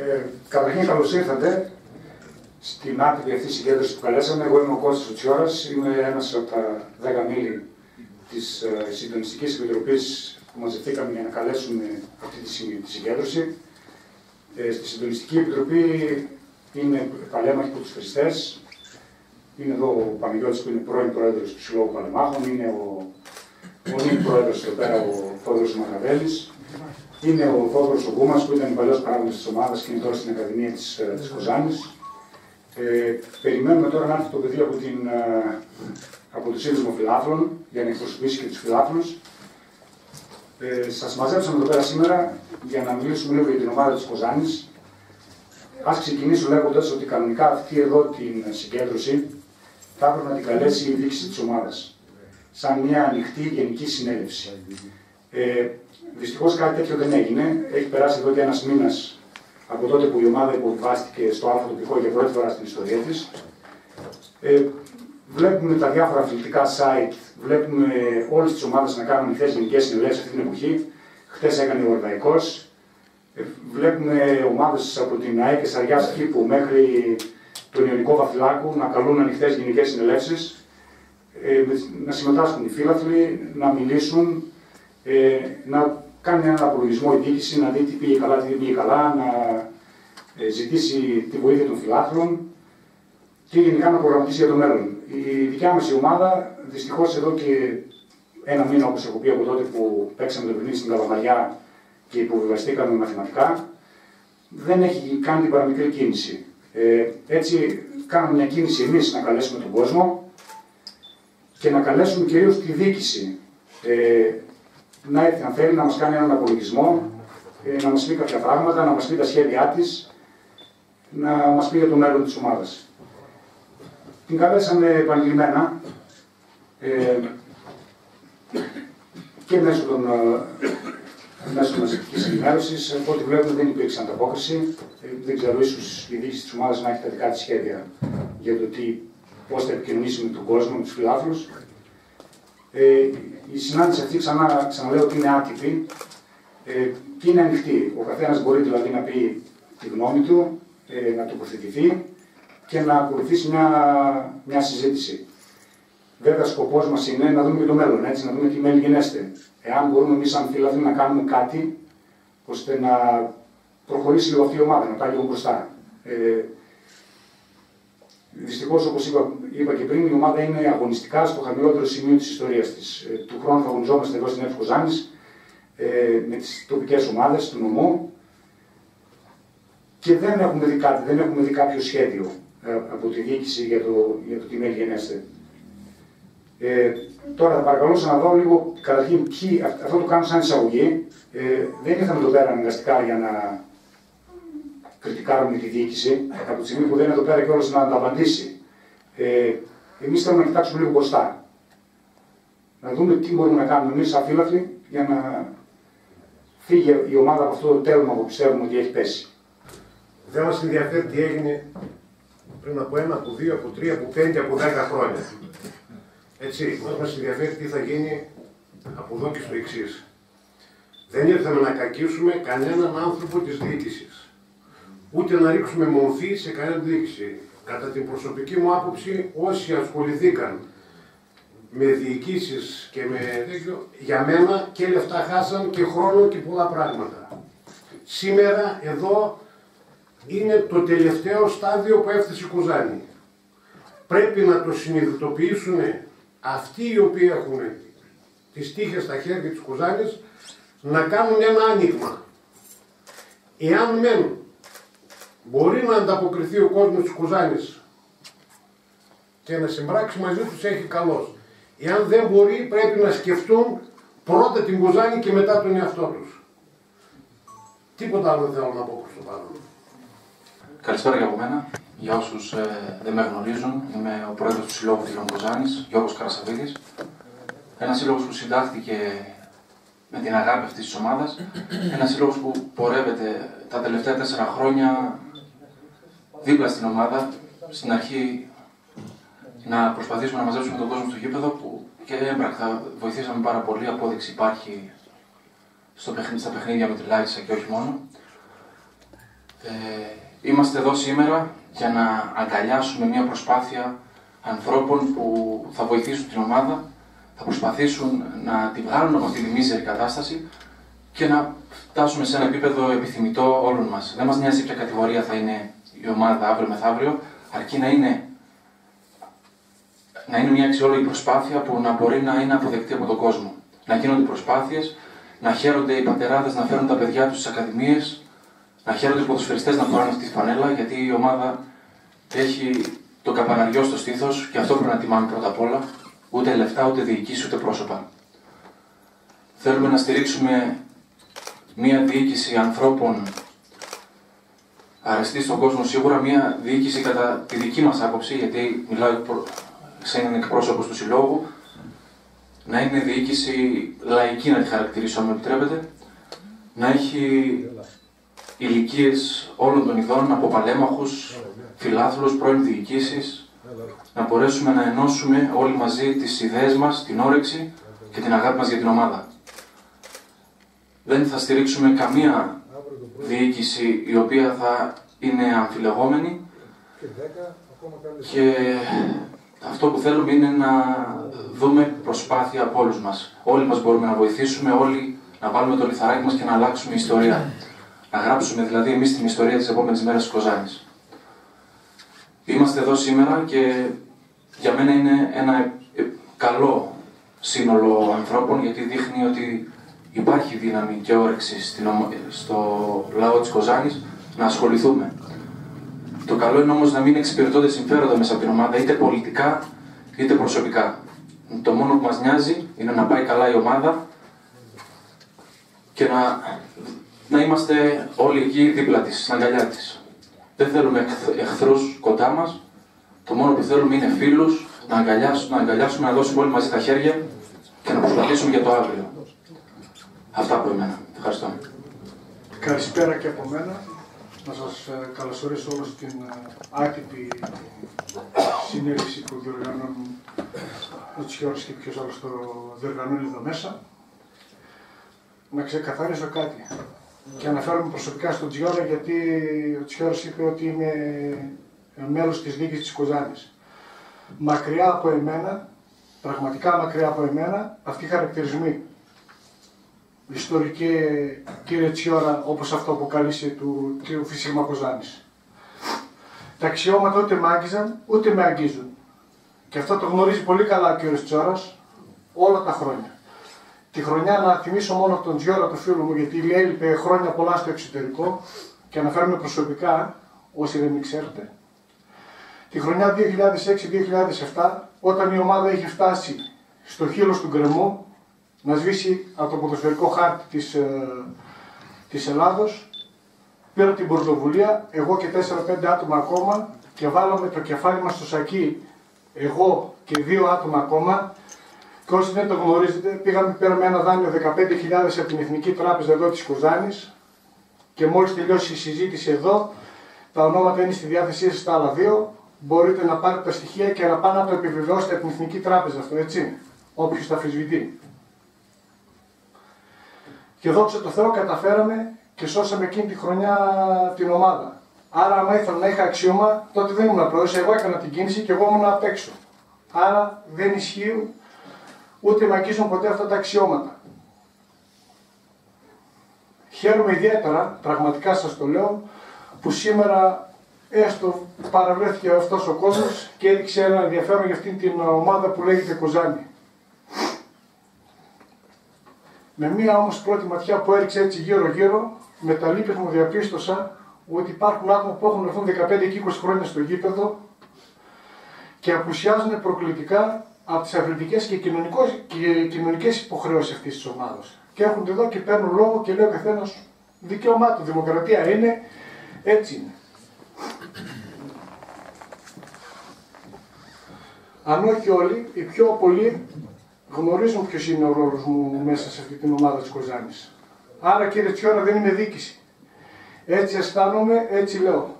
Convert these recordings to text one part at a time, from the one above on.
Ε, καταρχήν, καλώς ήρθατε στην άτυπη αυτή συγκέντρωση που καλέσαμε. Εγώ είμαι ο Κώστας Οτσιώρας, είμαι ένας από τα 10 μέλη της ε, Συντονιστικής Επιτροπής που μαζευτήκαμε για να καλέσουμε αυτή τη συγκέντρωση. Ε, στη Συντονιστική Επιτροπή είναι παλέμαχοι από του Χριστέ. Είναι εδώ ο Παναγιώτης που είναι πρώην πρόεδρος του Συλλόγου Παλεμάχων, είναι ο, ο νυν πρόεδρος εδώ πέρα ο Φόδωρο Μαγαβέλη, είναι ο Θόδωρος Ογκούμα που ήταν παλιός παράγοντας της ομάδας και είναι τώρα στην Ακαδημία της της ε, Κοζάνης. Ε, περιμένουμε τώρα να έρθει το παιδί από, την, ε, από το Σύνδεσμο Φιλάθλων για να εκπροσωπήσει και τους φιλάθλους. Ε, Σας μαζέψαμε εδώ πέρα σήμερα για να μιλήσουμε λίγο για την ομάδα της Κοζάνης. Α ξεκινήσω λέγοντας ότι κανονικά αυτή εδώ την συγκέντρωση θα έπρεπε να την καλέσει η δίκηση της ομάδας. Σαν μια ανοιχτή γενική συνέλευση. Ε, Δυστυχώς κάτι τέτοιο δεν έγινε. Έχει περάσει εδώ και ένας μήνας από τότε που η ομάδα υποβιβάστηκε στο Α τοπικό για πρώτη φορά στην ιστορία της. Ε, βλέπουμε τα διάφορα αθλητικά site, βλέπουμε όλες τις ομάδες να κάνουν χθε γενικές συνελεύσεις αυτή την εποχή. Χθες έκανε ο Ορδαϊκός. Ε, βλέπουμε ομάδες από την ΑΕΚ και Σαριάς Κήπου μέχρι τον Ιωνικό Βαθυλάκου να καλούν ανοιχτές γενικές συνελεύσεις. Ε, να συμμετάσχουν οι φίλαθλοι, να μιλήσουν, ε, να κάνει έναν απολογισμό η διοίκηση, να δει τι πήγε καλά, τι δεν πήγε καλά, να ε, ζητήσει τη βοήθεια των φιλάθλων και γενικά να προγραμματίσει για το μέλλον. Η δικιά μας ομάδα, δυστυχώς εδώ και ένα μήνα, όπως έχω πει από τότε που παίξαμε το παιχνίδι στην Καλαμαριά και υποβιβαστήκαμε μαθηματικά, δεν έχει κάνει την παραμικρή κίνηση. Ε, έτσι, κάναμε μια κίνηση εμείς να καλέσουμε τον κόσμο και να καλέσουμε κυρίως τη διοίκηση. Ε, να έρθει αν θέλει να μας κάνει έναν απολογισμό, ε, να μας πει κάποια πράγματα, να μας πει τα σχέδιά της, να μας πει για το μέλλον της ομάδας. Την καλέσαμε επανειλημμένα ε, και μέσω των ε, μέσω της μαζικής ενημέρωσης. Από ό,τι βλέπουμε δεν υπήρξε ανταπόκριση. Ε, δεν ξέρω, ίσως η διοίκηση της ομάδας να έχει τα δικά της σχέδια για το πώς θα επικοινωνήσει με τον κόσμο, με τους φιλάθλους. Ε, η συνάντηση αυτή, ξανά, ξαναλέω ότι είναι άτυπη ε, και είναι ανοιχτή. Ο καθένας μπορεί δηλαδή να πει τη γνώμη του, ε, να τοποθετηθεί και να ακολουθήσει μια, μια συζήτηση. Βέβαια, σκοπός μας είναι να δούμε και το μέλλον, έτσι, να δούμε τι μέλη γενέστε. Εάν μπορούμε εμείς, σαν φίλοι, να κάνουμε κάτι ώστε να προχωρήσει λίγο αυτή η ομάδα, να πάει λίγο μπροστά. Ε, Δυστυχώς, όπως είπα, είπα και πριν, η ομάδα είναι αγωνιστικά στο χαμηλότερο σημείο της ιστορίας της. Ε, του χρόνου θα αγωνιζόμαστε εδώ στην Εύκο Ζάνη ε, με τις τοπικές ομάδες του νομού και δεν έχουμε δει κάτι, δεν έχουμε δει κάποιο σχέδιο ε, από τη διοίκηση για το, για το τι μέλη γενέστε. Ε, τώρα θα παρακαλούσα να δω λίγο καταρχήν ποιοι, αυτό το κάνω σαν εισαγωγή. Ε, δεν ήρθαμε εδώ πέρα αναγκαστικά για να κριτικάρουμε τη διοίκηση, από τη στιγμή που δεν είναι εδώ πέρα και όλος να ανταπαντήσει. Ε, Εμείς θέλουμε να κοιτάξουμε λίγο μπροστά. Να δούμε τι μπορούμε να κάνουμε εμείς σαν φίλαθλοι για να φύγει η ομάδα από αυτό το τέλμα που πιστεύουμε ότι έχει πέσει. Δεν μας ενδιαφέρει τι έγινε πριν από ένα, από δύο, από τρία, από πέντε, από δέκα χρόνια. Έτσι, μας ενδιαφέρει τι θα γίνει από εδώ και στο εξής. Δεν ήρθαμε να κακίσουμε κανέναν άνθρωπο της διοίκησης ούτε να ρίξουμε μορφή σε κανένα διοίκηση. Κατά την προσωπική μου άποψη, όσοι ασχοληθήκαν με διοικήσεις και με τέτοιο, για μένα και λεφτά χάσαν και χρόνο και πολλά πράγματα. Σήμερα εδώ είναι το τελευταίο στάδιο που έφτασε η Κουζάνη. Πρέπει να το συνειδητοποιήσουν αυτοί οι οποίοι έχουν τις τύχες στα χέρια της Κουζάνης να κάνουν ένα άνοιγμα. Εάν μένουν μπορεί να ανταποκριθεί ο κόσμος της Κουζάνης και να συμπράξει μαζί τους έχει καλός. Εάν δεν μπορεί πρέπει να σκεφτούν πρώτα την Κουζάνη και μετά τον εαυτό τους. Τίποτα άλλο δεν θέλω να πω προς το παρόν. Καλησπέρα για από μένα. Για όσους ε, δεν με γνωρίζουν, είμαι ο πρόεδρος του Συλλόγου Φίλων Κοζάνης, Γιώργος Καρασαβίδης. Ένας σύλλογος που συντάχθηκε με την αγάπη αυτής της ομάδας. Ένας σύλλογος που πορεύεται τα τελευταία τέσσερα χρόνια δίπλα στην ομάδα, στην αρχή να προσπαθήσουμε να μαζέψουμε τον κόσμο στο γήπεδο που και έμπρακτα βοηθήσαμε πάρα πολύ. Απόδειξη υπάρχει στο παιχνίδι, στα παιχνίδια με τη Λάρισα και όχι μόνο. Ε, είμαστε εδώ σήμερα για να αγκαλιάσουμε μια προσπάθεια ανθρώπων που θα βοηθήσουν την ομάδα, θα προσπαθήσουν να τη βγάλουν από αυτή τη μίζερη κατάσταση και να φτάσουμε σε ένα επίπεδο επιθυμητό όλων μας. Δεν μας νοιάζει ποια κατηγορία θα είναι η ομάδα αύριο μεθαύριο, αρκεί να είναι, να είναι μια αξιόλογη προσπάθεια που να μπορεί να είναι αποδεκτή από τον κόσμο. Να γίνονται προσπάθειες, να χαίρονται οι πατεράδες να φέρουν τα παιδιά τους στις ακαδημίες, να χαίρονται οι ποδοσφαιριστές να φοράνε αυτή τη φανέλα, γιατί η ομάδα έχει το καπαναριό στο στήθος και αυτό πρέπει να τιμάμε πρώτα απ' όλα, ούτε λεφτά, ούτε διοικήσει, ούτε πρόσωπα. Θέλουμε να στηρίξουμε μια διοίκηση ανθρώπων αρεστή στον κόσμο, σίγουρα μια διοίκηση κατά τη δική μας άποψη, γιατί μιλάω σε έναν εκπρόσωπο του Συλλόγου, να είναι διοίκηση λαϊκή να τη χαρακτηρίσω, αν με επιτρέπετε, να έχει ηλικίες όλων των ειδών, από παλέμαχους, φιλάθλους, πρώην διοικήσεις, να μπορέσουμε να ενώσουμε όλοι μαζί τις ιδέες μας, την όρεξη και την αγάπη μας για την ομάδα. Δεν θα στηρίξουμε καμία διοίκηση η οποία θα είναι αμφιλεγόμενη και αυτό που θέλουμε είναι να δούμε προσπάθεια από όλους μας. Όλοι μας μπορούμε να βοηθήσουμε, όλοι να βάλουμε το λιθαράκι μας και να αλλάξουμε ιστορία. Να γράψουμε δηλαδή εμείς την ιστορία της επόμενης μέρας της Κοζάνης. Είμαστε εδώ σήμερα και για μένα είναι ένα καλό σύνολο ανθρώπων γιατί δείχνει ότι υπάρχει δύναμη και όρεξη στο λαό της Κοζάνης να ασχοληθούμε. Το καλό είναι όμως να μην εξυπηρετώνται συμφέροντα μέσα από την ομάδα είτε πολιτικά είτε προσωπικά. Το μόνο που μας νοιάζει είναι να πάει καλά η ομάδα και να, να είμαστε όλοι εκεί δίπλα της, στην αγκαλιά της. Δεν θέλουμε εχθρούς κοντά μας, το μόνο που θέλουμε είναι φίλους, να αγκαλιάσουμε, να, αγκαλιάσουμε, να δώσουμε όλοι μαζί τα χέρια και να προσπαθήσουμε για το αύριο. Αυτά από εμένα. Ευχαριστώ. Καλησπέρα και από μένα. Να σας ε, καλωσορίσω όλους στην ε, άτυπη συνέλευση που διοργανώνουν ο Τσιόρος και ποιος άλλος το διοργανώνει εδώ μέσα. Να ξεκαθαρίσω κάτι. Και αναφέρομαι προσωπικά στον Τσιόρα γιατί ο Τσιόρος είπε ότι είμαι μέλος της Λίγης της Κοζάνης. Μακριά από εμένα, πραγματικά μακριά από εμένα, αυτοί οι χαρακτηρισμοί ιστορική κύριε Τσιόρα, όπως αυτό αποκαλείσαι του κ. Φυσίμα Κοζάνης. Τα αξιώματα ούτε με άγγιζαν, ούτε με αγγίζουν. Και αυτό το γνωρίζει πολύ καλά ο κ. Τσιόρας όλα τα χρόνια. Τη χρονιά να θυμίσω μόνο τον Τσιόρα, του φίλου μου, γιατί έλειπε χρόνια πολλά στο εξωτερικό και αναφέρομαι προσωπικά, όσοι δεν με ξέρετε. Τη χρονιά 2006-2007, όταν η ομάδα είχε φτάσει στο χείλος του γκρεμού, να σβήσει από το ποδοσφαιρικό χάρτη της, ε, της Ελλάδος. Πήρα την πρωτοβουλία, εγώ και 4-5 άτομα ακόμα και βάλαμε το κεφάλι μας στο σακί, εγώ και δύο άτομα ακόμα. Και όσοι δεν το γνωρίζετε, πήγαμε, πήραμε ένα δάνειο 15.000 από την Εθνική Τράπεζα εδώ της Κοζάνης. Και μόλις τελειώσει η συζήτηση εδώ, τα ονόματα είναι στη διάθεσή σας στα άλλα δύο, μπορείτε να πάρετε τα στοιχεία και να πάνε να το επιβεβαιώσετε από την Εθνική Τράπεζα αυτό, έτσι, όποιος τα αφισβητεί. Και δόξα τω Θεώ καταφέραμε και σώσαμε εκείνη τη χρονιά την ομάδα. Άρα, άμα ήθελα να είχα αξίωμα, τότε δεν ήμουν πρόεδρο. Εγώ έκανα την κίνηση και εγώ ήμουν απ' έξω. Άρα δεν ισχύουν ούτε με αγγίζουν ποτέ αυτά τα αξιώματα. Χαίρομαι ιδιαίτερα, πραγματικά σας το λέω, που σήμερα έστω παραβρέθηκε αυτός ο κόσμος και έδειξε ένα ενδιαφέρον για αυτήν την ομάδα που λέγεται Κοζάνη. Με μία όμως πρώτη ματιά που έριξε έτσι γύρω γύρω, με τα λύπη μου διαπίστωσα ότι υπάρχουν άτομα που έχουν έρθουν 15 και 20 χρόνια στο γήπεδο και απουσιάζουν προκλητικά από τις αθλητικές και, και κοινωνικές υποχρεώσεις αυτής της ομάδας. Και έρχονται εδώ και παίρνουν λόγο και λέει ο καθένας δικαίωμά του, δημοκρατία είναι, έτσι είναι. Αν όχι όλοι, οι πιο πολλοί γνωρίζουν ποιος είναι ο ρόλος μου μέσα σε αυτή την ομάδα της Κοζάνης. Άρα κύριε Τσιόρα δεν είμαι δίκηση. Έτσι αισθάνομαι, έτσι λέω.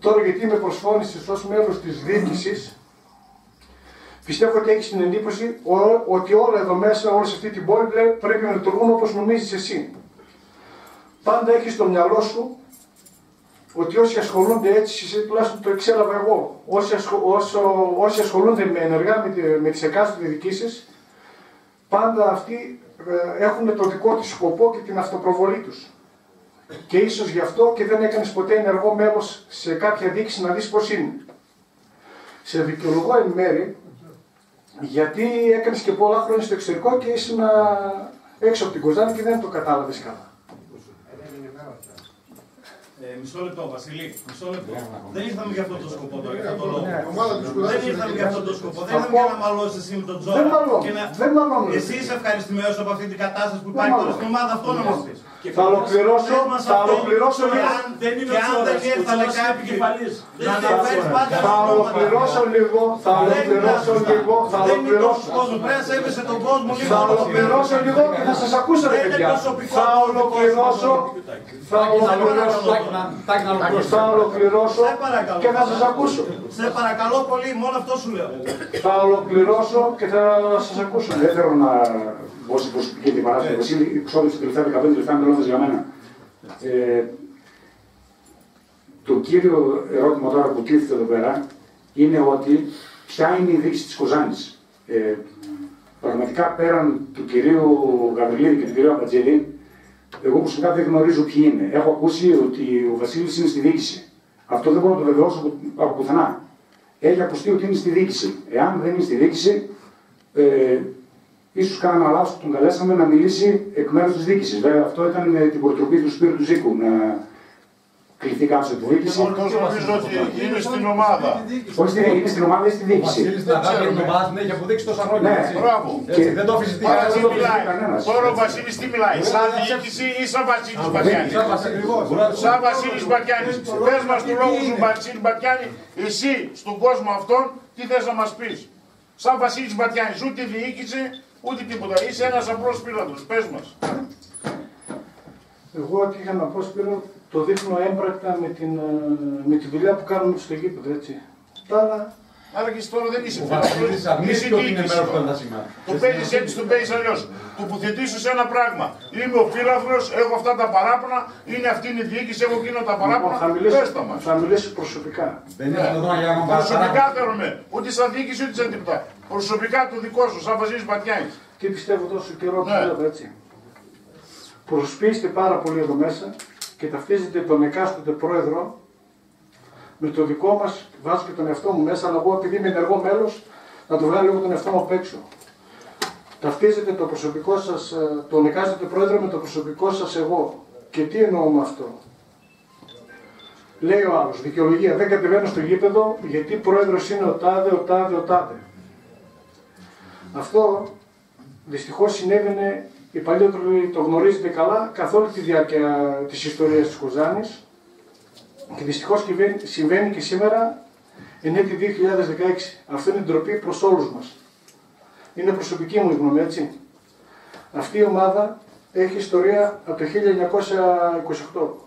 Τώρα γιατί με προσφώνησες ως μέλος της διοίκησης, πιστεύω ότι έχεις την εντύπωση ότι όλα εδώ μέσα, όλα σε αυτή την πόλη πρέπει να λειτουργούν όπως νομίζεις εσύ. Πάντα έχεις στο μυαλό σου ότι όσοι ασχολούνται έτσι, τουλάχιστον το εξέλαβα εγώ, όσοι, όσο, όσοι ασχολούνται με ενεργά με, με τις εκάστοτε διοικήσεις, πάντα αυτοί ε, έχουν το δικό τους σκοπό και την αυτοπροβολή τους. Και ίσως γι' αυτό και δεν έκανες ποτέ ενεργό μέλος σε κάποια δείξη να δεις πώς είναι. Σε δικαιολογώ εν μέρη, γιατί έκανες και πολλά χρόνια στο εξωτερικό και ήσουν έξω από την Κοζάνη και δεν το κατάλαβες καλά. Ε, μισό λεπτό, Βασίλη. Μισό λεπτό. Δεν ήρθαμε για αυτό το σκοπό τώρα, για αυτό το λόγο. Δεν ήρθαμε για αυτό το σκοπό. Δεν ήρθαμε για να μαλώσει εσύ με τον Τζόρα. Δεν μαλώνω. Δεν μαλώνω. Εσύ είσαι ευχαριστημένος από αυτή την κατάσταση που υπάρχει τώρα στην ομάδα, αυτό να μας πεις. Θα ολοκληρώσω, θα ολοκληρώσω λίγο. Δεν είναι και αν δεν ήρθανε κάποιοι να αναφέρει πάντα Θα ολοκληρώσω λίγο, θα ολοκληρώσω λίγο, θα ολοκληρώσω. Πρέπει να σέβεσαι τον κόσμο λίγο. Θα ολοκληρώσω λίγο και θα σας ακούσω ρε παιδιά. Θα ολοκληρώσω, θα ολοκληρώσω, θα ολοκληρώσω και θα σας ακούσω. Σε παρακαλώ πολύ, μόνο αυτό σου λέω. Θα ολοκληρώσω και θα σας ακούσω. Δεν θέλω να μπω στην προσωπική αντιπαράθεση. Βασίλη, ξόδεψε τελευταία 15 λεπτά με λόγια για μένα. Ε, το κύριο ερώτημα τώρα που τίθεται εδώ πέρα είναι ότι ποια είναι η δίκηση της Κοζάνης. Ε, πραγματικά πέραν του κυρίου Γαβριλίδη και του κυρίου Αμπατζέλη, εγώ προσωπικά δεν γνωρίζω ποιοι είναι. Έχω ακούσει ότι ο Βασίλης είναι στη διοίκηση. Αυτό δεν μπορώ να το βεβαιώσω από πουθενά. Έχει ακουστεί ότι είναι στη διοίκηση. Εάν δεν είναι στη διοίκηση, ε, ίσως κάναμε λάθος τον καλέσαμε να μιλήσει εκ μέρους της διοίκησης. Βέβαια, αυτό ήταν με την προτροπή του Σπύρου του Ζήκου. Να κληθεί κάποιο από τη διοίκηση. Εγώ νομίζω ότι είναι στην ομάδα. Όχι, είναι στην ομάδα, είναι στη διοίκηση. Βασίλης στην αγάπη την ομάδα την έχει αποδείξει τόσα χρόνια. Ναι, έτσι. Μπράβο. Έτσι, δεν το αφήσει Τώρα τίποτα. τι μιλάει. κανένας. Τώρα ο Βασίλης τι μιλάει. Σαν διοίκηση ή σαν Βασίλης Μπακιάνης; Σαν Βασίλη, μπορεί να- Σαν Βασίλης Μπακιάνης. Πες μας του λόγου σου Βασίλη Μπακιάνη, εσύ στον κόσμο αυτόν τι θες να μας πεις; Σαν Βασίλης Μπακιάνης, ούτε διοίκηση, ούτε τίποτα. Είσαι ένας απλός πύλατος. Πες μας. Εγώ ό,τι είχα να πω Σπύρο, το δείχνω έμπρακτα με, την, ε, με τη δουλειά που κάνουμε στο γήπεδο, έτσι. Τα άλλα, Άρα και εσύ τώρα δεν είσαι Ο πύλατος. Βασίλης Είσαι αρνήθηκε ότι είναι διοίκηση μέρος του τώρα. Πεντασημάτου. Το παίζεις έτσι, το παίζεις αλλιώς. Τοποθετήσου σε ένα πράγμα. Είμαι ο φύλαθρο, έχω αυτά τα παράπονα, είναι αυτή η διοίκηση, έχω εκείνο τα λοιπόν, παράπονα. θα, μιλήσω, Πες τα μας. θα μιλήσω προσωπικά. Δεν είναι εδώ να κάνουμε Προσωπικά παραπάνω. θέλουμε. Ούτε σαν διοίκηση, ούτε σαν τίποτα. Προσωπικά το δικό σου, σαν Βασίλης Μπατιάνης. Τι πιστεύω τόσο καιρό που Ναι. λέω έτσι. Προσποιείστε πάρα πολύ εδώ μέσα και ταυτίζετε τον εκάστοτε πρόεδρο με το δικό μας, βάζω και τον εαυτό μου μέσα, αλλά εγώ επειδή είμαι ενεργό μέλος, να το βγάλω λίγο τον εαυτό μου απ' έξω. Ταυτίζετε το προσωπικό σας, ε, τον εκάστοτε πρόεδρο με το προσωπικό σας εγώ. Και τι εννοώ με αυτό; Λέει ο άλλος, δικαιολογία, δεν κατεβαίνω στο γήπεδο γιατί πρόεδρος είναι ο τάδε, ο τάδε, ο τάδε. Αυτό δυστυχώς συνέβαινε, οι παλιότεροι το γνωρίζετε καλά, καθ' όλη τη διάρκεια της ιστορίας της Κοζάνης και δυστυχώς συμβαίνει- συμβαίνει και σήμερα εν έτη 2016. Αυτό είναι ντροπή προς όλους μας. Είναι προσωπική μου η γνώμη, έτσι. Αυτή η ομάδα έχει ιστορία από το 1928.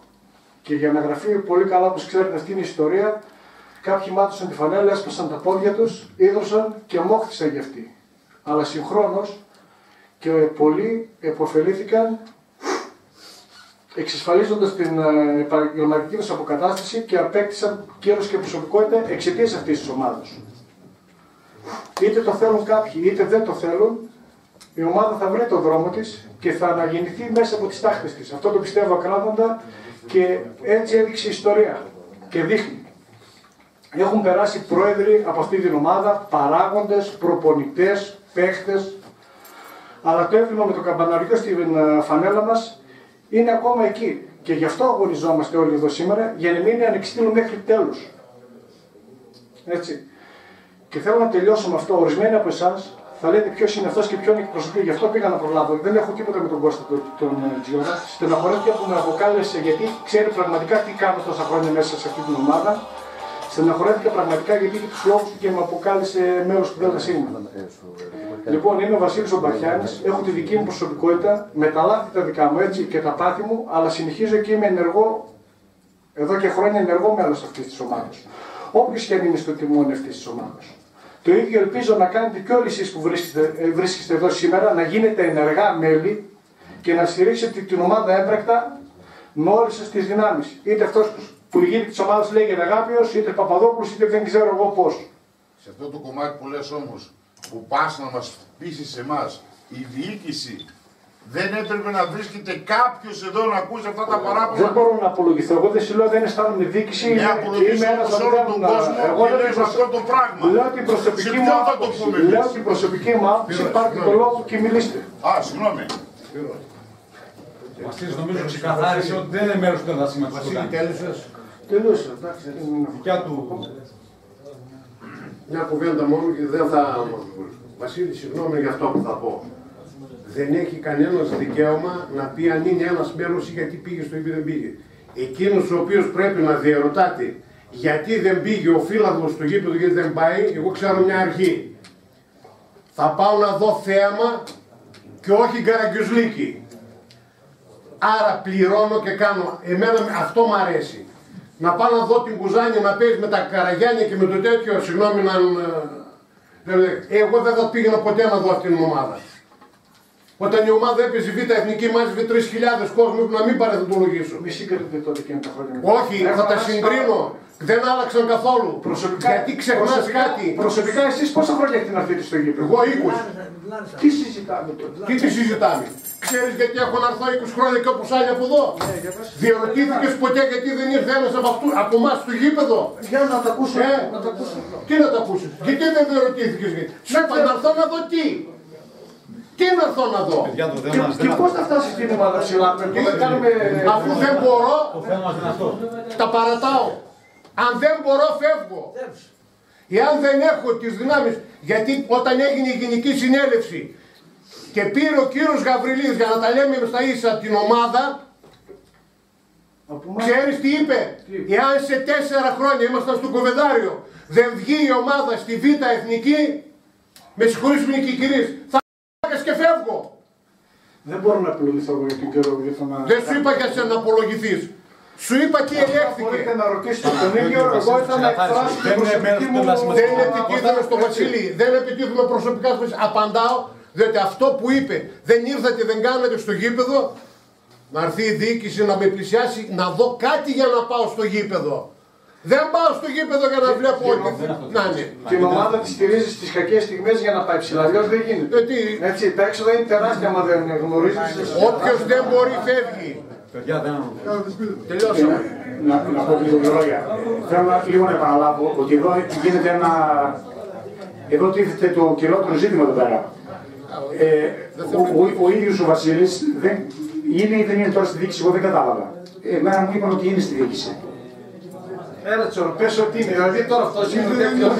Και για να γραφεί πολύ καλά, όπως ξέρετε, αυτή είναι η ιστορία, κάποιοι μάτωσαν τη φανέλα, έσπασαν τα πόδια τους, ίδρωσαν και μόχθησαν γι' αυτή. Αλλά συγχρόνως και πολλοί επωφελήθηκαν εξασφαλίζοντας την ε, επαγγελματική τους αποκατάσταση και απέκτησαν κύρος και προσωπικότητα εξαιτίας αυτής της ομάδας. Είτε το θέλουν κάποιοι είτε δεν το θέλουν, η ομάδα θα βρει τον δρόμο της και θα αναγεννηθεί μέσα από τις τάχτες της. Αυτό το πιστεύω ακράδαντα και έτσι έδειξε η ιστορία και δείχνει. Έχουν περάσει πρόεδροι από αυτή την ομάδα, παράγοντες, προπονητές, παίχτες, αλλά το έβλημα με το καμπαναριό στην ε, φανέλα μας είναι ακόμα εκεί. Και γι' αυτό αγωνιζόμαστε όλοι εδώ σήμερα, για να μην ανεξτήλουν μέχρι τέλους. Έτσι. Και θέλω να τελειώσω με αυτό. Ορισμένοι από εσάς θα λέτε ποιος είναι αυτός και ποιον εκπροσωπεί. Γι' αυτό πήγα να προλάβω. Δεν έχω τίποτα με τον Κώστα τον, τον ε, Τζιόρα. Στεναχωρέθηκα που με αποκάλεσε γιατί ξέρει πραγματικά τι κάνω τόσα χρόνια μέσα σε αυτή την ομάδα. Στεναχωρέθηκα πραγματικά γιατί είχε τους λόγους του και με αποκάλεσε μέρος του ΔΣ. Λοιπόν, είμαι ο Βασίλης Ομπαχιάνη, έχω τη δική μου προσωπικότητα, με τα λάθη τα δικά μου έτσι και τα πάθη μου, αλλά συνεχίζω και είμαι ενεργό, εδώ και χρόνια ενεργό μέλος αυτής της ομάδας. Όποιος και αν είναι στο τιμόνι αυτής της ομάδας. Το ίδιο ελπίζω να κάνετε και όλοι εσείς που βρίσκεστε, ε, βρίσκεστε εδώ σήμερα, να γίνετε ενεργά μέλη και να στηρίξετε την ομάδα έμπρακτα με όλες σας τις δυνάμεις. Είτε αυτός που η γύρι της ομάδας λέγεται Αγάπιος, είτε Παπαδόπουλος, είτε δεν ξέρω εγώ πώς. Σε αυτό το κομμάτι που λες όμως, που πας να μας πείσεις σε εμάς, η διοίκηση δεν έπρεπε να βρίσκεται κάποιος εδώ να ακούσει αυτά τα Δεν παράπονα. μπορώ να απολογηθώ. Εγώ δεν σου λέω δεν αισθάνομαι διοίκηση. Μια είμαι- απολογήση είμαι ένας σε από όλο τα- τον κόσμο Εγώ και λέω λες την προσω- αυτό το πράγμα. Λέω την προσωπική Σε μου ποιον θα το άποψη. πούμε Λέω εμείς; την προσωπική μου άποψη. Συγγνώμη, Πάρτε το συγγνώμη. λόγο και μιλήστε. Α, συγγνώμη. Ο Βασίλης νομίζω ξεκαθάρισε ότι δεν είναι μέρος του ενδασίματος του Βασίλη, κάνει. τέλειωσες. Τελείωσε. Εντάξει, δεν είναι- Δικιά του Μια κουβέντα μόνο και δεν θα... Βασίλη, συγγνώμη για αυτό που θα πω. Δεν έχει κανένας δικαίωμα να πει αν είναι ένας μέλο ή γιατί πήγε στο ή δεν πήγε. Εκείνος ο οποίος πρέπει να διαρωτάται γιατί δεν πήγε ο φίλαθλος στο γήπεδο γιατί δεν πάει, εγώ ξέρω μια αρχή. Θα πάω να δω θέαμα και όχι γκαραγκιουζλίκι. Άρα πληρώνω και κάνω. Εμένα αυτό μου αρέσει. Να πάω να δω την Κουζάνη να παίζεις με τα Καραγιάννια και με το τέτοιο, συγγνώμη να... ε, ε, Εγώ δεν θα πήγαινα ποτέ να δω αυτήν την ομάδα. Όταν η ομάδα έπαιζε β' εθνική μάζευε 3.000 κόσμο που να μην παρεθεντολογήσω. Μη συγκρίνετε τότε εκείνα τα χρόνια. Όχι, Έχω θα τα αλλάξει συγκρίνω. Δεν άλλαξαν καθόλου. Προσωπικά, Γιατί ξεχνάς προσωπικά- κάτι; Προσωπικά εσείς πόσα χρόνια έχετε να φύγετε στο γήπεδο; Εγώ 20. Τι συζητάμε τότε. Τι τη συζητάμε; Ξέρεις γιατί έχω να έρθω 20 χρόνια και όπως άλλοι από εδώ; Διερωτήθηκες ποτέ γιατί δεν ήρθε ένας από, αυτού, από εμάς στο γήπεδο; Για να τα ακούσω. Ε, Να τα ακούσω. τι να τα ακούσεις; Γιατί δεν διερωτήθηκες. γιατί; Σου είπα να έρθω να δω τι; Τι να έρθω να δω; παιδιά το Και, θέμα μας και δεν πώς θα φτάσεις στην ομάδα ψηλά. με- να κάνουμε... Αφού δεν μπορώ, Το θέμα μας είναι αυτό. τα παρατάω. Αν δεν μπορώ, φεύγω. Εάν δεν έχω τις δυνάμεις, γιατί όταν έγινε η Γενική Συνέλευση και πήρε ο κύριος Γαβριλής για να τα λέμε στα ίσα την ομάδα, Από εμάς- ξέρεις τι είπε; Εάν σε τέσσερα χρόνια ήμασταν στο κοβεδάριο, δεν βγει η ομάδα στη Β' Εθνική, με συγχωρείς με οι κυρίες, θα και φεύγω. Δεν μπορώ να επιλογηθώ εγώ για τον καιρό για το να... Δεν σου είπα για σένα να απολογηθείς. Σου είπα τι Μπορείτε ελέγχθηκε. να ρωτήσετε τον ίδιο, εγώ ήρθα να εκφράσω την Δεν είναι μέρος προσωπική του μου... ενδασίματος. Δεν επιτίθεμαι στο Βασίλη, δεν επιτίθεμαι προσωπικά στο Βασίλη. Απαντάω, διότι αυτό που είπε, δεν ήρθατε, δεν κάνατε στο γήπεδο, να έρθει η διοίκηση να με πλησιάσει, να δω κάτι για να πάω στο γήπεδο. Δεν πάω στο γήπεδο για να βλέπω ό,τι να είναι. Την ομάδα τη στηρίζει στις κακές στιγμές για να πάει ψηλά. Αλλιώς δεν γίνεται. Ε, τι, Έτσι, τα έξοδα είναι τεράστια άμα δεν γνωρίζεις. Όποιος δεν μπορεί φεύγει. Παιδιά δεν Τελειώσαμε. να, να πω και δύο λόγια. Θέλω να, λίγο να επαναλάβω ότι εδώ γίνεται ένα. Εδώ τίθεται το κυριότερο ζήτημα εδώ πέρα. Ε, ο, ο, ο ίδιος ο Βασίλης δεν, είναι ή δεν είναι τώρα στη διοίκηση, εγώ δεν κατάλαβα. Εμένα μου είπαν ότι είναι στη διοίκηση. Έλα τσορο, πες ότι είναι. Δηλαδή τώρα αυτός είναι ο τέτοιος.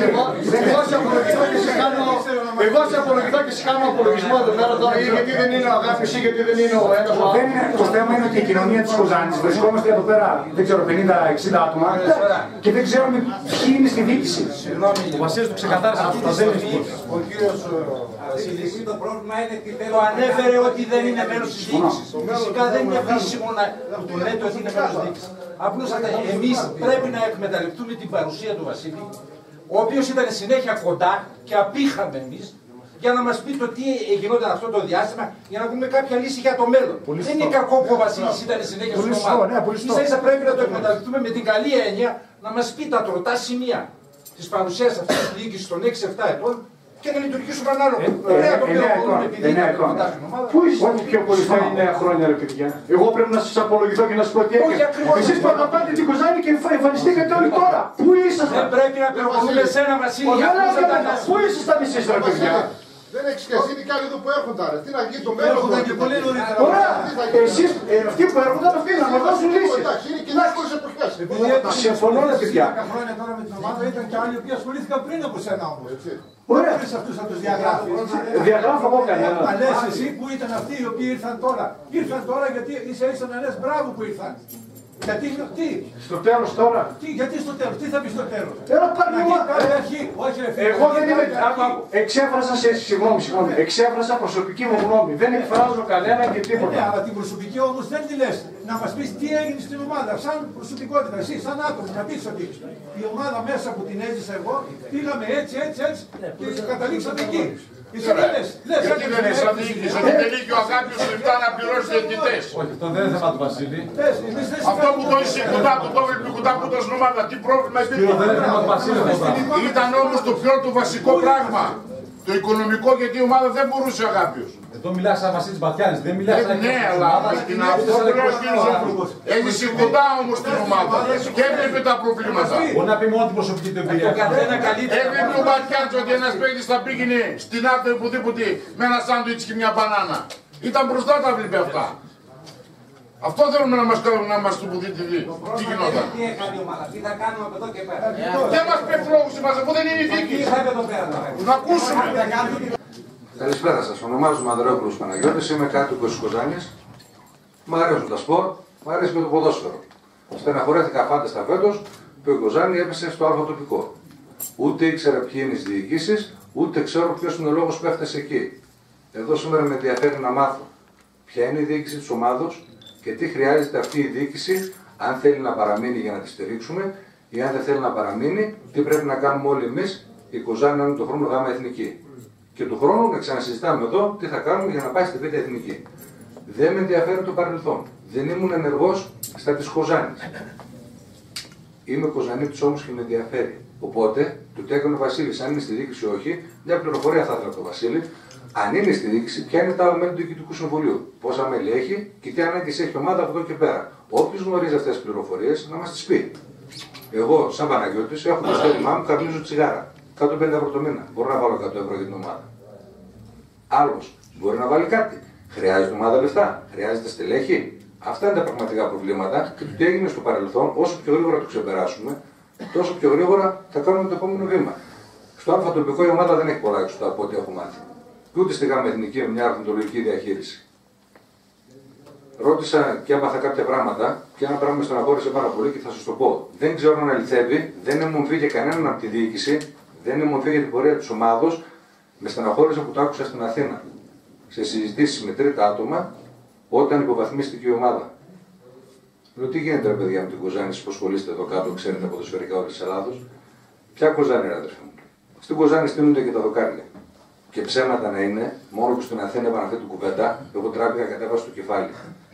Εγώ σε απολογηθώ και σε κάνω. Εγώ σε απολογηθώ και σε κάνω απολογισμό εδώ πέρα τώρα. Ή γιατί δεν είναι ο αγάπης ή γιατί δεν είναι ο ένας ο Δεν είναι, το θέμα είναι ότι η κοινωνία της Κοζάνης βρισκόμαστε εδώ πέρα, δεν ξέρω, 50-60 άτομα και δεν ξέρουμε ποιοι είναι στη διοίκηση. Ο Βασίλης το ξεκαθάρισε αυτό. Αυτή τη Δεν είναι στιγμή σπορ. ο κύριος Βασίλης το πρόβλημα είναι ότι το ανέφερε ότι δεν είναι μέλος της διοίκησης. Φυσικά δεν είναι χρήσιμο να του λέτε ότι είναι μέλος της διοίκησης. Απλούστατα εμείς πρέπει να εκμεταλλευτούμε την παρουσία του Βασίλη, ο οποίος ήταν συνέχεια κοντά και απήχαμε εμείς, για να μας πει το τι γινόταν αυτό το διάστημα, για να βρούμε κάποια λύση για το μέλλον. δεν είναι κακό που ο Βασίλης ήταν συνέχεια Πολύ στην σωστό, ομάδα. ναι, πολύ σωστό. Ίσα ίσα πρέπει να το εκμεταλλευτούμε με την καλή έννοια να μας πει τα τροτά σημεία της παρουσίας αυτής της διοίκησης των 6-7 ετών και να λειτουργήσουμε ανάλογα. Ωραία, το οποίο εννέα μπορούμε ετών, επειδή εννέα είναι ετών. κοντά στην ομάδα. Πού είστε πιο πολύ στα 9 χρόνια, ρε παιδιά. Εγώ πρέπει να σα απολογηθώ και να σα πω τι Όχι, έκανε. ακριβώς. Εσεί παραπάτε την Κοζάνη και εμφανιστήκατε όλοι τώρα. Πού ήσασταν. Δεν πρέπει να πληροφορούμε σε ένα Βασίλη Ο, για δεν αυτούς λέω τα για μένα. Πού ήσασταν εσεί, ρε παιδιά. Δεν έχει σχέση, είναι και άλλοι εδώ που έρχονται. άρα. Τι να γίνει το μέλλον Έρχονται του. και πολύ νωρίτερα. Ωραία. Εσείς, ε, αυτοί που έρχονταν αυτοί να μα δώσουν λύσει. Εντάξει, είναι κοινέ χώρε εποχέ. Συμφωνώ, ρε παιδιά. χρόνια τώρα με την ομάδα ήταν και άλλοι που ασχολήθηκαν πριν από σένα όμω. Ωραία. Πρέπει αυτού να του διαγράφει. Διαγράφω εγώ κανένα. Μα λε εσύ που ήταν αυτοί οι οποίοι ήρθαν τώρα. Ήρθαν τώρα γιατί ίσα ίσα να λε μπράβο που ήρθαν. Γιατί, τι, Στο τέλος τώρα. τι, γιατί στο τέλος, τι θα πει στο τέλος; Έλα πάρε Να μου. γίνει καλή αρχή, όχι ρε φίλε. Εγώ να δεν γίνει είμαι. καλή άκου, αρχή. άκου. Εξέφρασα σε. Συγγνώμη, συγγνώμη. Εξέφρασα προσωπική μου γνώμη. Δεν εκφράζω κανένα και Ε, Ναι, τίποτα. αλλά την προσωπική όμως δεν τη λες. Να μας πεις τι έγινε στην ομάδα, σαν προσωπικότητα, εσύ, σαν άτομο. Να πεις ότι η ομάδα μέσα που την έζησα εγώ, πήγαμε έτσι, έτσι, έτσι και καταλήξαμε εκεί. Εσύ λες, λες, Γιατί έκανες δεν μια είναι σαν έκθεση. διοίκηση, ότι τελεί και ο Αγάπης λεφτά να πληρώσει διαιτητές. Όχι, αυτό δεν είναι θέμα του Βασίλη. Λες, εμείς δεν Αυτό που το είσαι κουτά, που το βλέπει κουτά που το ομάδα, τι πρόβλημα Αυτό δεν είναι θέμα του Βασίλη αυτό το πράγμα. Ήταν όμως το πιο το βασικό πράγμα. Το οικονομικό γιατί η ομάδα δεν μπορούσε αγάπης. Εδώ μιλάς σαν Βασίλης Μπατιάνης, δεν μιλάς σαν Ναι, εκπρόσωπος της αλλά ομάδας, την ούτε αυτό σαν που λέει ο εκπρόσωπος κύριος της Ζώκου. ομάδας. Έχει κοντά όμως την ομάδα και έβλεπε τα προβλήματα. Μπορεί να πει μόνο την προσωπική του εμπειρία. Το καθένα καλύτερα. Έβλεπε ο Μπατιάτς ότι ένας παίκτης θα πήγαινε στην άκρη οπουδήποτε με ένα σάντουιτς και μια μπανάνα. Ήταν μπροστά τα βλέπει αυτά. Αυτό θέλουμε να μας κάνουν να μας το που δείτε τι, τι γινόταν. Τι έκανε η ομάδα, τι θα κάνουμε από εδώ και πέρα. Δεν μας πέφτει λόγους μας αφού δεν είναι η Τι δίκη. είχαμε εδώ πέρα τώρα. Να ακούσουμε. Καλησπέρα σας. Ονομάζομαι Ανδρέοπουλο Παναγιώτης, είμαι κάτοικος της Κοζάνης. Μ' αρέσουν τα σπορ, μ' αρέσει και το ποδόσφαιρο. Στεναχωρέθηκα φάνταστα φέτος που η Κοζάνη έπεσε στο άλλο τοπικό. Ούτε ήξερα ποιοι είναι οι διοικήσεις, ούτε ξέρω ποιος είναι ο λόγος που έφτασε εκεί. Εδώ σήμερα με ενδιαφέρει να μάθω ποια είναι η διοίκηση της ομάδος και τι χρειάζεται αυτή η διοίκηση, αν θέλει να παραμείνει για να τη στηρίξουμε ή αν δεν θέλει να παραμείνει, τι πρέπει να κάνουμε όλοι εμείς, η Κοζάνη να είναι το χρόνο γάμα εθνική και του χρόνου να ξανασυζητάμε εδώ τι θα κάνουμε για να πάει στη Β' Εθνική. Δεν με ενδιαφέρει το παρελθόν. Δεν ήμουν ενεργός στα της Κοζάνης. Είμαι Κοζανίτης όμως και με ενδιαφέρει. Οπότε, του τι έκανε ο Βασίλης, αν είναι στη διοίκηση ή όχι, μια πληροφορία θα ήθελα από τον Βασίλη. Αν είναι στη διοίκηση, ποια είναι τα άλλα μέλη του Διοικητικού Συμβουλίου, πόσα μέλη έχει και τι ανάγκες έχει η ομάδα από εδώ και πέρα; Όποιο γνωρίζει αυτές τις πληροφορίες να μας τις πει. Εγώ, σαν Παναγιώτης, έχω το στέλνημά μου, καπνίζω τσιγάρα. 150 ευρώ το μήνα. Μπορώ να βάλω 100 ευρώ για την ομάδα. Άλλος μπορεί να βάλει κάτι. Χρειάζεται ομάδα λεφτά; Χρειάζεται στελέχη; Αυτά είναι τα πραγματικά προβλήματα και το τι έγινε στο παρελθόν, όσο πιο γρήγορα το ξεπεράσουμε, τόσο πιο γρήγορα θα κάνουμε το επόμενο βήμα. Στο Α τοπικό η ομάδα δεν έχει πολλά έξοδα από ό,τι έχω μάθει. Και ούτε στη ΓΑΜ Εθνική με μια αρθεντολογική διαχείριση. Ρώτησα και έμαθα κάποια πράγματα και ένα πράγμα με στεναχώρησε πάρα πολύ και θα σας το πω. Δεν ξέρω αν αληθεύει, δεν μου φύγε κανέναν από τη διοίκηση, δεν μου φύγε την πορεία της ομάδος, με στεναχώρησε που το άκουσα στην Αθήνα. Σε συζητήσεις με τρίτα άτομα, όταν υποβαθμίστηκε η ομάδα. Λέω τι γίνεται, ρε παιδιά, με την Κοζάνης, εσείς που ασχολείστε εδώ κάτω, ξέρετε ποδοσφαιρικά όλη της Ελλάδος; Ποια Κοζάνη, ρε αδερφέ μου; Στην Κοζάνη στείνονται και τα δοκάρια. Και ψέματα να είναι, μόνο που στην Αθήνα είπαν αυτή την κουβέντα, εγώ τράπηκα κατέβασα στο κεφάλι.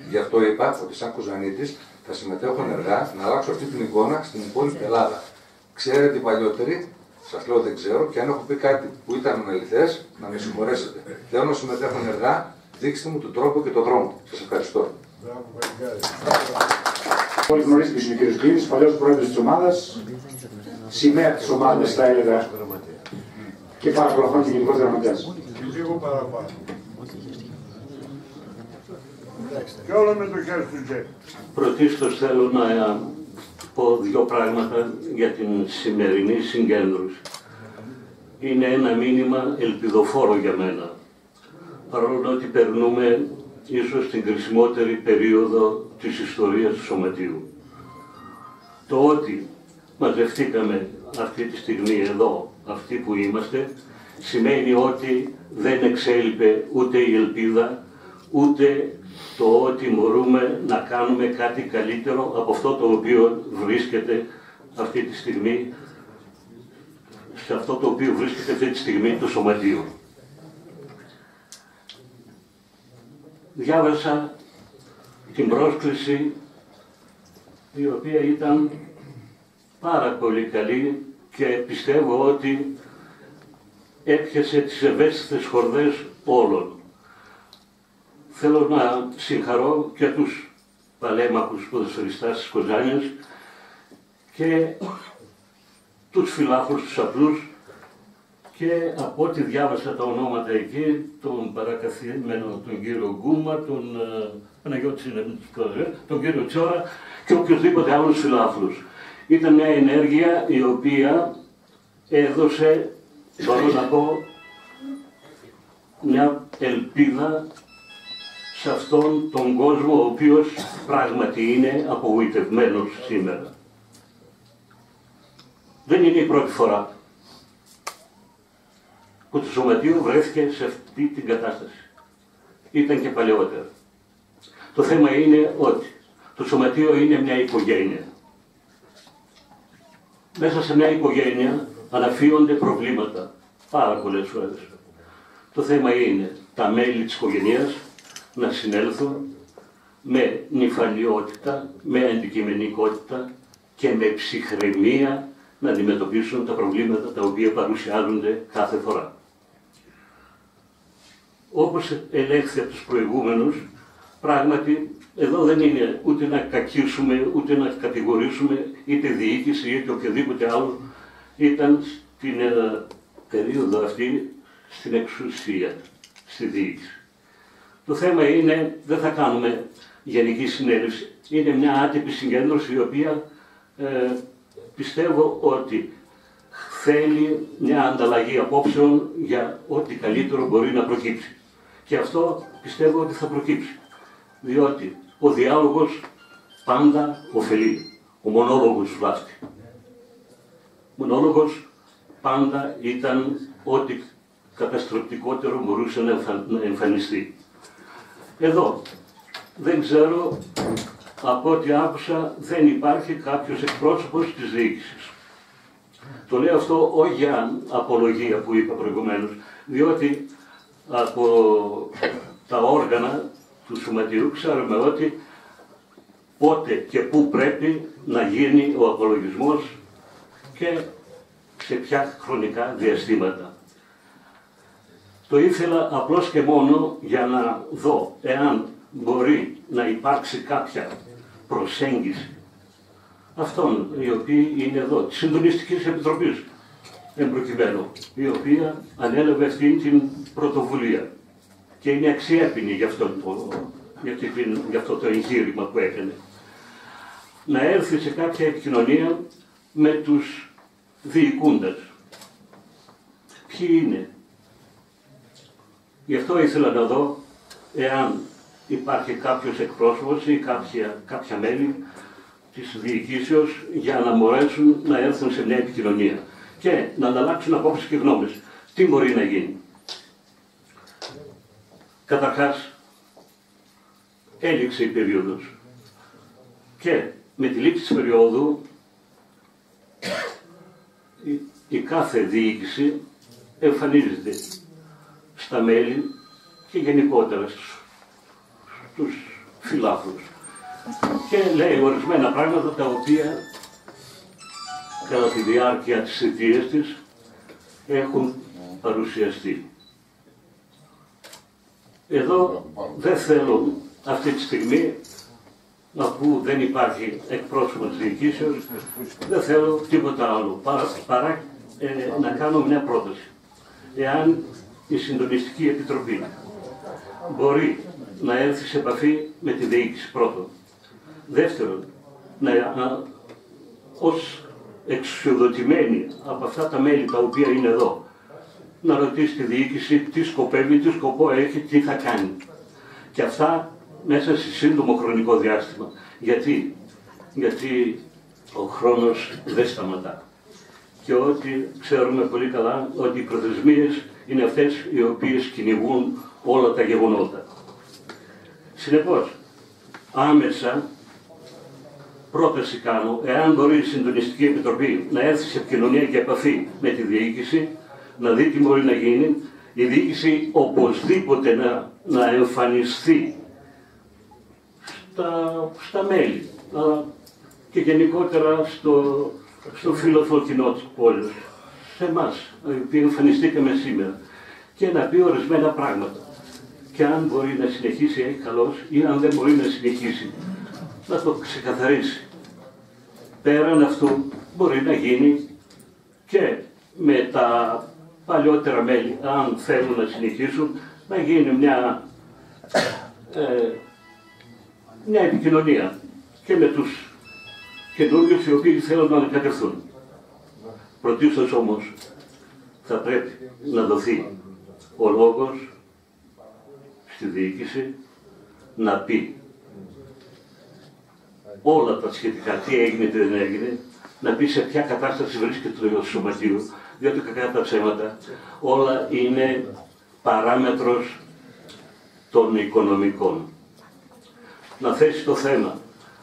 Γι' αυτό είπα ότι σαν Κοζανίτη θα συμμετέχω ενεργά να αλλάξω αυτή την εικόνα στην υπόλοιπη Ελλάδα. Ξέρετε οι παλιότεροι, σας λέω δεν ξέρω, και αν έχω πει κάτι που ήταν αληθέ, να με συγχωρέσετε. Θέλω να συμμετέχω ενεργά, δείξτε μου τον τρόπο και τον δρόμο. Σας ευχαριστώ. Όλοι γνωρίζετε ποιος είναι ο κύριος Κλίνης, παλιός πρόεδρος της ομάδας, σημαία της ομάδας θα έλεγα και πάρα πολλά χρόνια γενικός γραμματέας. Λίγο παραπάνω. Και όλο με το χέρι του τζέπ. Πρωτίστως θέλω να πω δύο πράγματα για την σημερινή συγκέντρωση. Είναι ένα μήνυμα ελπιδοφόρο για μένα. Παρόλο ότι περνούμε ίσως την κρισιμότερη περίοδο της ιστορίας του Σωματείου. Το ότι μαζευτήκαμε αυτή τη στιγμή εδώ, αυτοί που είμαστε, σημαίνει ότι δεν εξέλιπε ούτε η ελπίδα, ούτε το ότι μπορούμε να κάνουμε κάτι καλύτερο από αυτό το οποίο βρίσκεται αυτή τη στιγμή, σε αυτό το οποίο βρίσκεται αυτή τη στιγμή το Σωματείο. Διάβασα την πρόσκληση η οποία ήταν πάρα πολύ καλή και πιστεύω ότι έπιασε τις ευαίσθητες χορδές όλων. Θέλω να συγχαρώ και τους παλέμαχους ποδοσφαιριστάς της Κοζάνιας και τους φιλάθλους τους απλούς και από ό,τι διάβασα τα ονόματα εκεί, τον παρακαθήμενο τον κύριο Γκούμα, τον ε, Παναγιώτη Συνεπιτικό, τον κύριο Τσόρα και οποιοδήποτε άλλους φιλάθλους. Ήταν μια ενέργεια η οποία έδωσε, μπορώ να πω, μια ελπίδα σε αυτόν τον κόσμο ο οποίος πράγματι είναι απογοητευμένος σήμερα. Δεν είναι η πρώτη φορά που το Σωματείο βρέθηκε σε αυτή την κατάσταση. Ήταν και παλαιότερα. Το θέμα είναι ότι το Σωματείο είναι μια οικογένεια. Μέσα σε μια οικογένεια αναφύονται προβλήματα πάρα πολλές φορές. Το θέμα είναι τα μέλη της οικογένειας να συνέλθουν με νυφαλιότητα, με αντικειμενικότητα και με ψυχραιμία να αντιμετωπίσουν τα προβλήματα τα οποία παρουσιάζονται κάθε φορά. Όπως ελέγχθη από τους προηγούμενους, πράγματι εδώ δεν είναι ούτε να κακίσουμε, ούτε να κατηγορήσουμε είτε διοίκηση είτε οποιοδήποτε άλλο ήταν στην ε, περίοδο αυτή στην εξουσία, στη διοίκηση. Το θέμα είναι, δεν θα κάνουμε γενική συνέλευση, είναι μια άτυπη συγκέντρωση η οποία ε, πιστεύω ότι θέλει μια ανταλλαγή απόψεων για ό,τι καλύτερο μπορεί να προκύψει. Και αυτό πιστεύω ότι θα προκύψει. Διότι ο διάλογος πάντα ωφελεί. Ο μονόλογος βλάφτει. Ο μονόλογος πάντα ήταν ό,τι καταστροφικότερο μπορούσε να εμφανιστεί. Εδώ δεν ξέρω, από ό,τι άκουσα δεν υπάρχει κάποιος εκπρόσωπος της διοίκησης. Το λέω αυτό όχι για απολογία που είπα προηγουμένως, διότι από τα όργανα του Σωματείου ξέρουμε ότι πότε και πού πρέπει να γίνει ο απολογισμός και σε ποια χρονικά διαστήματα. Το ήθελα απλώς και μόνο για να δω εάν μπορεί να υπάρξει κάποια προσέγγιση αυτών οι οποίοι είναι εδώ, της Συντονιστικής Επιτροπής εμπροκειμένου, η οποία ανέλαβε αυτή την πρωτοβουλία και είναι αξιέπινη για αυτό το, για, για αυτό το εγχείρημα που έκανε. Να έρθει σε κάποια επικοινωνία με τους διοικούντες. Ποιοι είναι; Γι' αυτό ήθελα να δω εάν υπάρχει κάποιος εκπρόσωπος ή κάποια, κάποια μέλη της διοικήσεως για να μπορέσουν να έρθουν σε μια επικοινωνία και να ανταλλάξουν απόψεις και γνώμες. Τι μπορεί να γίνει; Καταρχάς, έληξε η περίοδος και με τη λήξη της περίοδου η, η κάθε διοίκηση εμφανίζεται στα μέλη και γενικότερα στους φιλάθλους και λέει ορισμένα πράγματα τα οποία κατά τη διάρκεια της αιτίας της έχουν παρουσιαστεί. Εδώ δεν θέλω αυτή τη στιγμή, αφού δεν υπάρχει εκπρόσωπος της διοικήσεως, δεν θέλω τίποτα άλλο, παρά, παρά ε, να κάνω μια πρόταση. Εάν η Συντονιστική Επιτροπή μπορεί να έρθει σε επαφή με τη διοίκηση πρώτον. Δεύτερον, να, να, ως εξουσιοδοτημένη από αυτά τα μέλη τα οποία είναι εδώ, να ρωτήσει τη διοίκηση τι σκοπεύει, τι σκοπό έχει, τι θα κάνει. Και αυτά μέσα σε σύντομο χρονικό διάστημα. Γιατί, Γιατί ο χρόνος δεν σταματά. Και ότι ξέρουμε πολύ καλά ότι οι προθεσμίες είναι αυτές οι οποίες κυνηγούν όλα τα γεγονότα. Συνεπώς, άμεσα πρόταση κάνω, εάν μπορεί η Συντονιστική Επιτροπή να έρθει σε επικοινωνία και επαφή με τη διοίκηση, να δει τι μπορεί να γίνει, η διοίκηση οπωσδήποτε να, να εμφανιστεί στα, στα μέλη, αλλά και γενικότερα στο, στο φίλο κοινό της πόλης, σε εμάς, που εμφανιστήκαμε σήμερα, και να πει ορισμένα πράγματα. Και αν μπορεί να συνεχίσει έχει καλώς ή αν δεν μπορεί να συνεχίσει να το ξεκαθαρίσει. Πέραν αυτού μπορεί να γίνει και με τα παλιότερα μέλη, αν θέλουν να συνεχίσουν, να γίνει μια, ε, μια επικοινωνία και με τους καινούριους οι οποίοι θέλουν να ανακατευθούν. Πρωτίστως όμως θα πρέπει να δοθεί ο λόγος στη διοίκηση να πει όλα τα σχετικά, τι έγινε, τι δεν έγινε, να πει σε ποια κατάσταση βρίσκεται το σωματείο, διότι κακά τα ψέματα όλα είναι παράμετρος των οικονομικών. Να θέσει το θέμα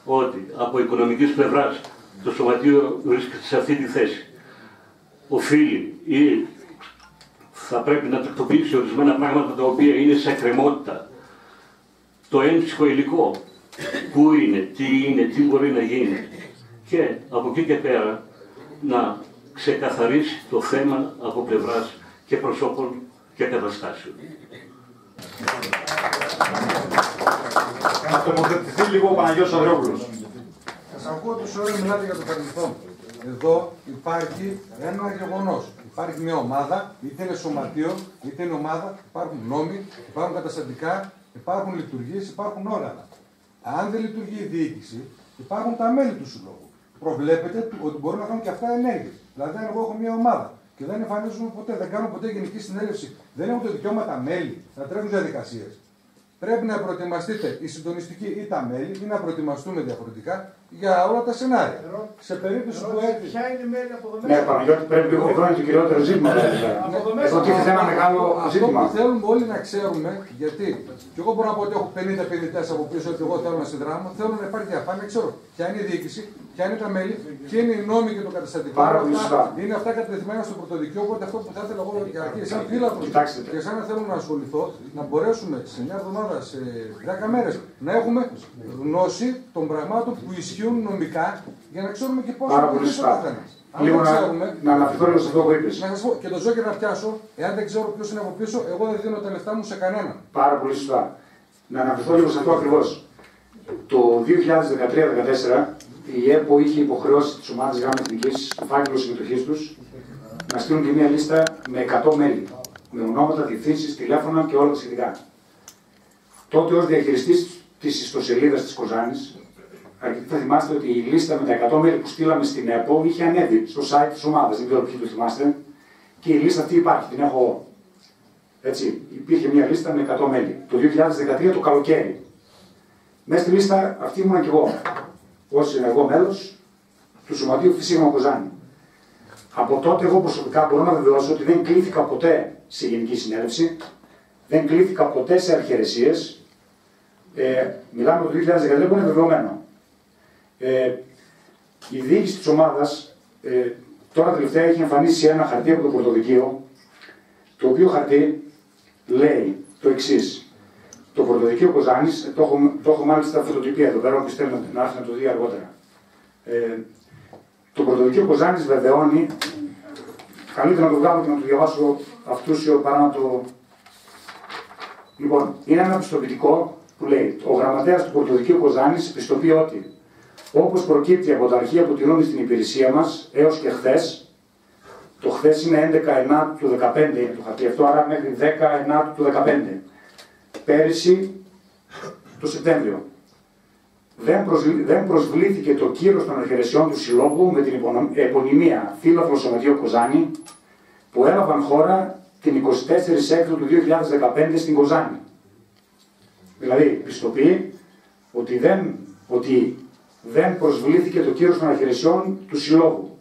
ότι από οικονομικής πλευράς το σωματείο βρίσκεται σε αυτή τη θέση. Οφείλει ή θα πρέπει να τακτοποιήσει ορισμένα πράγματα τα οποία είναι σε εκκρεμότητα. Το έμψυχο υλικό, πού είναι, τι είναι, τι μπορεί να γίνει. Και από εκεί και πέρα να ξεκαθαρίσει το θέμα από πλευράς και προσώπων και καταστάσεων. Να τοποθετηθεί λίγο ο Παναγιώτης Ανδρέοπουλος. Σας ακούω τόσο ώρα μιλάτε για το παρελθόν. Εδώ υπάρχει ένα γεγονός. Υπάρχει μια ομάδα, είτε είναι σωματείο, είτε είναι ομάδα, υπάρχουν νόμοι, υπάρχουν καταστατικά, υπάρχουν λειτουργίες, υπάρχουν όργανα. Αν δεν λειτουργεί η διοίκηση, υπάρχουν τα μέλη του συλλόγου. Προβλέπετε ότι μπορούν να κάνουν και αυτά ενέργειες. Δηλαδή, αν εγώ έχω μια ομάδα και δεν εμφανίζομαι ποτέ, δεν κάνω ποτέ γενική συνέλευση, δεν έχω το δικαίωμα τα μέλη να τρέχουν διαδικασίες. Πρέπει να προετοιμαστείτε οι συντονιστικοί ή τα μέλη ή να προετοιμαστούμε διαφορετικά για όλα τα σενάρια. Σε περίπτωση που έρθει. Ποια είναι η μέλη από εδώ Ναι, Παναγιώτη, πρέπει λίγο εδώ είναι το κυριότερο ζήτημα. Εδώ τίθεται ένα μεγάλο ζήτημα. Αυτό που θέλουμε όλοι να ξέρουμε, γιατί και εγώ μπορώ να πω ότι έχω 50 επενδυτέ από πίσω, ότι εγώ θέλω να συνδράμω, θέλω να υπάρχει διαφάνεια, ξέρω ποια είναι η διοίκηση, ποια είναι τα μέλη, ποια είναι οι νόμοι και το καταστατικό. Πάρα πολύ σωστά. Είναι αυτά κατευθυμένα στο πρωτοδικείο, οπότε αυτό που θα ήθελα εγώ για αρχή, σαν φύλακο και σαν να θέλω να ασχοληθώ, να μπορέσουμε σε μια εβδομάδα, σε 10 μέρες, να έχουμε γνώση των πραγμάτων που ισχύουν νομικά για να ξέρουμε και πώς Πάρα πολύ σωστά. Αν Λίγο δεν να, ξέρουμε, να αναφερθώ λίγο σε αυτό που είπες. να σας πω και το ζώκι να πιάσω, εάν δεν ξέρω ποιος είναι από πίσω, εγώ δεν δίνω τα λεφτά μου σε κανέναν. Πάρα πολύ σωστά. Να αναφερθώ λίγο σε αυτό ακριβώς. Το 2013-2014 η ΕΠΟ είχε υποχρεώσει τις ομάδες γάμμα εθνικής στο φάκελος συμμετοχής τους να στείλουν και μία λίστα με 100 μέλη. Με ονόματα, διευθύνσεις, τηλέφωνα και όλα τα σχετικά. Τότε ως διαχειριστής της ιστοσελίδας της Κοζάνης, αρκετοί θα θυμάστε ότι η λίστα με τα 100 μέλη που στείλαμε στην ΕΠΟ είχε ανέβει στο site της ομάδας. Δεν ξέρω ποιοι το θυμάστε. Και η λίστα αυτή υπάρχει, την έχω εγώ. Έτσι, υπήρχε μια λίστα με 100 μέλη. Το 2013 το καλοκαίρι. Μέσα στη λίστα αυτή ήμουν και εγώ. Ω ενεργό μέλος του Σωματείου Φυσίγμα Κοζάνη. Από τότε, εγώ προσωπικά μπορώ να βεβαιώσω ότι δεν κλήθηκα ποτέ σε γενική συνέλευση, δεν κλήθηκα ποτέ σε αρχαιρεσίες. Ε, μιλάμε το 2013 που είναι βεβαιωμένο. Ε, η διοίκηση της ομάδας ε, τώρα τελευταία έχει εμφανίσει ένα χαρτί από το Πρωτοδικείο, το οποίο χαρτί λέει το εξής. Το Πρωτοδικείο Κοζάνης, το, έχω, το έχω μάλιστα φωτοτυπία εδώ πέρα, όποιο θέλει να έρθει να το δει αργότερα. Ε, το Πρωτοδικείο Κοζάνης βεβαιώνει, καλύτερα να το βγάλω και να το διαβάσω αυτούσιο παρά να το. Λοιπόν, είναι ένα πιστοποιητικό που λέει: Ο γραμματέας του Πρωτοδικείου Κοζάνης πιστοποιεί ότι όπως προκύπτει από τα αρχεία που τηρούνται στην υπηρεσία μας έως και χθες, το χθες είναι 11 του 15 είναι το χαρτί αυτό, άρα μέχρι 10 του 15. Πέρυσι το Σεπτέμβριο. Δεν, προσλη... δεν προσβλήθηκε το κύρος των αρχαιρεσιών του Συλλόγου με την υπονο- επωνυμία Φίλαθλος Σωματείο Κοζάνη που έλαβαν χώρα την 24 Έκτου του 2015 στην Κοζάνη. Δηλαδή, πιστοποιεί ότι δεν, ότι δεν προσβλήθηκε το κύρος των αρχαιρεσιών του Συλλόγου.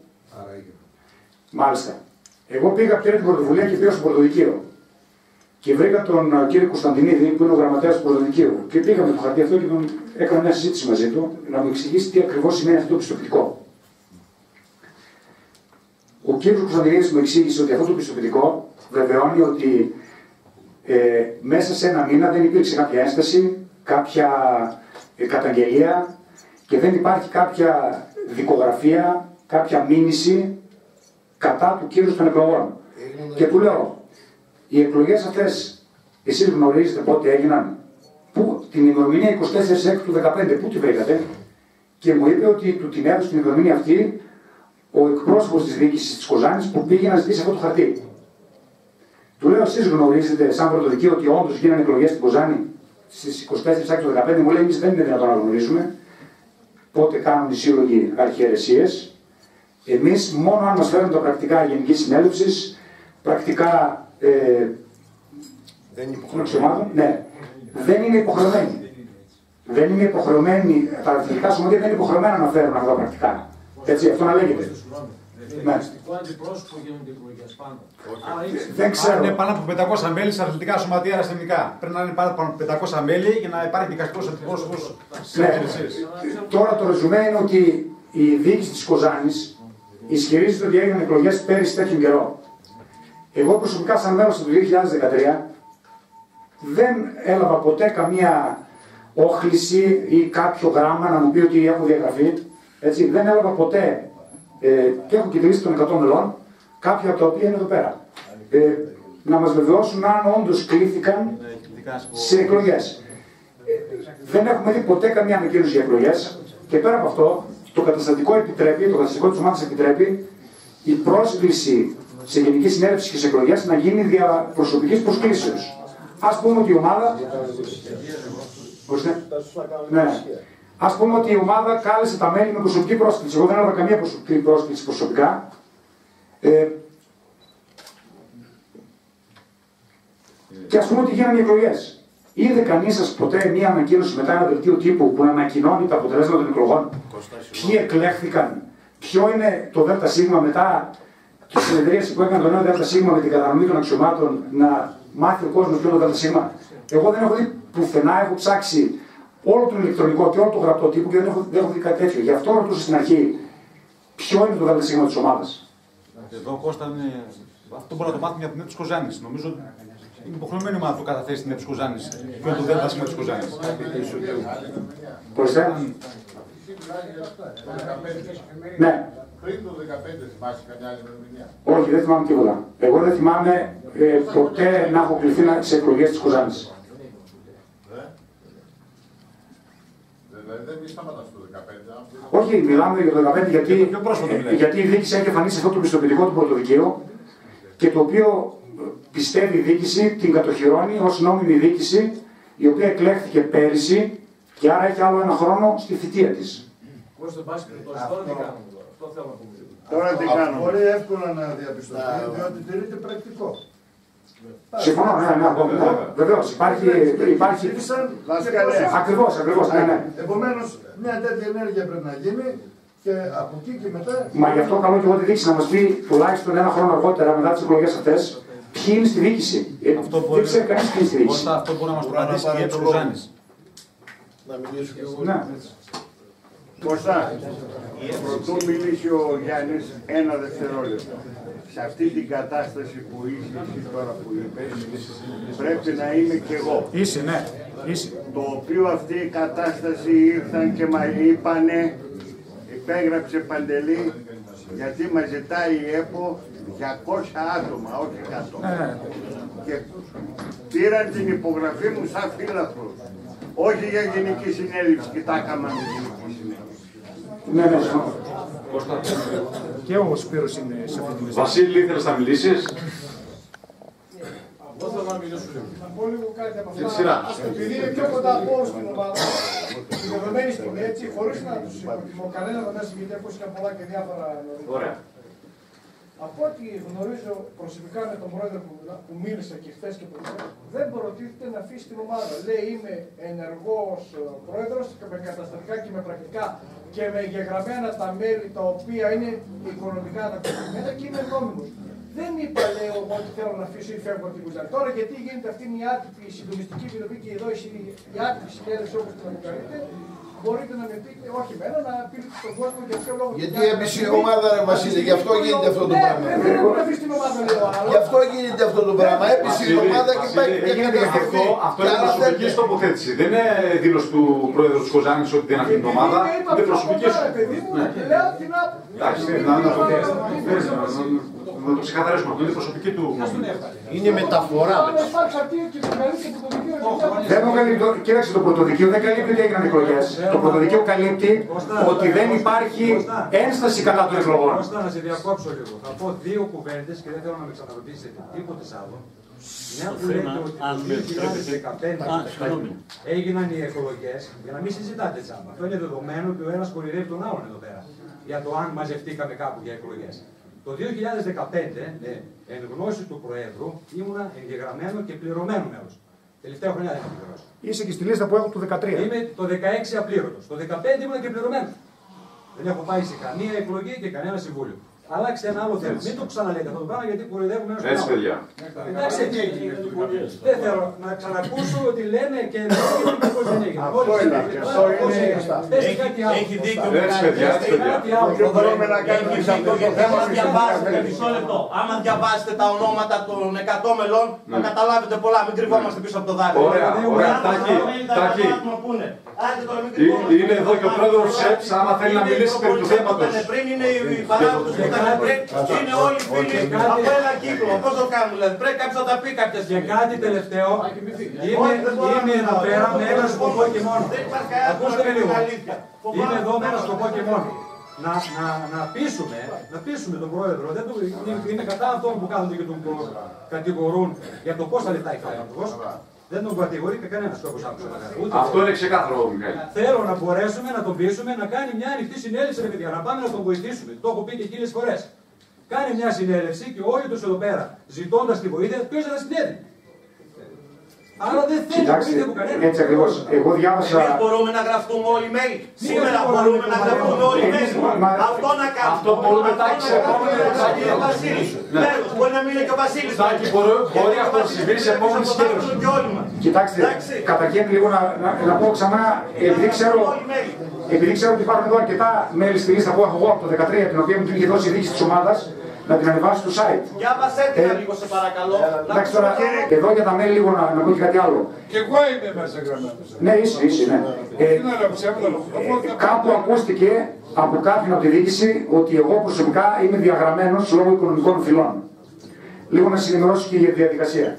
Μάλιστα. Εγώ πήγα, πήρα την πρωτοβουλία και πήγα στο Πρωτοδικείο. Και βρήκα τον uh, κύριο Κωνσταντινίδη, που είναι ο γραμματέας του Πρωτοδικείου. Και πήγαμε το χαρτί αυτό και τον έκανα μια συζήτηση μαζί του να μου εξηγήσει τι ακριβώς σημαίνει αυτό το πιστοποιητικό. Ο κύριος Κωνσταντινίδης μου εξήγησε ότι αυτό το πιστοποιητικό βεβαιώνει ότι ε, μέσα σε ένα μήνα δεν υπήρξε κάποια ένσταση, κάποια ε, καταγγελία και δεν υπάρχει κάποια δικογραφία, κάποια μήνυση κατά του κύριου των εκλογών. Και του λέω, οι εκλογές αυτές, εσείς γνωρίζετε πότε έγιναν. Πού, την ημερομηνία 24 του 2015, πού τη βρήκατε. Και μου είπε ότι του την έδωσε την ημερομηνία αυτή ο εκπρόσωπος της διοίκησης της Κοζάνης που πήγε να ζητήσει αυτό το χαρτί. Του λέω, εσείς γνωρίζετε, σαν πρωτοδικείο, ότι όντως γίνανε εκλογές στην Κοζάνη στις 24 του 2015. Μου λέει, εμείς δεν είναι δυνατόν να γνωρίζουμε πότε κάνουν οι σύλλογοι αρχιερεσίε. Εμείς, μόνο αν μας φέρουν τα πρακτικά γενικής συνέλευσης, πρακτικά ε, Δεν είναι υποχρεωμένοι. Ναι, δεν είναι υποχρεωμένοι. Δεν είναι υποχρεωμένοι, τα αθλητικά σωματεία δεν είναι υποχρεωμένα να φέρουν αυτά τα πρακτικά. Έτσι, αυτό να λέγεται. Ναι. αντιπρόσωπο γίνονται εκλογές πάντα. Δεν ξέρω. Αν είναι πάνω από 500 μέλη σε αθλητικά σωματεία αεραστημικά. Πρέπει να είναι πάνω από 500 μέλη για να υπάρχει δικαστικός αντιπρόσωπος στι Ναι. υπηρεσίε. Τώρα το ρεζουμέ είναι ότι η διοίκηση της Κοζάνης ισχυρίζεται ότι έγιναν εκλογές πέρυσι τέτοιον καιρό. Εγώ προσωπικά σαν μέρος του 2013 δεν έλαβα ποτέ καμία όχληση ή κάποιο γράμμα να μου πει ότι έχω διαγραφεί. Έτσι, δεν έλαβα ποτέ ε, και έχω και τη λίστα των 100 μελών, κάποια από τα οποία είναι εδώ πέρα. Ε, να μας βεβαιώσουν αν όντως κλήθηκαν σε εκλογές. Δεν έχουμε δει ποτέ καμία ανακοίνωση για εκλογές και πέρα από αυτό, το καταστατικό επιτρέπει, το καταστατικό της ομάδας επιτρέπει η πρόσκληση σε γενική συνέλευση και σε εκλογές να γίνει δια προσωπικής προσκλήσεως. Α πούμε ότι η ομάδα. Ναι. Α πούμε ότι η ομάδα κάλεσε τα μέλη με προσωπική πρόσκληση. Εγώ δεν έλαβα καμία προσωπική πρόσκληση προσωπικά. Ε, και ας πούμε ότι γίνανε οι εκλογές. Είδε κανείς σας ποτέ μία ανακοίνωση μετά ένα δελτίο τύπου που ανακοινώνει τα αποτελέσματα των εκλογών; Ποιοι εκλέχθηκαν, ποιο είναι το ΔΣ μετά τη συνεδρίαση που έκανε το νέο ΔΣ με την κατανομή των αξιωμάτων να μάθει ο κόσμος ποιο είναι το ΔΣ; Εγώ δεν έχω δει πουθενά, έχω ψάξει όλο το ηλεκτρονικό και όλο το γραπτό τύπο και δεν έχω, δεν έχω δει κάτι τέτοιο. Γι' αυτό ρωτούσα στην αρχή ποιο είναι το ΔΣ της ομάδας. Εδώ Κώστας είναι... Αυτό μπορεί να το μάθει μια την τη Κοζάνης. Νομίζω είναι υποχρεωμένη ομάδα να το καταθέσει στην Κοζάνης. Ποιο είναι το ΔΣ τη Κοζάνης. Ορίστε. Ναι. Πριν το 2015 θυμάσαι καμιά άλλη ημερομηνία; Όχι, δεν θυμάμαι τίποτα. Εγώ δεν θυμάμαι ε, ποτέ να έχω κληθεί σε εκλογές της Κοζάνης. Δηλαδή δεν μη σταματάς το 2015. Όχι, μιλάμε για το 2015 γιατί, γιατί η διοίκηση έχει εμφανίσει αυτό το πιστοποιητικό του πρωτοδικαίου και το οποίο πιστεύει η διοίκηση την κατοχυρώνει ως νόμιμη διοίκηση η οποία εκλέχθηκε πέρυσι και άρα έχει άλλο ένα χρόνο στη θητεία της. Τώρα τι κάνουμε; Πολύ εύκολα να διαπιστωθεί, διότι τηρείται πρακτικό. Συμφωνώ, ναι, ναι, ναι, βεβαίως. Υπάρχει. υπάρχει... Ακριβώς, ακριβώς. Ναι, ναι. Επομένως, μια τέτοια ενέργεια πρέπει να γίνει και από εκεί και μετά. Μα γι' αυτό καλό και εγώ τη δείξη να μας πει τουλάχιστον ένα χρόνο αργότερα μετά τις εκλογές αυτές ποιοι είναι στη διοίκηση. Αυτό Δεν ξέρει κανείς ποιοι είναι στη διοίκηση. Κώστα, αυτό μπορεί να μας το απαντήσει και η Κοζάνη. Να μιλήσω και εγώ. Ναι. Κωστά, πρωτού μιλήσει ο Γιάννης ένα δευτερόλεπτο. Σε αυτή την κατάσταση που είσαι εσύ τώρα που είπες, πρέπει να είμαι κι εγώ. Είσαι, ναι. Είσαι. Το οποίο αυτή η κατάσταση ήρθαν και μα είπανε, υπέγραψε Παντελή, γιατί μας ζητάει η ΕΠΟ 200 άτομα, όχι 100. Ναι. Και πήραν την υπογραφή μου σαν φύλαθρος. Όχι για γενική συνέλευση, κοιτάκαμε με γενική συνέλευση. Ναι, ναι, Κώστα. Και ο Σπύρος είναι σε αυτή τη λίστα. Βασίλη, ήθελες να μιλήσεις; Εγώ θέλω να μιλήσω λίγο. Να πω λίγο κάτι από Τη αυτά. σειρά. Επειδή είναι πιο κοντά από όλους στην ομάδα, τη δεδομένη στιγμή, έτσι, χωρίς να τους υποτιμώ κανένα από μέσα, γιατί ακούστηκαν πολλά και διάφορα νωρίτερα. Ωραία. Από ό,τι γνωρίζω προσωπικά με τον πρόεδρο που, που μίλησε και χθες και προχθέ, δεν προτίθεται να αφήσει την ομάδα. Λέει είμαι ενεργός πρόεδρος με καταστατικά και με πρακτικά και με εγγεγραμμένα τα μέλη τα οποία είναι οικονομικά αναπτυγμένα και είμαι νόμιμος. Δεν είπα, λέω, εγώ ότι θέλω να αφήσω ή φεύγω από την Κουζάρ. Τώρα γιατί γίνεται αυτή η άτυπη συντονιστική επιτροπή και εδώ η συ- η άτυπη συνέλευση όπως την αποκαλείτε, μπορείτε να με πείτε, όχι εμένα, να πείτε στον κόσμο για ποιο λόγο. Γιατί έπεισε η ομάδα, ρε Βασίλη, γι' αυτό γίνεται αυτό το Ναι, πράγμα. Δεν πρέπει να αφήσει την ομάδα, λέω άλλος. Γι' αυτό γίνεται αυτό το πράγμα. Έπεισε η ομάδα και πάει Βασίλη, και δεν γίνεται καταστροφή. αυτό. Αυτό Και είναι άλλα προσωπική τέτοια. τοποθέτηση. Δεν είναι δήλωση του πρόεδρου της Κοζάνης ότι δεν αφήνει την ομάδα. Είναι προσωπική σου. Ναι. Λέω την άποψη. Εντάξει, να να το να το ξεκαθαρίσουμε αυτό. Είναι προσωπική του γνώμη. Είναι μεταφορά. Αν υπάρξει αυτή και το καλύτερο που το δικαίωμα. Δεν το καλύπτει, το- κοίταξε το πρωτοδικείο, δεν καλύπτει ότι έγιναν εκλογές. Το πρωτοδικείο καλύπτει ότι δεν υπάρχει ένσταση κατά των εκλογών. Κώστα, να σε διακόψω λίγο. Θα πω δύο κουβέντες και δεν θέλω να με ξαναρωτήσετε τίποτε άλλο. Μια που λέτε ότι το 2015 έγιναν οι εκλογές για να μην συζητάτε τσάμπα. Αυτό είναι δεδομένο ότι ο ένας κορυδεύει τον άλλον εδώ πέρα. Για το αν μαζευτήκαμε κάπου για εκλογές. Το 2015, ναι, εν γνώση του Προέδρου, ήμουνα εγγεγραμμένο και πληρωμένο μέλο. Τελευταία χρονιά δεν είχα πληρώσει. Είσαι και στη λίστα που έχω του 13. Είμαι το 16 απλήρωτος. Το 15 ήμουν και πληρωμένος. Δεν έχω πάει σε καμία εκλογή και κανένα συμβούλιο. Αλλάξτε ένα άλλο θέμα. Μην το ξαναλέτε αυτό το πράγμα γιατί κοροϊδεύουμε ένα Έτσι, παιδιά. Εντάξει, δεν θέλω να ξανακούσω ότι λένε και δεν έγινε και πώ δεν έγινε. Αυτό είναι. Αυτό είναι. Πες κάτι άλλο. Έχει δίκιο. Έτσι, παιδιά, έτσι, παιδιά. Κάτι άλλο. Δεν μπορούμε να κάνουμε Έχει σε αυτό δίκιο το γιατί θέμα. άμα διαβάσετε, μισό λεπτό, άμα διαβάσετε τα ονόματα των 100 μελών, θα καταλάβετε πολλά. Μην κρυβόμαστε πίσω από το δάκρυ. Ωραία, ωραία. Τάκη, Τάκη. Είναι εδώ και ο πρόεδρος ΣΕΠΣ, άμα θέλει να μιλήσει περί του θέματος. Πριν είναι οι παράγοντες που ήταν πριν, είναι όλοι φίλοι από ένα κύκλο. Πώς το κάνουμε, δηλαδή. Πρέπει κάποιος να τα πει κάποια Και στιγμή. κάτι τελευταίο, είμαι, είμαι εδώ πέρα με ένα σκοπό και μόνο. Ακούστε με λίγο. Είμαι εδώ με ένα σκοπό και μόνο. Να, να, να, πείσουμε, να πείσουμε τον πρόεδρο. Δεν το, είναι, είναι κατά αυτών που κάθονται και τον προ- κατηγορούν για το πόσα λεφτά έχει φάει ο άνθρωπος. Δεν τον κατηγορεί και κανένας όπω άκουσας. Ούτε Αυτό είναι ξεκάθαρο, Μιχαήλ. Θέλω να μπορέσουμε να τον πείσουμε να κάνει μια ανοιχτή συνέλευση, ρε παιδιά, να πάμε να τον βοηθήσουμε. Το έχω πει και χίλιες φορές. Κάνει μια συνέλευση και όλοι τους εδώ πέρα ζητώντας τη βοήθεια, ποιο θα την έδινε. Άρα δεν θέλει Κοιτάξτε, βοήθεια από κανένα. έτσι ακριβώς. Εγώ διάβασα. Εμείς μπορούμε να γραφτούμε όλοι mail. Σήμερα μπορούμε να γραφτούμε όλοι mail. Μα- Αυτό να κάνουμε. Αυτό μπορούμε, Τάκη, σε επόμενη Τάκη, ο Βασίλης. Ναι. Μέρος, Μπορεί να μην είναι και ο Βασίλης. Τάκη, μπορεί- μπορεί αυτό να συμβεί σε επόμενη Θα συνέλευση. πάρουμε και όλοι μας. Κοιτάξτε, Εντάξει. καταρχήν λίγο να, να, να πω ξανά, επειδή ξέρω, Όλοι mail. επειδή ξέρω ότι υπάρχουν εδώ αρκετά μέλη στη λίστα που έχω εγώ από το 13, την οποία μου την είχε δώσει η διοίκηση της ομάδας, να την ανεβάσει στο site. Διάβασέ την Ε, λίγο σε παρακαλώ. Να Εντάξει τώρα, εδώ για τα μέλη λίγο να, να πω και κάτι άλλο. Και εγώ είμαι μέσα γραμμένο. Ναι, είσαι, είσαι, ναι. Ε, Τι να λέω ψέματα, ε, κάπου ακούστηκε από κάποιον από τη διοίκηση ότι εγώ προσωπικά είμαι διαγραμμένος λόγω οικονομικών οφειλών. Λίγο να συνημερώσω και για τη διαδικασία.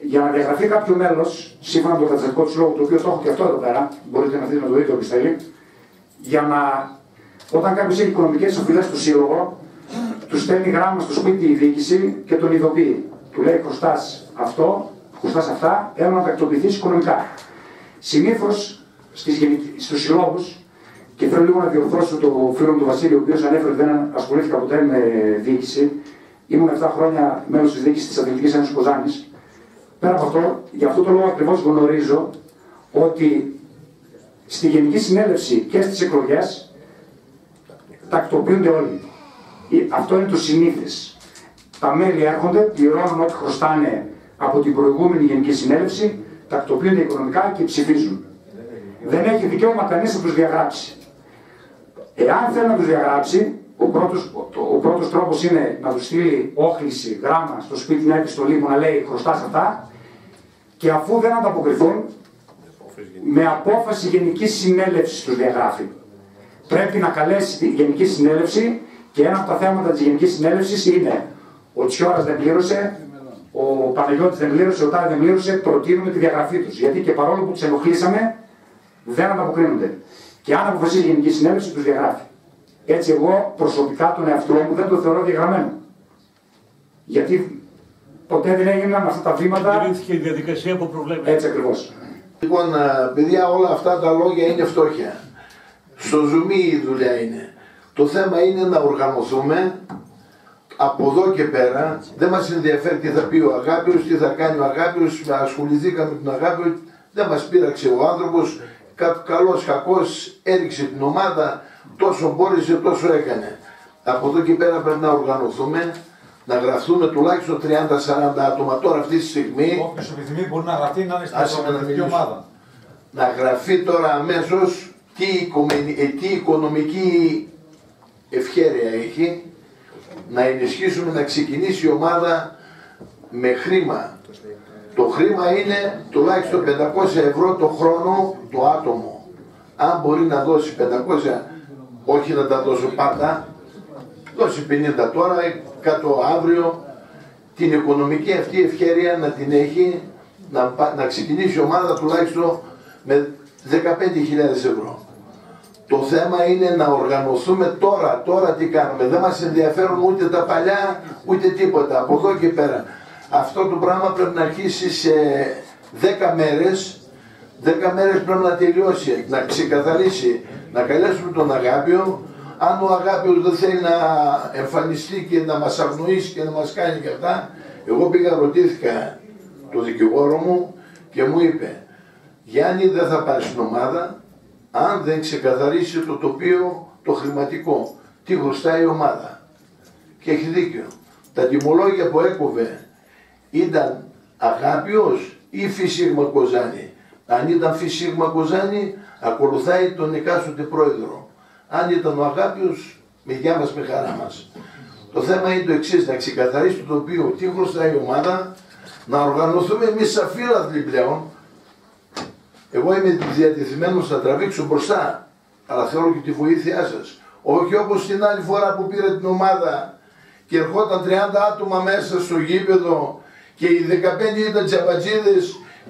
Για να διαγραφεί κάποιο μέλος, σύμφωνα με το καταστατικό του λόγου, το οποίο το έχω και αυτό εδώ πέρα, μπορείτε να δείτε να το δείτε όποιο θέλει, για να, όταν κάποιος έχει οικονομικές οφειλές στο σύλλογο, τους στέλνει γράμμα στο σπίτι η διοίκηση και τον ειδοποιεί. Του λέει χρωστά αυτό, χρωστά αυτά, έλα να τακτοποιηθεί οικονομικά. Συνήθως στους συλλόγους, και θέλω λίγο να διορθώσω το φίλο μου τον Βασίλη, ο οποίος ανέφερε ότι δεν ασχολήθηκα ποτέ με διοίκηση. Ήμουν 7 χρόνια μέλος της διοίκησης της Αθλητικής Ένωσης Κοζάνη. Πέρα από αυτό, γι' αυτό το λόγο ακριβώς γνωρίζω ότι στη Γενική Συνέλευση και στις εκλογές τακτοποιούνται όλοι. Ε, Αυτό είναι το συνήθις. Τα μέλη έρχονται, πληρώνουν ό,τι χρωστάνε από την προηγούμενη Γενική Συνέλευση, τακτοποιούνται οικονομικά και ψηφίζουν. Δεν έχει δικαίωμα κανείς να τους διαγράψει. Εάν θέλει να τους διαγράψει, ο πρώτος, ο, ο πρώτος τρόπος είναι να τους στείλει όχληση, γράμμα στο σπίτι, μια επιστολή που να λέει χρωστά αυτά και αφού δεν ανταποκριθούν, με απόφαση Γενικής Συνέλευσης τους διαγράφει. Πρέπει να καλέσει τη Γενική Συνέλευση και ένα από τα θέματα της Γενικής Συνέλευσης είναι ο Τσιόρα δεν πλήρωσε, ο Παναγιώτης δεν πλήρωσε, ο Τάδε δεν πλήρωσε, προτείνουμε τη διαγραφή τους. Γιατί και παρόλο που τους ενοχλήσαμε, δεν ανταποκρίνονται. Και αν αποφασίσει η Γενική Συνέλευση, τους διαγράφει. Έτσι, εγώ προσωπικά τον εαυτό μου δεν το θεωρώ διαγραμμένο. Γιατί ποτέ δεν έγιναν αυτά τα βήματα. Κινήθηκε η διαδικασία που προβλέπεται. Έτσι ακριβώς. Λοιπόν, α, παιδιά, όλα αυτά τα λόγια είναι φτώχεια. Στο ζουμί η δουλειά είναι. Το θέμα είναι να οργανωθούμε από εδώ και πέρα. Δεν μας ενδιαφέρει τι θα πει ο Αγάπιος, τι θα κάνει ο Αγάπιος. Ασχοληθήκαμε με τον Αγάπιο. Δεν μας πείραξε ο άνθρωπος. Κα, καλός, κακός, έριξε την ομάδα. Τόσο μπόρεσε, τόσο έκανε. Από εδώ και πέρα πρέπει να οργανωθούμε. Να γραφτούμε τουλάχιστον 30-40 άτομα τώρα αυτή τη στιγμή. Όποιος επιθυμεί μπορεί να γραφτεί να είναι στην Άσε με να προοδευτική μιλήσω. ομάδα. να γραφεί τώρα αμέσως τι, οικομενη- ε, τι οικονομική ευχέρεια έχει, να ενισχύσουμε να ξεκινήσει η ομάδα με χρήμα. Το χρήμα είναι τουλάχιστον 500 ευρώ το χρόνο το άτομο. Αν μπορεί να δώσει 500, όχι να τα δώσω πάντα, δώσει 50 τώρα, 100 αύριο, την οικονομική αυτή ευχέρεια να την έχει, να, πα- να ξεκινήσει η ομάδα τουλάχιστον με 15.000 ευρώ. Το θέμα είναι να οργανωθούμε τώρα, τώρα τι κάνουμε. Δεν μας ενδιαφέρουν ούτε τα παλιά, ούτε τίποτα. Από εδώ και πέρα. Αυτό το πράγμα πρέπει να αρχίσει σε 10 μέρες. 10 μέρες πρέπει να τελειώσει, να ξεκαθαρίσει, να καλέσουμε τον Αγάπιο. Αν ο Αγάπιος δεν θέλει να εμφανιστεί και να μας αγνοήσει και να μας κάνει και αυτά, εγώ πήγα ρωτήθηκα τον δικηγόρο μου και μου είπε Γιάννη δεν θα πάρεις στην ομάδα αν δεν ξεκαθαρίσει το τοπίο το χρηματικό. Τι χρωστάει η ομάδα. και έχει δίκιο. Τα τιμολόγια που έκοβε ήταν αγάπιος ή φυσίγμα κοζάνη. Αν ήταν φυσίγμα κοζάνη, ακολουθάει τον εκάστοτε πρόεδρο. Αν ήταν ο αγάπιος, με γεια μας, με χαρά μας. Το θέμα είναι το εξής, να ξεκαθαρίσει το τοπίο τι χρωστάει η ομάδα, να οργανωθούμε εμείς σαν φίλαθλοι πλέον. Εγώ είμαι διατεθειμένος να τραβήξω μπροστά, αλλά θέλω και τη βοήθειά σας. Όχι όπως την άλλη φορά που πήρε την ομάδα και ερχόταν 30 άτομα μέσα στο γήπεδο και οι 15 ήταν τσαπατζίδε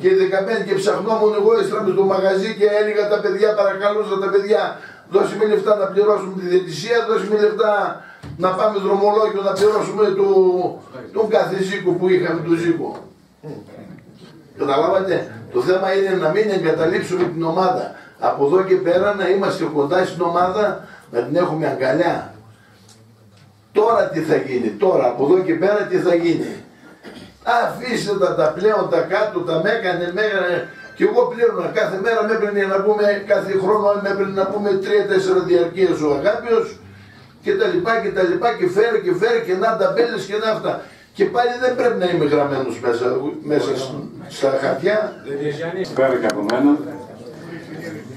και οι 15 και ψαχνόμουν εγώ έστραβε στο μαγαζί και έλεγα τα παιδιά, παρακαλούσα τα παιδιά, δώσε με λεφτά να πληρώσουμε τη διαιτησία, δώσε με λεφτά να πάμε δρομολόγιο να πληρώσουμε του, τον κάθε ζήκο που είχαμε, του ζήκο. Καταλάβατε, το θέμα είναι να μην εγκαταλείψουμε την ομάδα. Από εδώ και πέρα να είμαστε κοντά στην ομάδα, να την έχουμε αγκαλιά. Τώρα τι θα γίνει, τώρα από εδώ και πέρα τι θα γίνει. Αφήστε τα, τα πλέον, τα κάτω, τα μέκανε, μέκανε. Και εγώ πλέον κάθε μέρα με έπαιρνε να πούμε, κάθε χρόνο με έπαιρνε να πούμε τρία-τέσσερα διαρκείες ο Αγάπιος και τα λοιπά και τα λοιπά και φέρε και φέρε και να ταμπέλες και να αυτά. Και πάλι δεν πρέπει να είμαι γραμμένος μέσα, μέσα στα χαρτιά. Πέρα και από μένα.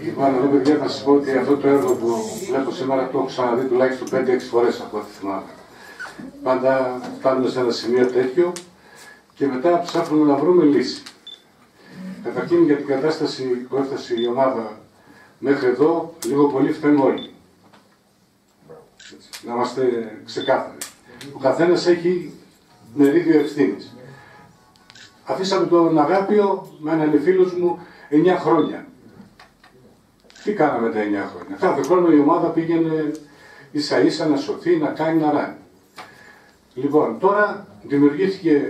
Λοιπόν, εδώ παιδιά θα σας πω ότι αυτό το έργο που βλέπω σήμερα το έχω ξαναδεί τουλάχιστον 5-6 φορές από ό,τι θυμάμαι. Πάντα φτάνουμε σε ένα σημείο τέτοιο και μετά ψάχνουμε να βρούμε λύση. Καταρχήν για την κατάσταση που έφτασε η ομάδα μέχρι εδώ, λίγο πολύ φταίνουν όλοι. Να είμαστε ξεκάθαροι. Ο καθένας έχει μερίδιο ευθύνης. Αφήσαμε τον Αγάπιο με έναν φίλος μου 9 χρόνια. Τι κάναμε τα 9 χρόνια. Κάθε χρόνο η ομάδα πήγαινε ίσα ίσα να σωθεί, να κάνει, να ράνει. Λοιπόν, τώρα δημιουργήθηκε,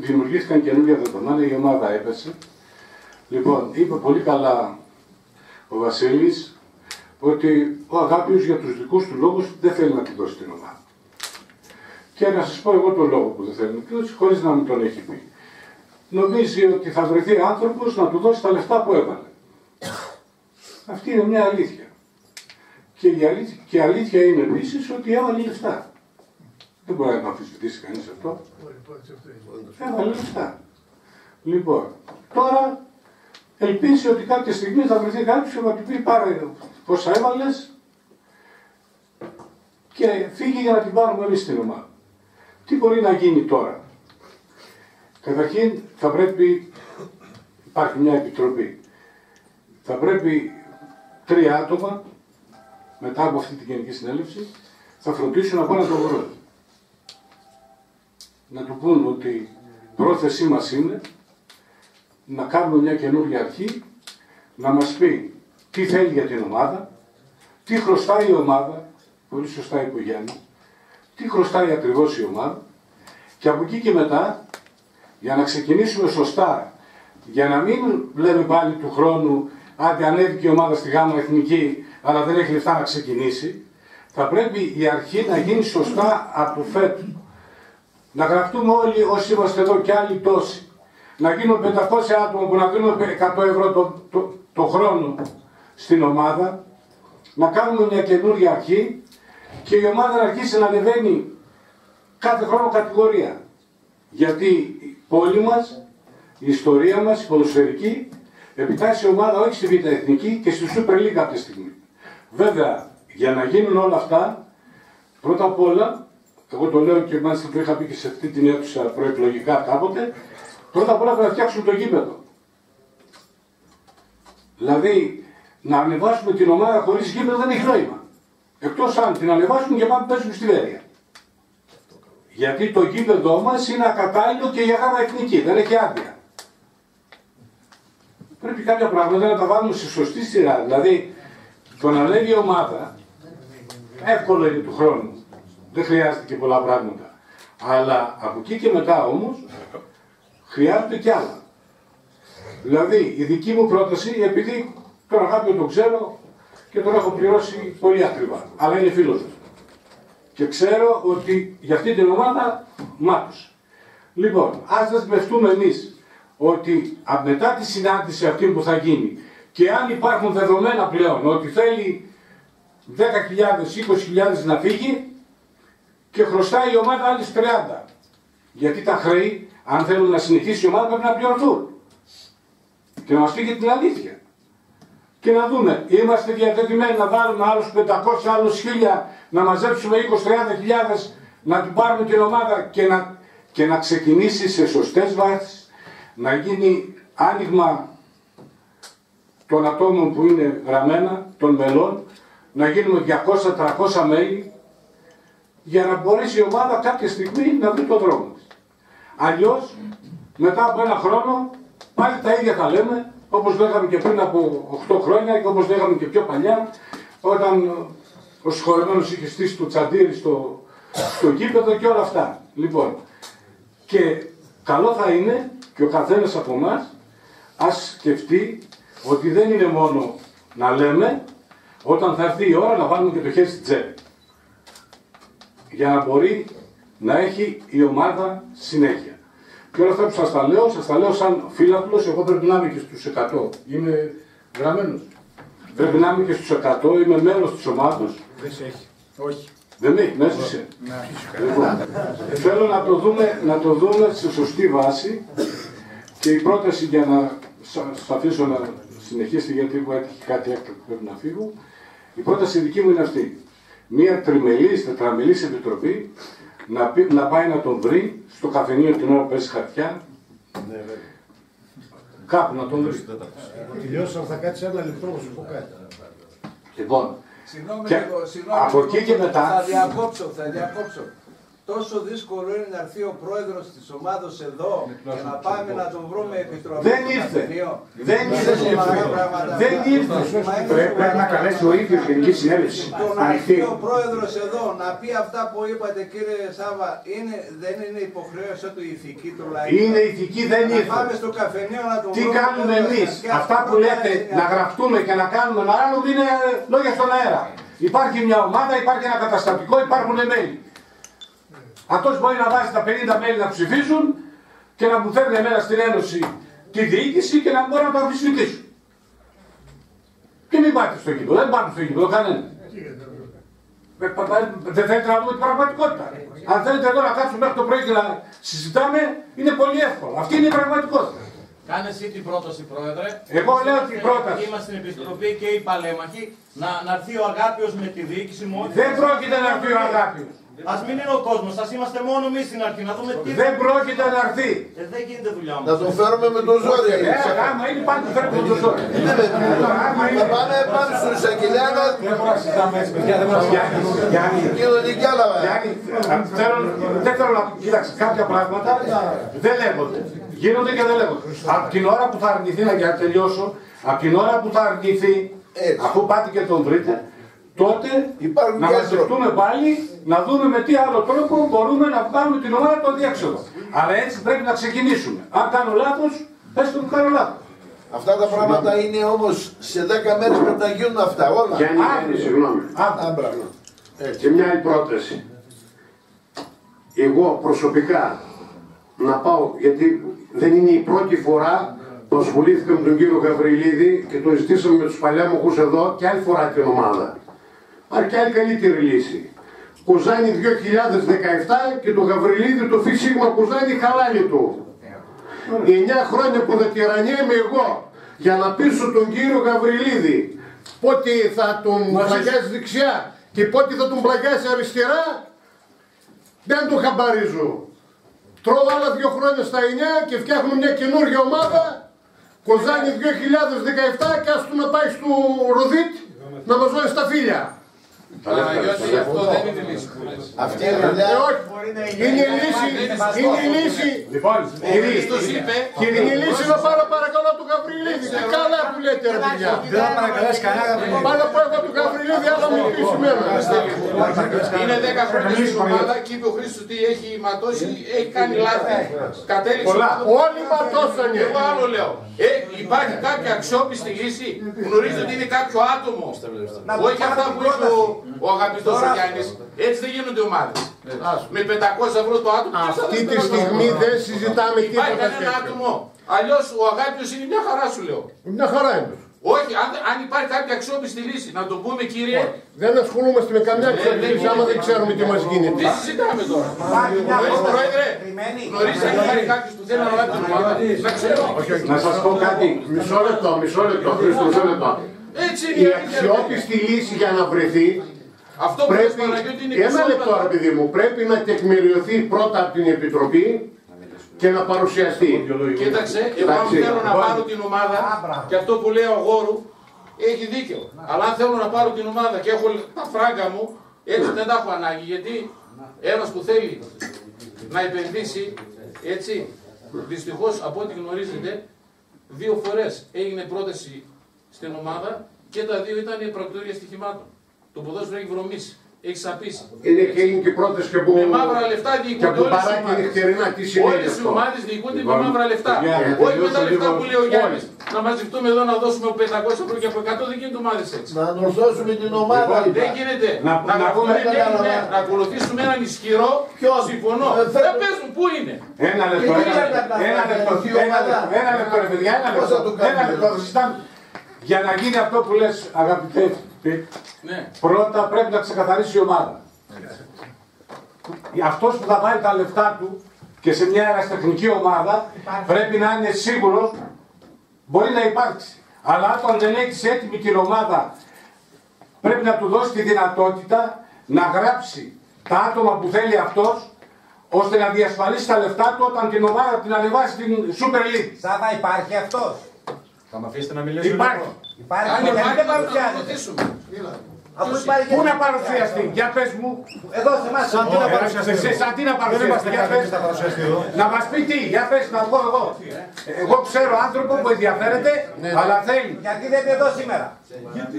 δημιουργήθηκαν καινούργια δεδομένα, η ομάδα έπεσε. Λοιπόν, είπε πολύ καλά ο Βασίλης ότι ο Αγάπιος για τους δικούς του λόγους δεν θέλει να τη δώσει την ομάδα. Και να σας πω εγώ τον λόγο που δεν θέλει να τη δώσει, χωρίς να μου τον έχει πει. Νομίζει ότι θα βρεθεί άνθρωπος να του δώσει τα λεφτά που έβαλε. Αυτή είναι μια αλήθεια. Και η αλήθεια, και η αλήθεια είναι επίσης ότι έβαλε λεφτά. Δεν μπορεί να το αμφισβητήσει κανείς αυτό. Έβαλε λεφτά. Λοιπόν, τώρα ελπίζει ότι κάποια στιγμή θα βρεθεί κάποιος και θα του πει πάρε πόσα έβαλες και φύγει για να την πάρουμε εμείς στην ομάδα. Τι μπορεί να γίνει τώρα; Καταρχήν θα πρέπει, υπάρχει μια επιτροπή, θα πρέπει τρία άτομα μετά από αυτή την γενική συνέλευση θα φροντίσουν να πάνε να το βρουν. Να του πούν ότι η πρόθεσή μας είναι να κάνουμε μια καινούργια αρχή, να μας πει τι θέλει για την ομάδα, τι χρωστάει η ομάδα, πολύ σωστά είπε ο Γιάννης, τι χρωστάει ακριβώς η ομάδα και από εκεί και μετά για να ξεκινήσουμε σωστά, για να μην λέμε πάλι του χρόνου άντε ανέβηκε η ομάδα στη γάμα εθνική αλλά δεν έχει λεφτά να ξεκινήσει, θα πρέπει η αρχή να γίνει σωστά από φέτος. Να γραφτούμε όλοι όσοι είμαστε εδώ και άλλοι τόσοι. Να γίνουν 500 άτομα που να δίνουν 100 ευρώ το, το, το χρόνο στην ομάδα. Να κάνουμε μια καινούργια αρχή και η ομάδα να αρχίσει να ανεβαίνει κάθε χρόνο κατηγορία. Γιατί η πόλη μας, η ιστορία μας, η ποδοσφαιρική, επιτάσσει η ομάδα όχι στη Β' Εθνική και στη Super League αυτή τη στιγμή. Βέβαια, για να γίνουν όλα αυτά, πρώτα απ' όλα, εγώ το λέω και μάλιστα το είχα πει και σε αυτή την αίθουσα προεκλογικά κάποτε, πρώτα απ' όλα θα φτιάξουν το γήπεδο. Δηλαδή, να ανεβάσουμε την ομάδα χωρίς γήπεδο δεν έχει νόημα. Εκτός αν την ανεβάσουμε και πάμε πέσουμε στη Βέρεια. Γιατί το γήπεδό μας είναι ακατάλληλο και για γάμα εθνική, δεν έχει άδεια. Πρέπει κάποια πράγματα να τα βάλουμε στη σωστή σειρά. Δηλαδή, το να λέει η ομάδα, εύκολο είναι του χρόνου. Δεν χρειάζεται και πολλά πράγματα. Αλλά από εκεί και μετά όμως, χρειάζονται κι άλλα. Δηλαδή, η δική μου πρόταση, επειδή τον αγάπη τον ξέρω και τον έχω πληρώσει πολύ ακριβά, αλλά είναι φίλος μου. Και ξέρω ότι για αυτή την ομάδα μάτωσε. Λοιπόν, ας δεσμευτούμε εμείς ότι μετά τη συνάντηση αυτή που θα γίνει και αν υπάρχουν δεδομένα πλέον ότι θέλει 10.000, 20.000 να φύγει, και χρωστάει η ομάδα άλλες 30. Γιατί τα χρέη, αν θέλουν να συνεχίσει η ομάδα, πρέπει να πληρωθούν. Και να μας πει και την αλήθεια. Και να δούμε, είμαστε διατεθειμένοι να βάλουμε άλλους 500, άλλους 1000, να μαζέψουμε 20-30 χιλιάδες, να του πάρουμε την ομάδα και να, και να ξεκινήσει σε σωστές βάσεις, να γίνει άνοιγμα των ατόμων που είναι γραμμένα, των μελών, να γίνουμε 200-300 μέλη, για να μπορέσει η ομάδα κάποια στιγμή να βρει το δρόμο της. Αλλιώς, μετά από ένα χρόνο, πάλι τα ίδια θα λέμε, όπως λέγαμε και πριν από 8 χρόνια και όπως λέγαμε και πιο παλιά, όταν ο συγχωρεμένος είχε στήσει το τσαντήρι στο, στο κήπεδο και όλα αυτά. Λοιπόν, και καλό θα είναι και ο καθένας από εμάς ας σκεφτεί ότι δεν είναι μόνο να λέμε, όταν θα έρθει η ώρα να βάλουμε και το χέρι στη τσέπη. Για να μπορεί να έχει η ομάδα συνέχεια. Και όλα αυτά που σας τα λέω, σας τα λέω σαν φίλαθλος, εγώ πρέπει να είμαι και στους 100. Είμαι γραμμένος. Πρέπει να είμαι και στους 100, είμαι μέλος της ομάδας. Δεν σε έχει. Όχι. Δεν με έχει, μέσα σε. Λοιπόν, θέλω να το, δούμε, να το δούμε σε σωστή βάση και η πρόταση για να σας αφήσω να συνεχίσετε γιατί μου έτυχε κάτι έκτακτο που πρέπει να φύγω. Η πρόταση δική μου είναι αυτή. Μία τριμελής, τετραμελής επιτροπή να, πει- να πάει να τον βρει στο καφενείο την ώρα που παίζει χαρτιά. Κάπου να τον βρει. Τελειώσαμε, θα κάτσει ένα λεπτό να σου πω κάτι. Λοιπόν, Συγγνώμη Και λίγο, συγγνώμη. από εκεί και μετά- Θα διακόψω, θα διακόψω. Τόσο δύσκολο είναι να έρθει ο πρόεδρος της ομάδος εδώ και να πάμε να τον βρούμε επιτροπή. Δεν στο ήρθε. καφενείο. Δεν Είναι ήρθε. σοβαρά πράγματα. Δεν ήρθε. Μα είναι Πρέπει, πρέπει να σοβαρά καλέσει ο ίδιος Γενικής Συνέλευσης. Το να Ανοιχτή. έρθει ο πρόεδρος εδώ να πει αυτά που είπατε κύριε Σάβα, είναι, δεν είναι υποχρέωσή του η ηθική του λαϊκού. Είναι ηθική, δεν Να ήρθε. Πάμε στο καφενείο να τον Τι βρούμε κάνουμε εδώ εμεί, στα αυτά που σκιά. λέτε να γραφτούμε και να κάνουμε ένα άλλο είναι λόγια στον αέρα. Υπάρχει μια ομάδα, υπάρχει ένα καταστατικό, υπάρχουν μέλη. Αυτός μπορεί να βάζει τα 50 μέλη να ψηφίζουν και να μου φέρνει εμένα στην Ένωση τη διοίκηση και να μπορεί να το αμφισβητήσουν. Και μην πάτε στο γήπεδο, δεν πάτε στο γήπεδο κανένα. Ε, πα- πα- Δεν θέλετε να δούμε την πραγματικότητα. Αν θέλετε εδώ να κάτσουμε μέχρι το πρωί και να συζητάμε, είναι πολύ εύκολο. Αυτή είναι η πραγματικότητα. Κάνε εσύ την πρόταση, Πρόεδρε. Εγώ λέω την πρόταση. Είμαστε στην Επιτροπή και οι παλέμαχοι να, να έρθει ο Αγάπιος με τη διοίκηση μου. Δεν πρόκειται να έρθει ο Αγάπιος. Α μην είναι ο κόσμος, ας είμαστε μόνο εμείς στην αρχή, να δούμε τι. Δεν πρόκειται να έρθει. Ε, δεν γίνεται δουλειά μου. Να τον φέρουμε με το ζόρι. Ε, άμα είναι πάντα φέρνει με το ζόρι. Θα πάνε πάνω στον εισαγγελέα να Δεν μπορούμε να συζητάμε έτσι, παιδιά. Δεν μπορούμε να συζητάμε. Γιάννη, κοινωνική άλλαβα. Γιάννη, θέλω- δεν θέλω να... Κοίταξε, κάποια πράγματα δεν λέγονται. Γίνονται και δεν λέγονται. Από την ώρα που θα αρνηθεί, να για να τελειώσω, από την ώρα που θα αρνηθεί, αφού πάτε και τον βρείτε, τότε Υπάρχουν να και άλλοι μαζευτούμε πάλι, να δούμε με τι άλλο τρόπο μπορούμε να βγάλουμε την ομάδα το διέξοδο. Αλλά έτσι πρέπει να ξεκινήσουμε. Αν κάνω λάθος, πες το μου κάνω λάθος. Αυτά τα πράγματα είναι όμως σε 10 μέρες πρέπει να γίνουν αυτά όλα. Αύριο. Γιάννη, Γιάννη, συγγνώμη. Α, μπράβο. Και μια άλλη πρόταση. Εγώ προσωπικά να πάω, γιατί δεν είναι η πρώτη φορά που ασχολήθηκα με τον κύριο Γαβριλίδη και το ζητήσαμε με τους παλιάμοχους εδώ και άλλη φορά την ομάδα. Υπάρχει και άλλη καλύτερη λύση. Κουζάνη 2017 και το Γαβριλίδη το φι σίγμα Κουζάνη χαλάλι του. Οι 9 χρόνια που θα τυραννιέμαι εγώ για να πείσω τον κύριο Γαβριλίδη πότε θα τον πλαγιάσει δεξιά και πότε θα τον πλαγιάσει αριστερά δεν το χαμπαρίζω. Τρώω άλλα δύο χρόνια στα 9 και φτιάχνω μια καινούργια ομάδα Κοζάνη 2017 και ας του να πάει στο Ροδίτ να μας δώσει στα φίλια. Παναγιώτη, αυτό δεν είναι λύση που λες. Αυτή είναι δουλειά. Ε, όχι. Είναι λύση, είναι λύση. Λοιπόν, κύριε, Χριστός είπε, κύριε, είναι λύση να πάρω παρακαλώ του Γαβριλίδη. Τι καλά που λέτε ρε παιδιά. Δεν θα παρακαλέσει κανένα Γαβριλίδη. Πάλι που έχω του Γαβριλίδη, αλλά με πείσει εμένα. Είναι 10 χρόνια στην ομάδα και είπε ο Χρήστος ότι έχει ματώσει, έχει κάνει λάθη. Κατέληξε. Πολλά. στο- Όλοι ματώσανε. Εγώ άλλο λέω. Ε, υπάρχει κάποια αξιόπιστη λύση. Γνωρίζετε ότι είναι κάποιο άτομο. Όχι αυτά που είπε ο, ο αγαπητός ο Γιάννης. Έτσι δεν γίνονται ομάδες. Με 500 ευρώ το άτομο. Αυτή τη στιγμή δεν συζητάμε Υπάρχει τίποτα κανένα τέτοιο. άτομο. Αλλιώς ο Αγάπιος είναι μια χαρά σου λέω. Μια χαρά είναι. Όχι, αν, αν υπάρχει κάποια αξιόπιστη λύση, να το πούμε κύριε. Δεν ασχολούμαστε με καμιά εξαρτησία άμα δεν ξέρουμε τι μας γίνεται. Τι συζητάμε τώρα; Γνωρίζει, Πρόεδρε, γνωρίζει αν υπάρχει κάποιος που θέλει να λάβει την ομάδα. Να ξέρω. Να σας πω κάτι. Μισό λεπτό, μισό λεπτό, Χρήστο, μισό λεπτό. Έτσι Η είναι η αλήθεια. αξιόπιστη λύση για να βρεθεί Αυτό που λες, πρέπει, Παναγιώτη, είναι ένα εξώπλα. λεπτό ρε παιδί μου, πρέπει να τεκμηριωθεί πρώτα από την Επιτροπή και να παρουσιαστεί. Κοίταξε, εγώ αν Εντάξει. θέλω να πάρω την ομάδα και αυτό που λέει ο Γόρου έχει δίκιο. Αλλά αν θέλω να πάρω την ομάδα και έχω τα φράγκα μου, έτσι δεν τα έχω ανάγκη. Γιατί ένας που θέλει να επενδύσει, έτσι, δυστυχώς από ό,τι γνωρίζετε, δύο φορές έγινε πρόταση στην ομάδα και τα δύο ήταν πρακτορία στοιχημάτων. Το ποδόσφαιρο έχει βρωμίσει, έχεις σαπίσει. Είναι και είναι και πρώτες και που... Με μαύρα λεφτά και διοικούνται από όλες οι παράκι ομάδες. νυχτερινά τι σημαίνει Όλες οι αυτό. ομάδες διοικούνται με Λοιπόν, μαύρα λεφτά. για να Όχι με τα τελειώσω λεφτά λίγο. που λέει ο Γιάννης. Όλοι. Να μαζευτούμε εδώ να δώσουμε 500 ευρώ και από 100 δεν γίνεται ομάδες έτσι. Να ανορθώσουμε την ομάδα. Λοιπόν, είπα. δεν γίνεται. Να- Να, να γραφτούμε, πούμε- ναι, ναι, να ακολουθήσουμε έναν ισχυρό. Συμφωνώ. Ε, θέλω- Δεν παίζουν, πού είναι; Ένα λεπτό, Και ένα τι λεπτό, έκανε ένα να λεπτό, κάνει η ένα ομάδα. λεπτό, ένα λεπτό, ρε παιδιά, ένα Πώς θα λεπτό, το κάνουμε, ένα λεπτό, δηλαδή. συζητάμε. Για να γίνει αυτό που λες, αγαπητέ, Ναι. Πρώτα πρέπει να ξεκαθαρίσει η ομάδα. Αυτός που θα βάλει τα λεφτά του και σε μια αεραστεχνική ομάδα πρέπει να είναι σίγουρος μπορεί να υπάρξει. Αλλά όταν δεν έχεις έτοιμη την ομάδα πρέπει να του δώσει τη δυνατότητα να γράψει τα άτομα που θέλει αυτός ώστε να διασφαλίσει τα λεφτά του όταν την ομάδα την ανεβάσει στην Super League. Σαν να υπάρχει αυτός. Θα με αφήσετε να μιλήσω Υπάρχει. λίγο. Υπάρχει Αν γιατί υπάρχει, δεν να το παρουσιάζεται. ρωτήσουμε. Αφού υπάρχει Πού να παρουσιαστεί, για πες μου. Εδώ σε εμάς. Σαν τι να Ωραία, παρουσιαστεί, είμαστε σε- σαν τι να Δεν παρουσιαστεί, είμαστε για κάποιοι πες. που θα παρουσιαστεί εδώ. Να μας πει τι, για πες να βγω εγώ. Εγώ ξέρω άνθρωπο που ενδιαφέρεται, αλλά θέλει. Γιατί δεν είναι εδώ σήμερα.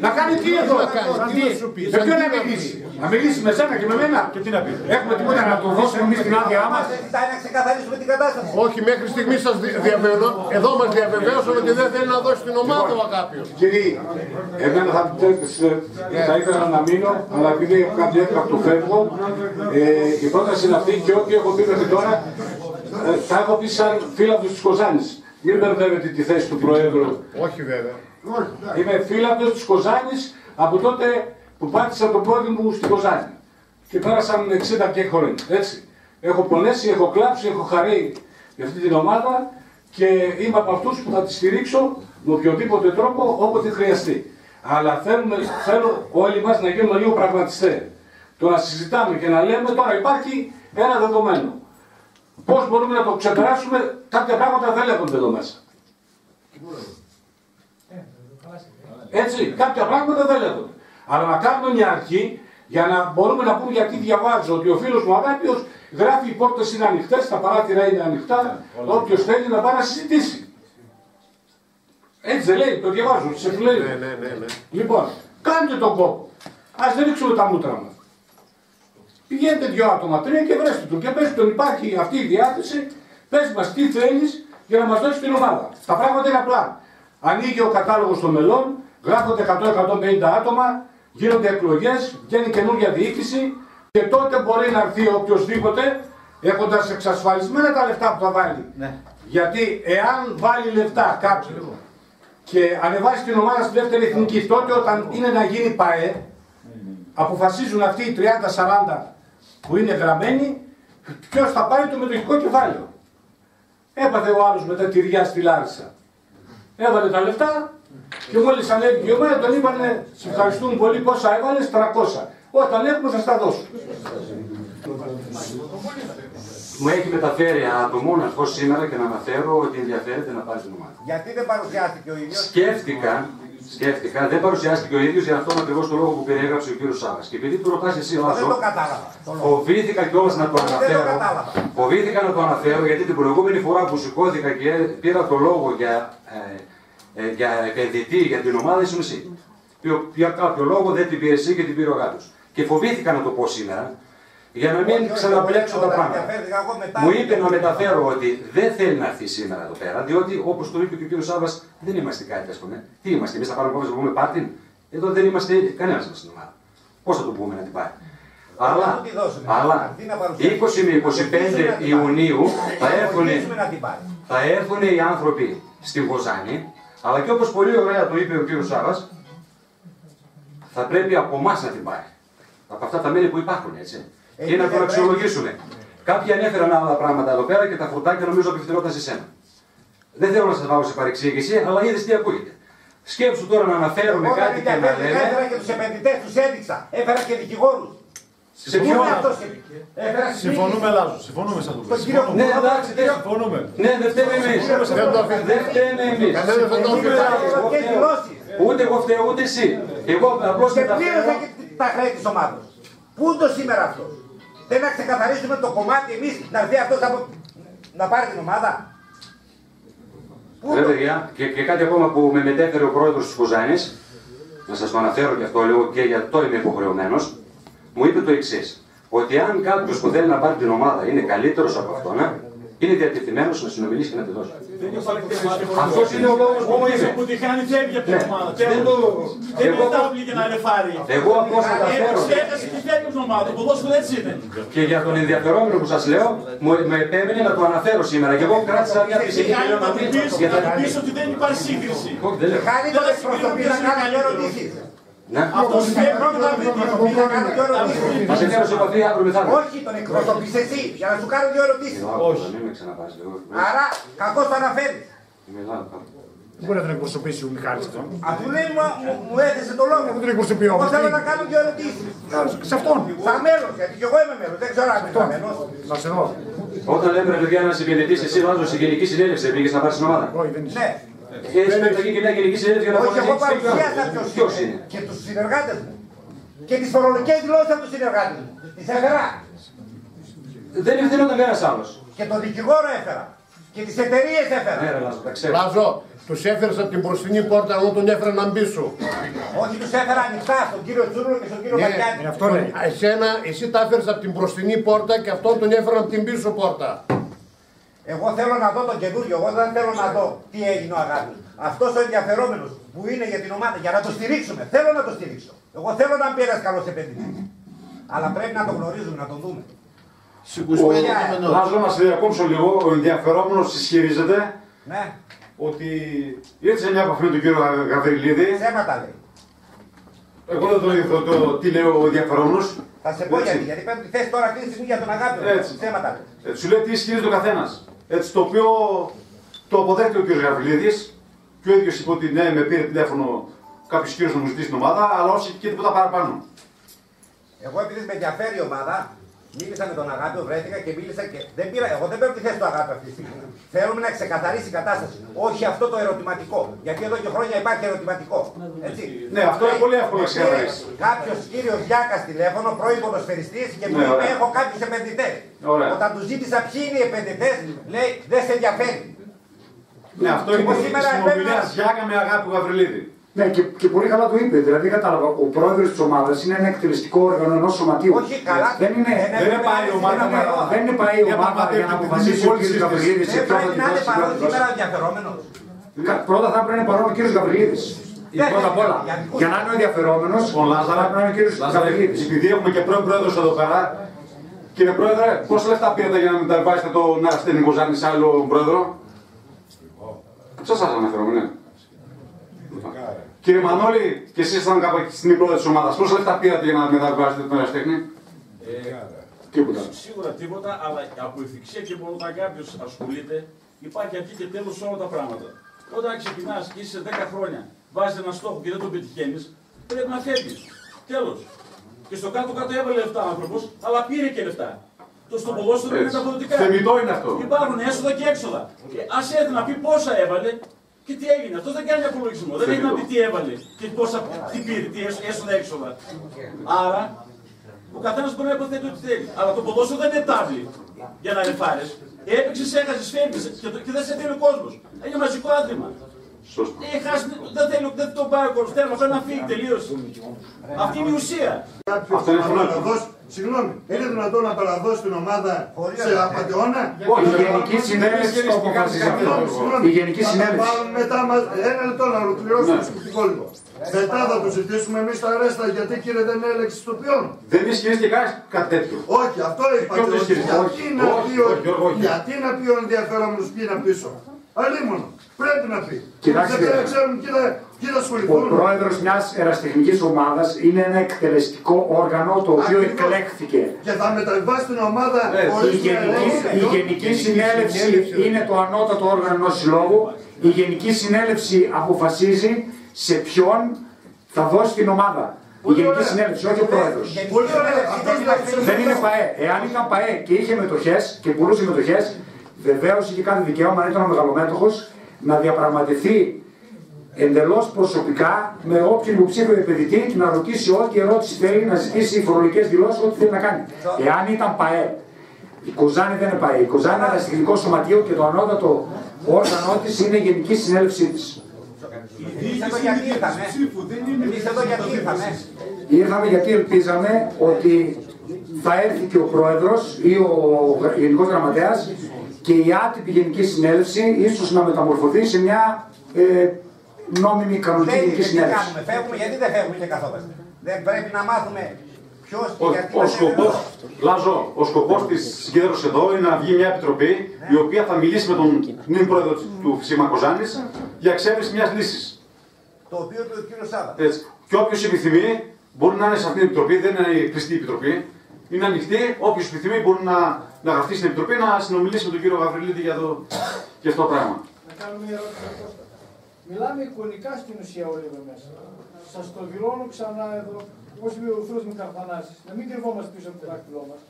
Να κάνει τι εδώ, να κάνει, τι να σου πει, με σαν ποιον τι να να μιλήσει; Να μιλήσει με σένα και με μένα. Και τι να πει. Έχουμε τίποτα να του δώσουμε εμείς την άδειά μας; Μας ζητάει να ξεκαθαρίσουμε την κατάσταση. Όχι, μέχρι στιγμής σας διαβεβαιώνω. Εδώ μας διαβεβαίωσαν ότι δεν θέλει να δώσει την ομάδα ο Αγάπιο. Κύριοι, εμένα θα, θα ήθελα να μείνω, αλλά επειδή έχω κάτι έκτακτο φεύγω, ε, η πρόταση είναι αυτή και ό,τι έχω πει μέχρι τώρα, ε, θα έχω πει σαν φύλακτος της Κοζάνης. Μην μπερδεύετε τη θέση του Προέδρου. Όχι βέβαια. Είμαι φύλακτος της Κοζάνης από τότε που πάτησα το πόδι μου στην Κοζάνη. Και πέρασαν 60 και χρόνια. Έτσι. Έχω πονέσει, έχω κλάψει, έχω χαρεί για αυτή την ομάδα και είμαι από αυτούς που θα τη στηρίξω με οποιοδήποτε τρόπο όποτε χρειαστεί. Αλλά θέλουμε, θέλω όλοι μας να γίνουμε λίγο πραγματιστές. Το να συζητάμε και να λέμε τώρα υπάρχει ένα δεδομένο. Πώς μπορούμε να το ξεπεράσουμε, κάποια πράγματα δεν λέγονται εδώ μέσα. Έτσι, κάποια πράγματα δεν λέγονται. Αλλά να κάνουμε μια αρχή για να μπορούμε να πούμε γιατί διαβάζω ότι ο φίλος μου Αγάπιος γράφει οι πόρτες είναι ανοιχτές, τα παράθυρα είναι ανοιχτά, όποιος θέλει να πάει να συζητήσει. Έτσι δεν λέει, το διαβάζω στις εφημερίδες. Ναι, ναι, ναι, ναι. Λοιπόν, κάντε τον κόπο. Ας δεν ρίξουμε τα μούτρα μας. Πηγαίνετε δυο άτομα, τρία και βρέστε τον και πες τον υπάρχει αυτή η διάθεση, πες μας τι θέλεις για να μας δώσεις την ομάδα. Τα πράγματα είναι απλά. Ανοίγει ο κατάλογος των μελών, γράφονται 100-150 άτομα, γίνονται εκλογές, βγαίνει καινούργια διοίκηση και τότε μπορεί να έρθει οποιοδήποτε έχοντας εξασφαλισμένα τα λεφτά που θα βάλει. Ναι. Γιατί εάν βάλει λεφτά κάποιος και ανεβάσει την ομάδα στη δεύτερη εθνική, τότε όταν είναι να γίνει ΠΑΕ, αποφασίζουν αυτοί οι 30-40 που είναι γραμμένοι, ποιος θα πάρει το μετοχικό κεφάλαιο. Έπαθε ο άλλος με τα τυριά στη Λάρισα. Έβαλε τα λεφτά και μόλι ανέβηκε η ομάδα τον είπανε Σε ευχαριστούμε πολύ πόσα έβαλες, 300. Όταν έχουμε θα στα δώσω. Μου έχει μεταφέρει άτομο να έρθω σήμερα και να αναφέρω ότι ενδιαφέρεται να πάρει την ομάδα. Γιατί δεν παρουσιάστηκε ο ίδιος; Σκέφτηκα, σκέφτηκα, δεν παρουσιάστηκε ο ίδιος για αυτόν ακριβώς το λόγο που περιέγραψε ο κύριος Σάβα. Και επειδή του ρωτάς εσύ, Εγώ δεν Βάζο, το κατάλαβα. το λόγο. φοβήθηκα κιόλας να το Δεν το αναφέρω. κατάλαβα. Φοβήθηκα να το αναφέρω γιατί την προηγούμενη φορά που σηκώθηκα και πήρα το λόγο για, ε, ε, για επενδυτή για την ομάδα ήσουν εσύ. Ποιο- Για κάποιο λόγο δεν την πήρε εσύ και την πήρε ο Γάτος. Και φοβήθηκα να το πω σήμερα για να μην Όχι, όχι, ξαναμπλέξω τα όταν πράγματα. ενδιαφέρθηκα εγώ μετά. Μου είπε να μεταφέρω ότι δεν θέλει να έρθει σήμερα εδώ πέρα, διότι όπως το είπε και ο κύριος Σάβα, δεν είμαστε κάτι, ας πούμε. Τι είμαστε, εμείς θα πάρουμε απόφαση να πούμε πάρτιν. Εδώ δεν είμαστε κανένας μας στην ομάδα. Πώς θα το πούμε να την πάρει. Αλλά, Να του τη δώσουμε. αλλά Αντί να παρουσιάσει. 20 με 25 Ιουνίου θα έρθουν, Βοηθήσουμε να την πάρει. θα έρθουν οι άνθρωποι στην Κοζάνη Αλλά και όπως πολύ ωραία το είπε ο κύριος Σάβα, θα πρέπει από εμάς να την πάρει. Από αυτά τα μέλη που υπάρχουν, έτσι. Ε, και να δεν το αξιολογήσουμε. Κάποιοι ανέφεραν άλλα πράγματα εδώ πέρα και τα φρουτάκια νομίζω απευθυνόταν σε σένα. Δεν θέλω να σας βάλω σε παρεξήγηση, αλλά είδες τι ακούγεται. Σκέψου τώρα να αναφέρουμε Εγώ κάτι δεν και να διαφέρει, λέμε. Έφερα και τους επενδυτές, τους έδειξα. Έφερας και δικηγόρους. Σε ποιο Έφερα Συμφωνούμε, Λάζο. Συμφωνούμε σαν το Τον κύριο Ναι, εντάξει, δεν συμφωνούμε. Ναι, δεν φταίμε εμείς. Δεν φταίμε εμείς. Ούτε εγώ φταίω, ούτε εσύ. Εγώ απλώς Και πλήρωσα και τα χρέη της ομάδας. Πού είναι το σήμερα αυτό; Δεν να ξεκαθαρίσουμε το κομμάτι εμείς να έρθει αυτός να πάρει την ομάδα; Ρε παιδιά, και, και κάτι ακόμα που με μετέφερε ο πρόεδρος της Κουζάνης, να σας το αναφέρω και αυτό λίγο και για το είμαι υποχρεωμένος, μου είπε το εξή. Ότι αν κάποιο που θέλει να πάρει την ομάδα είναι καλύτερο από αυτόν, είναι διατεθειμένο να συνομιλήσει και να τη δώσει. Αυτό είναι ο λόγο που μου είπε. που τη χάνει φεύγει από την Ναι. ομάδα. Δεν Δεν το- δεν εγώ- είναι τάβλη για να ρεφάρει. Εγώ απλώς αναφέρω. Ξέχασε και φεύγει από την ομάδα. Το ποδόσφαιρο έτσι είναι. Και για τον ενδιαφερόμενο που σα λέω, μου με επέμενε να το αναφέρω σήμερα. Και εγώ κράτησα μια φυσική Κάνει πλέον να να του μην πεις- για να τα του πεις ότι δεν υπάρχει σύγκριση. Όχι, δεν λέω. Χάρη τον εκπροσωπεί να κάνει δύο ερωτήσει. Ναι. Αυτό σημαίνει να εκπροσωπεί να κάνει δύο ερωτήσεις. Θα σε φέρω σε επαφή αύριο μεθαύριο. Όχι, τον εκπροσωπείς εσύ για να σου κάνει δύο ερωτήσεις. Όχι. Μην με ξαναπάς λίγο. Άρα, κακό το αναφέρεις. Είμαι εδώ. Δεν μπορεί να τον εκπροσωπήσει ο Μιχάλης αυτόν. Αφού λέει μου, μου, μου έθεσε το λόγο. Δεν τον εκπροσωπεί Εγώ όμως. θέλω να κάνω δύο ερωτήσεις. Σε αυτόν. Στα μέλος, γιατί και εγώ είμαι μέλος. Δεν ξέρω αν είμαι μέλος. Να σε δω. Όταν λέμε ρε παιδιά να επενδυτής, εσύ βάζω σε γενική συνέλευση, δεν πήγες να πάρεις την ομάδα. Όχι, δεν είσαι. Ναι. Και έτσι πρέπει να γίνει και μια γενική συνέλευση για να Όχι, εγώ αποφασίσει παρουσιάσα ποιος ποιος είναι. είναι; Και τους συνεργάτες μου. Και τις φορολογικές δηλώσεις από τους συνεργάτες μου. Τις έφερα. Δεν ευθύνονταν κανένα άλλος. Και τον δικηγόρο έφερα. Και τις εταιρείες έφερα. Ναι, ρε Λάζο, τα ξέρω. Λάζο, τους έφερες από την μπροστινή πόρτα, εγώ τον έφεραν πίσω. Όχι, τους έφερα ανοιχτά στον κύριο Τσούρλο και στον κύριο Βαγιάννη. Ναι, αυτό λέει. Εσένα, εσύ τα έφερες από την μπροστινή πόρτα και αυτόν τον έφεραν από την πίσω πόρτα. Εγώ θέλω να δω τον καινούριο, εγώ δεν θέλω να δω τι έγινε ο αγάπης. Αυτός ο ενδιαφερόμενος που είναι για την ομάδα, για να το στηρίξουμε. Θέλω να το στηρίξω. Εγώ θέλω να μπει ένας καλός επενδυτής. Αλλά πρέπει να το γνωρίζουμε, να το δούμε. Ο- Λάζο, να σε διακόψω λίγο. Ο ενδιαφερόμενος ισχυρίζεται Ναι, ότι ήρθε σε μια επαφή με τον κύριο Γαβριλίδη. θέματα λέει. Εγώ δεν το είδα το, τι λέει ο ενδιαφερόμενος. Θα σε πω γιατί, γιατί παίρνω τη θέση τώρα αυτή τη στιγμή για τον αγάπη. Έτσι. Θέματα λέει. Ε, σου λέει τι ισχυρίζεται ο καθένας. Έτσι το οποίο το αποδέχεται ο κ. Γαβριλίδης και ο ίδιος είπε ότι ναι, με πήρε τηλέφωνο κάποιος κύριος να μου ζητήσει την ομάδα, αλλά όχι και τίποτα παραπάνω. Εγώ επειδή με ενδιαφέρει η ομάδα, μίλησα με τον Αγάπη, βρέθηκα και μίλησα και δεν πήρα, εγώ δεν παίρνω τη θέση του Αγάπη αυτή τη στιγμή. Θέλουμε να ξεκαθαρίσει η κατάσταση. Όχι αυτό το ερωτηματικό. Γιατί εδώ και χρόνια υπάρχει ερωτηματικό. Έτσι. Ναι, αυτό είναι πολύ εύκολο να ξεκαθαρίσει. Κάποιος κύριος Γιάκας τηλέφωνο, πρώην ποδοσφαιριστής και μου Ναι, είπε: ωραία. Έχω κάποιους επενδυτές. Ωραία. Όταν του ζήτησα ποιοι είναι οι επενδυτές, λέει: Δεν σε ενδιαφέρει. Ναι, αυτό είναι Εγώ η σήμερα συνομιλία επέμενα- Γιάκα με αγάπη του Γαβριλίδη. Ναι, και, και πολύ καλά το είπε. Δηλαδή, κατάλαβα, ο πρόεδρος της ομάδας είναι ένα εκτελεστικό όργανο ενός σωματείου. Όχι, καλά. Δεν είναι, Δεν δεν είναι έπρεπε πάει η να ομάδα, είναι σήμερα. δεν είναι πάει η ομάδα για να αποφασίσει ο κ. Γαβριλίδης σε Δεν ποιο θα πρέπει την να είναι δώσει. παρόν ποιο θα την σήμερα δώσει. ενδιαφερόμενος. Κα- Πρώτα θα πρέπει να είναι παρόν ο κ. Γαβριλίδης. Δεν Πρώτα απ' όλα. για δικούς Για να είναι ο ενδιαφερόμενος, Ο Λάζαρα, πρέπει να είναι ο κ. Λάζαρα, Γαβριλίδης. επειδή έχουμε και πρώην πρόεδρος εδώ πέρα, κύριε πρόεδρε, πόσα λεφτά πήρατε για να μεταβάσετε τον Αρστένη Κοζάνη σε άλλο πρόεδρο; Σας σας αναφέρομαι, ναι. Κύριε Μανώλη, και εσείς ήσταν κάποια στιγμή πρόεδρο της ομάδας, πόσα λεφτά πήρατε για να μεταβάσετε τον Αρστέχνη. Τίποτα. Σίγουρα τίποτα, αλλά από ηθιξία και μόνο όταν κάποιος ασχολείται, υπάρχει αρχή και τέλος σε όλα τα πράγματα. Όταν ξεκινάς και είσαι 10 χρόνια, βάζεις ένα στόχο και δεν τον πετυχαίνεις, πρέπει να φεύγεις. Τέλος. Και στο κάτω-κάτω έβαλε λεφτά άνθρωπος, αλλά πήρε και λεφτά. Το στο ποδόσφαιρο είναι Έτσι. τα αποδοτικά. Θεμητό είναι αυτό. Υπάρχουν έσοδα και έξοδα. Α έρθει να πει πόσα έβαλε και τι έγινε. Αυτός δεν κάνει απολογισμό. Δεν έχει να πει τι έβαλε και πόσα, τι πήρε, τι έσω- έσοδα έξοδα. Άρα ο καθένας μπορεί να υποθέτει ό,τι θέλει. Αλλά το ποδόσφαιρο δεν είναι τάβλη για να ρεφάρει. Έπαιξες, έχασες, φεύγεις και, το- και δεν σε θέλει ο κόσμος. Είναι μαζικό άθλημα. Σωστό. Ε, χάσει, δεν θέλει, δεν τον πάει ο κόσμο. Θέλω πρέπει να φύγει τελείω. Αυτή είναι η ουσία. Αυτό είναι να φωνή. παραδώσει, συγγνώμη, είναι δυνατόν να παραδώσει την ομάδα σε απαταιώνα; Όχι, η Γενική Συνέλευση το αποφασίζει αυτό. Συγγνώμη, Η Γενική θα τα Συνέλευση. βάλουν μετά μας, ένα λεπτό να ολοκληρώσουμε Ναι. το σκεπτικό λίγο. Μετά θα του ζητήσουμε εμείς τα ρέστα γιατί κύριε δεν έλεξε το ποιόν. Δεν ισχυρίζεται κανένα κάτι τέτοιο. Όχι, αυτό είπατε. Ποιος το ότι ισχυρίζεται. Γιατί Όχι, να όχι, πει ο- όχι, Γιώργο, όχι. γιατί να πει ο ενδιαφέρον ποιοι είναι πίσω. Αλίμονο. Πρέπει να πει. Κοιτάξτε. Δεν θα ξέρουν και θα, και θα Ο ασχοληθούν. πρόεδρος μιας ερασιτεχνική ομάδας είναι ένα εκτελεστικό όργανο το οποίο Ακριβώς. εκλέχθηκε. Και θα μεταβάσει την ομάδα Η χωρίς να γενική, η γενική συνέλευση είναι το ανώτατο όργανο ενό συλλόγου. Η γενική συνέλευση αποφασίζει σε ποιον θα δώσει την ομάδα. Η γενική συνέλευση, όχι ο πρόεδρος. Πολύ ωραία. Αυτό είναι Δεν είναι ΠαΕ. Εάν ήταν ΠαΕ και είχε μετοχές και πουλούσε μετοχές, βεβαίως είχε κάθε δικαίωμα, αν ήταν ο μεγαλομέτωχος, να διαπραγματευτεί εντελώς προσωπικά με όποιον υποψήφιο επενδυτή και να ρωτήσει ό,τι ερώτηση θέλει, να ζητήσει φορολογικές δηλώσεις, ό,τι θέλει να κάνει. Εάν ήταν ΠαΕ, η Κοζάνη δεν είναι ΠαΕ. Η Κοζάνη είναι ένα τεχνικό σωματείο και το ανώτατο όργανο της είναι η Γενική Συνέλευσή της. Εμείς εδώ γιατί ήρθαμε. Εμείς εδώ γιατί ήρθαμε. Ήρθαμε γιατί ελπίζαμε ότι θα έρθει και ο πρόεδρος ή ο γενικός γραμματέας και η άτυπη γενική συνέλευση ίσως να μεταμορφωθεί σε μια ε, νόμιμη κανονική Φεύγουμε, γενική τι συνέλευση. κάνουμε, φεύγουμε, γιατί δεν φεύγουμε και καθόμαστε. Δεν πρέπει να μάθουμε ποιος και Ο, γιατί ο μας έφερε σκοπός, εδώ. Λάζο, ο σκοπός της συγκέντρωσης εδώ είναι να βγει μια επιτροπή η οποία θα μιλήσει με τον νυν πρόεδρο του Φυσίμα Κοζάνης για εξέβριση μιας λύσης. Το οποίο του κύριος Σάβα. Έτσι. Και όποιος επιθυμεί μπορεί να είναι σε αυτή την επιτροπή, δεν είναι η κλειστή επιτροπή. Είναι ανοιχτή. Όποιος επιθυμεί μπορεί να, να γραφτεί στην επιτροπή να συνομιλήσει με τον κύριο Γαβριλίδη για, το, για αυτό το πράγμα. Να κάνουμε μια ερώτηση. στον Κώστα. Μιλάμε εικονικά στην ουσία όλοι εδώ μέσα. Σας το δηλώνω ξανά εδώ, όπως είπε ο φίλος μου Καρθανάση, να μην κρυβόμαστε πίσω από το δάχτυλό μας.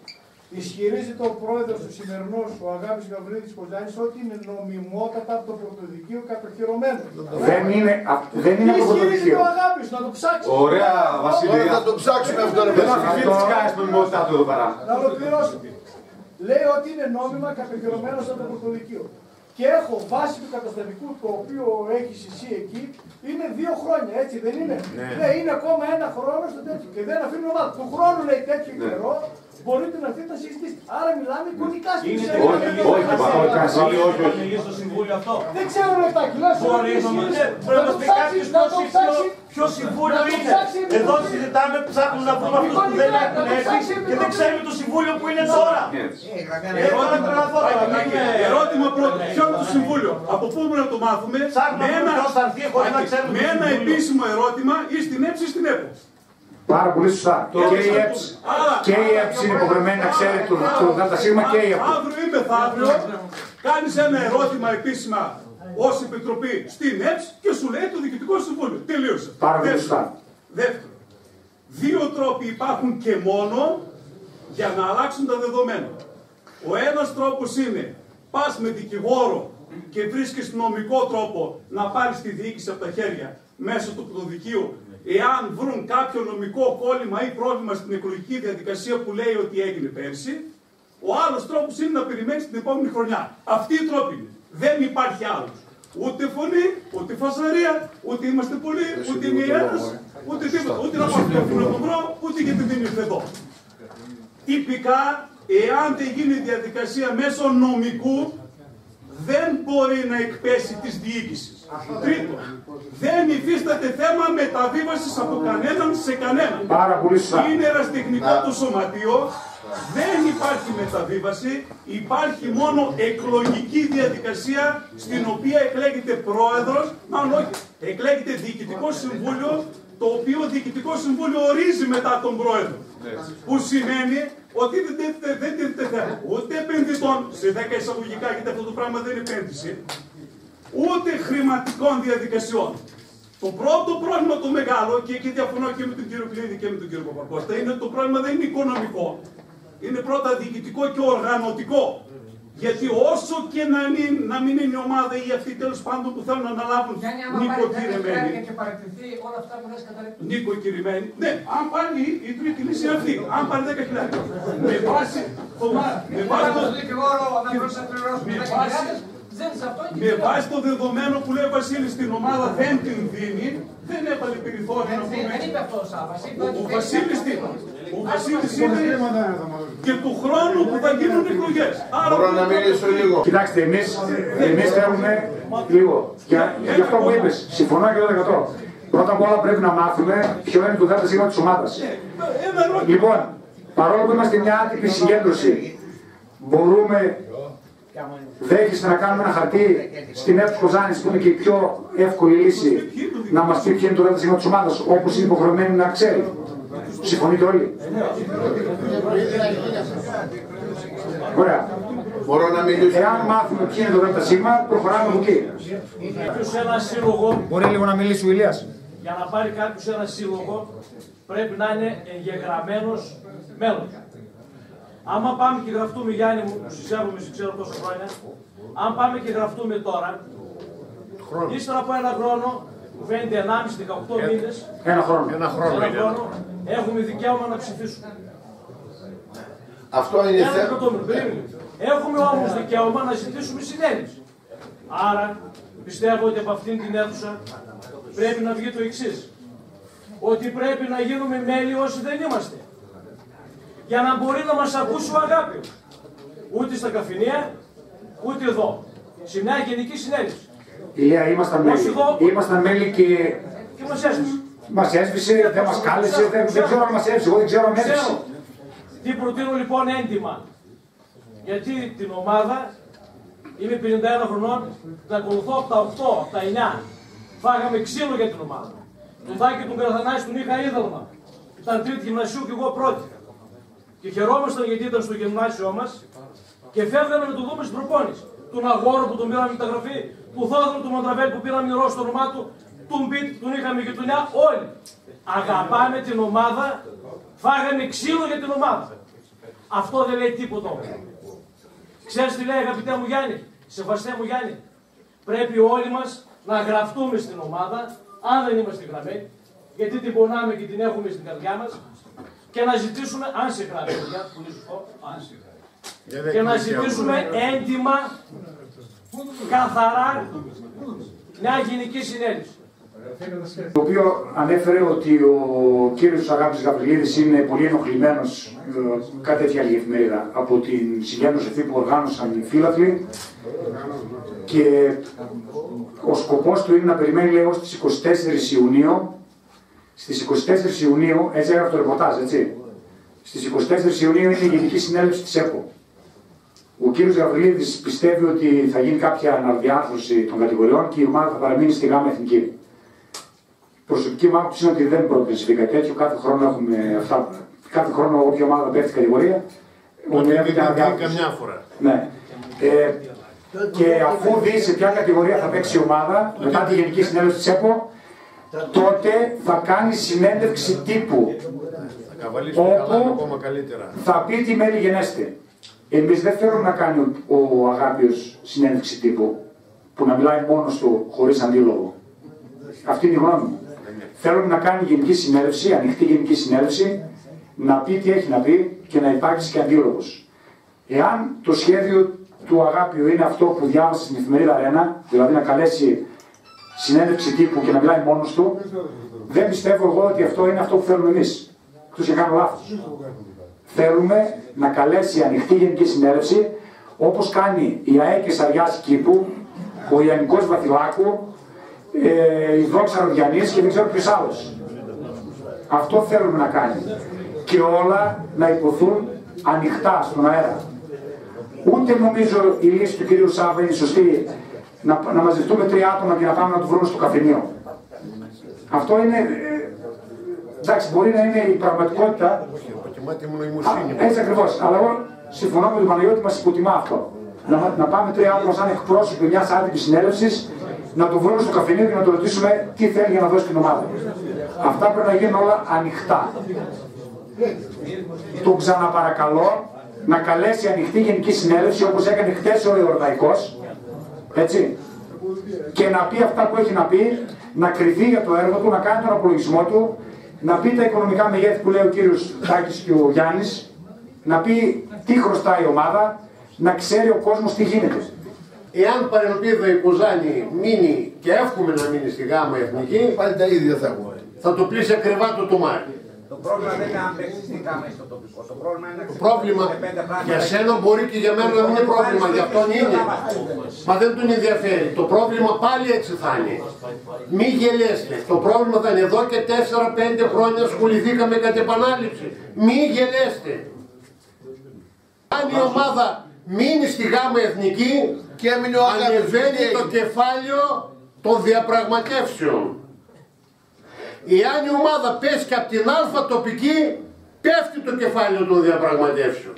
Ισχυρίζεται ο πρόεδρο του σημερινούς, ο Αγάπης Γαβρίδη Κοζάνη, ότι είναι νομιμότατα από το πρωτοδικείο κατοχυρωμένο. Δεν είναι, α- δεν είναι από το Ισχυρίζεται πρωτοδικείο. ο Αγάπη, να το ψάξει. Ωραία, Βασίλη. Ωραία, θα το ψάξουμε αυτό, ρε Δεν παιδί. αμφιβάλλει τη κάρτα νομιμότητά του εδώ πέρα. Να ολοκληρώσω. Λέει ότι είναι νόμιμα κατοχυρωμένο από το πρωτοδικείο. Και έχω βάση του καταστατικού το οποίο έχεις εσύ εκεί, είναι δύο χρόνια, έτσι δεν είναι; Ναι. Λέει είναι ακόμα ένα χρόνο στο τέτοιο. Και δεν αφήνει ομάδα. Του χρόνου λέει τέτοιο Ναι. καιρό, μπορείτε να έρθετε να συζητήσετε. Άρα μιλάμε εικονικά στην Είναι ουσία. τελείως Είναι τελείως τελείως τελείως τελείως τελείως τελείως στο Συμβούλιο αυτό. Δεν ξέρω ρε Τάκη, λέω σου Μπορεί ότι να μας ισχύει. πρέπει να Να μας το πει ψάξεις, κάποιος να ποιος το είναι- ψάξει. ποιο συμβούλιο Να το είναι. ψάξει η Εδώ Επιτροπή. συζητάμε, ψάχνουν να βρούμε αυτούς που δεν Εικονικά, έχουν να το έρθει ψάξει η και δεν Επιτροπή. ξέρουμε το συμβούλιο που είναι τώρα. Ερώτημα Ερώτημα πρώτο. Ποιο είναι το Συμβούλιο. Από πού μπορούμε να το μάθουμε. Ψάχνουμε Με ένα, ποιος θα έρθει χωρίς να ξέρουμε με το ένα Συμβούλιο. επίσημο ερώτημα ή στην ΕΠΣ ή στην ΕΠΟ. Πάρα πολύ σωστά. Και η ΕΠΣ, και η ΕΠΣ είναι υποχρεωμένη να ξέρει το, το ΔΣ και η ΕΠΟ. Αύριο ή μεθαύριο κάνεις ένα ερώτημα επίσημα ως Επιτροπή στην ΕΠΣ και σου λέει το Διοικητικό Συμβούλιο. Τελείωσε. Πάρα πολύ Δεύτερο. σωστά. Δεύτερο. Δύο τρόποι υπάρχουν και μόνο για να αλλάξουν τα δεδομένα. Ο ένας τρόπος είναι πας με δικηγόρο και βρίσκεις νομικό τρόπο να πάρεις τη διοίκηση από τα χέρια μέσω του πρωτοδικείου εάν βρουν κάποιο νομικό κόλλημα ή πρόβλημα στην εκλογική διαδικασία που λέει ότι έγινε πέρσι. Ο άλλος τρόπος είναι να περιμένεις την επόμενη χρονιά. Αυτή η τρόπη είναι. Δεν υπάρχει άλλος. Ούτε φωνή, ούτε φασαρία, ούτε είμαστε πολλοί, ούτε είναι ένας, ούτε τίποτα. Ούτε να πάω στο φιλοτομρό, ούτε γιατί δεν ήρθε εδώ. Τυπικά, εάν δεν γίνει διαδικασία μέσω νομικού, δεν μπορεί να εκπέσει της διοίκησης. Τρίτο, δεν υφίσταται θέμα μεταβίβασης από κανέναν σε κανέναν. Πάρα πολύ σωστά. Είναι ερασιτεχνικό το σωματείο, δεν υπάρχει μεταβίβαση, υπάρχει μόνο εκλογική διαδικασία στην οποία εκλέγεται πρόεδρος, μάλλον όχι, εκλέγεται διοικητικό συμβούλιο, το οποίο διοικητικό συμβούλιο ορίζει μετά τον πρόεδρο. Που σημαίνει ότι δεν τίθεται- δεν τίθεται θέμα ούτε επενδυτών, σε 10 εισαγωγικά, γιατί αυτό το πράγμα δεν είναι επένδυση, ούτε χρηματικών διαδικασιών. Το πρώτο πρόβλημα το μεγάλο, και εκεί διαφωνώ και με τον κύριο Κλειδί και με τον κύριο Παπακώστα, είναι ότι το πρόβλημα δεν είναι οικονομικό. Είναι πρώτα διοικητικό και οργανωτικό. Γιατί όσο και να, μην, να μην είναι η ομάδα ή αυτοί τέλος πάντων που θέλουν να αναλάβουν Γιάννη, άμα πάρει 10 νοικοκυρεμένοι. χιλιάρικα και παραιτηθεί, όλα αυτά που λες καταλήξουν. Νοικοκυρημένοι. Ναι, αν πάλι η, η τρίτη λύση είναι αυτή. Αν πάλι 10 χιλιάδες. Με βάση το με βάση Άμα το, το δικηγόρο να μπορείς να πληρώσεις με 10 βάση- χιλιάδες, δεν σε αυτό και με βάση το δεδομένο που λέει ο Βασίλης στην ομάδα δεν την δίνει, δεν έβαλε περιθώριο να πούμε. Δεν είπε αυτό ο Σάββας. είπε Ο, ότι ο θέλει Βασίλης να τι πάρει. είπε. Ο Βασίλης είπε και του χρόνου που θα γίνουν εκλογές. Άρα Μπορώ να μιλήσω λίγο. Κοιτάξτε, εμεί εμείς θέλουμε λίγο. Για, για αυτό που είπες, συμφωνώ και 100%. Πρώτα απ' όλα πρέπει να μάθουμε ποιο είναι το ΔΣ της ομάδας. Λοιπόν, παρόλο που είμαστε μια άτυπη συγκέντρωση, μπορούμε Δέχεστε να κάνουμε ένα χαρτί στην ΕΠΣ Κοζάνης που είναι και η πιο εύκολη λύση να μας πει ποιο είναι το δεύτερο σήμα της ομάδας όπως είναι υποχρεωμένοι να ξέρει. Συμφωνείτε όλοι; Ωραία. Μπορώ να μιλήσω. Εάν μάθουμε ποιο είναι το δεύτερο σήμα, προχωράμε από εκεί. Κάποιος ένα σύλλογο, Μπορεί λίγο να μιλήσει ο Ηλίας. για να πάρει κάποιος ένα σύλλογο, πρέπει να είναι εγγεγραμμένος μέλο. Άμα πάμε και γραφτούμε, Γιάννη μου, που συσσέρουμε, σε ξέρω πόσα χρόνια, αν πάμε και γραφτούμε τώρα, ύστερα από ένα χρόνο, που φαίνεται 1,5-18 μήνες, Ένα χρόνο. Ένα χρόνο ένα είναι. χρόνο, έχουμε δικαίωμα να ψηφίσουμε. Αυτό είναι Ένα θέμα. εκατομμύριο, περίμενε. Έχουμε όμως δικαίωμα να ζητήσουμε συνέντευξη. Άρα πιστεύω ότι από αυτήν την αίθουσα πρέπει να βγει το εξής. Ότι πρέπει να γίνουμε μέλη όσοι δεν είμαστε. Για να μπορεί να μας ακούσει ο Αγάπης. Ούτε στα καφενεία, ούτε εδώ. Σε μια γενική συνέντευξη. Ηλία, ήμασταν μέλη. Όχι εδώ. Ήμασταν μέλη και Και μας έσβησε. μας έσβησε, δεν μας κάλεσε, δεν, δεν ξέρω αν μας έσβησε, εγώ δεν ξέρω αν έσβησε. Ξέρω. Τι προτείνω λοιπόν έντιμα. Γιατί την ομάδα είμαι 51 χρονών, την ακολουθώ από τα 8, από τα 9. Φάγαμε ξύλο για την ομάδα. Τον Δάκη του Καραθανάσης τον είχα ίδρυμα. Ήταν τρίτη γυμνασίου και εγώ πρώτη. Και χαιρόμασταν γιατί ήταν στο γυμνάσιό μας και φεύγαμε να το δούμε στην προπόνηση. Τον Αγόρο που τον πήραμε μεταγραφή, του Θόδωρο του Μοντραβέλ που πήραμε νερό στο όνομά του, τον Μπιτ που τον είχαμε γειτονιά, όλοι. Αγαπάμε την ομάδα, φάγαμε ξύλο για την ομάδα. Αυτό δεν λέει τίποτα όμως. Ξέρεις τι λέει αγαπητέ μου Γιάννη, σεβαστέ μου Γιάννη. Πρέπει όλοι μας να γραφτούμε στην ομάδα, αν δεν είμαστε γραμμένοι, γιατί την πονάμε και την έχουμε στην καρδιά μας, και να ζητήσουμε, αν σε γράφει, παιδιά, πολύ σωστό, αν σε γράφει. και να ζητήσουμε έντιμα, καθαρά, μια γενική συνέντευξη. Το οποίο ανέφερε ότι ο κύριος Αγάπης Γαβριλίδης είναι πολύ ενοχλημένος, ε, κάτι τέτοια άλλη εφημερίδα, από την συγκέντρωση αυτή που οργάνωσαν οι φίλαθλοι και ο σκοπός του είναι να περιμένει λέει, ως τις 24 Ιουνίου στις 24 Ιουνίου, έτσι έγραφε το ρεπορτάζ, έτσι. Στις 24 Ιουνίου είναι η Γενική Συνέλευση της ΕΠΟ. Ο κύριος Γαβριλίδης πιστεύει ότι θα γίνει κάποια αναδιάρθρωση των κατηγοριών και η ομάδα θα παραμείνει στη ΓΑΜΑ Εθνική. Προσωπική μου άποψη είναι ότι δεν πρόκειται να συμβεί κάτι τέτοιο. Κάθε χρόνο έχουμε αυτά. Κάθε χρόνο, όποια ομάδα πέφτει στην κατηγορία, Ότι ονειρεύεται δεν αναδιάρθρωση. καμιά φορά. Ναι. Ε, και αφού δεις σε ποια κατηγορία θα παίξει η ομάδα, μετά τη Γενική Συνέλευση της ΕΠΟ, τότε θα κάνει συνέντευξη τύπου. Θα καβαλήσουμε καλά Όπου ακόμα καλύτερα. θα πει τι μέλη γενέστε. Εμείς δεν θέλουμε να κάνει ο, ο Αγάπιος συνέντευξη τύπου που να μιλάει μόνος του χωρίς αντίλογο. Αυτή είναι η γνώμη μου. Θέλουμε να κάνει γενική συνέλευση, ανοιχτή γενική συνέλευση, να πει τι έχει να πει και να υπάρξει και αντίλογος. Εάν το σχέδιο του Αγάπιου είναι αυτό που διάβασε στην εφημερίδα Ρένα, δηλαδή να καλέσει συνέντευξη τύπου και να μιλάει μόνος του, δεν πιστεύω εγώ ότι αυτό είναι αυτό που θέλουμε εμείς. Εκτός και κάνω λάθος. Θέλουμε να καλέσει ανοιχτή γενική συνέλευση, όπως κάνει η ΑΕ και Σαριάς Κήπου, ο Ιαννικός Βαθυλάκου, ε, η Δόξα Ροδιανής και δεν ξέρω ποιος άλλος. Αυτό θέλουμε να κάνει. Και όλα να υποθούν ανοιχτά στον αέρα. Ούτε νομίζω η λύση του κυρίου Σάβα είναι σωστή να, να μαζευτούμε τρία άτομα και να πάμε να τους βρούμε στο καφενείο. Αυτό είναι. ε, εντάξει, μπορεί να είναι η πραγματικότητα. Υποτιμάται η νοημοσύνη. Έτσι ακριβώς. Αλλά εγώ συμφωνώ με τον Παναγιώτη, μας υποτιμά αυτό. Να, να πάμε τρία άτομα σαν εκπρόσωποι μιας άτυπης συνέλευσης, να το βρούμε στο καφενείο και να το ρωτήσουμε τι θέλει για να δώσει την ομάδα. Αυτά πρέπει να γίνουν όλα ανοιχτά. Τον ξαναπαρακαλώ να καλέσει ανοιχτή γενική συνέλευση όπως έκανε χτες ο Ιορδαϊκός, έτσι, και να πει αυτά που έχει να πει, να κρυθεί για το έργο του, να κάνει τον απολογισμό του, να πει τα οικονομικά μεγέθη που λέει ο κύριος Τάκης και ο Γιάννης, να πει τι χρωστάει η ομάδα, να ξέρει ο κόσμος τι γίνεται. Εάν παρελπίδα η Κοζάνη μείνει και εύχομαι να μείνει στη γάμα εθνική, Πάλι τα ίδια θα έχουμε. θα το πλήσει ακριβά το τομάρι. Το πρόβλημα δεν είναι αν παίξεις στη γάμα ή στο τοπικό. Το πρόβλημα είναι να Το πρόβλημα ξεχωρίσουμε πέντε πράγματα. για σένα μπορεί και για μένα να μην είναι πρόβλημα, για αυτόν είναι. Μα δεν τον ενδιαφέρει. Το πρόβλημα πάλι έτσι θα είναι. Μη γελέστε. Το πρόβλημα θα είναι εδώ και 4-5 χρόνια ασχοληθήκαμε κατ' επανάληψη. Μη γελέστε. Αν η ομάδα μείνει στη γάμα εθνική και έμεινε ο Αγάπης. ανεβαίνει Τι το έγινε; κεφάλαιο των διαπραγματεύσεων. Εάν η ομάδα πέσει και από την α τοπική, πέφτει το κεφάλαιο των διαπραγματεύσεων.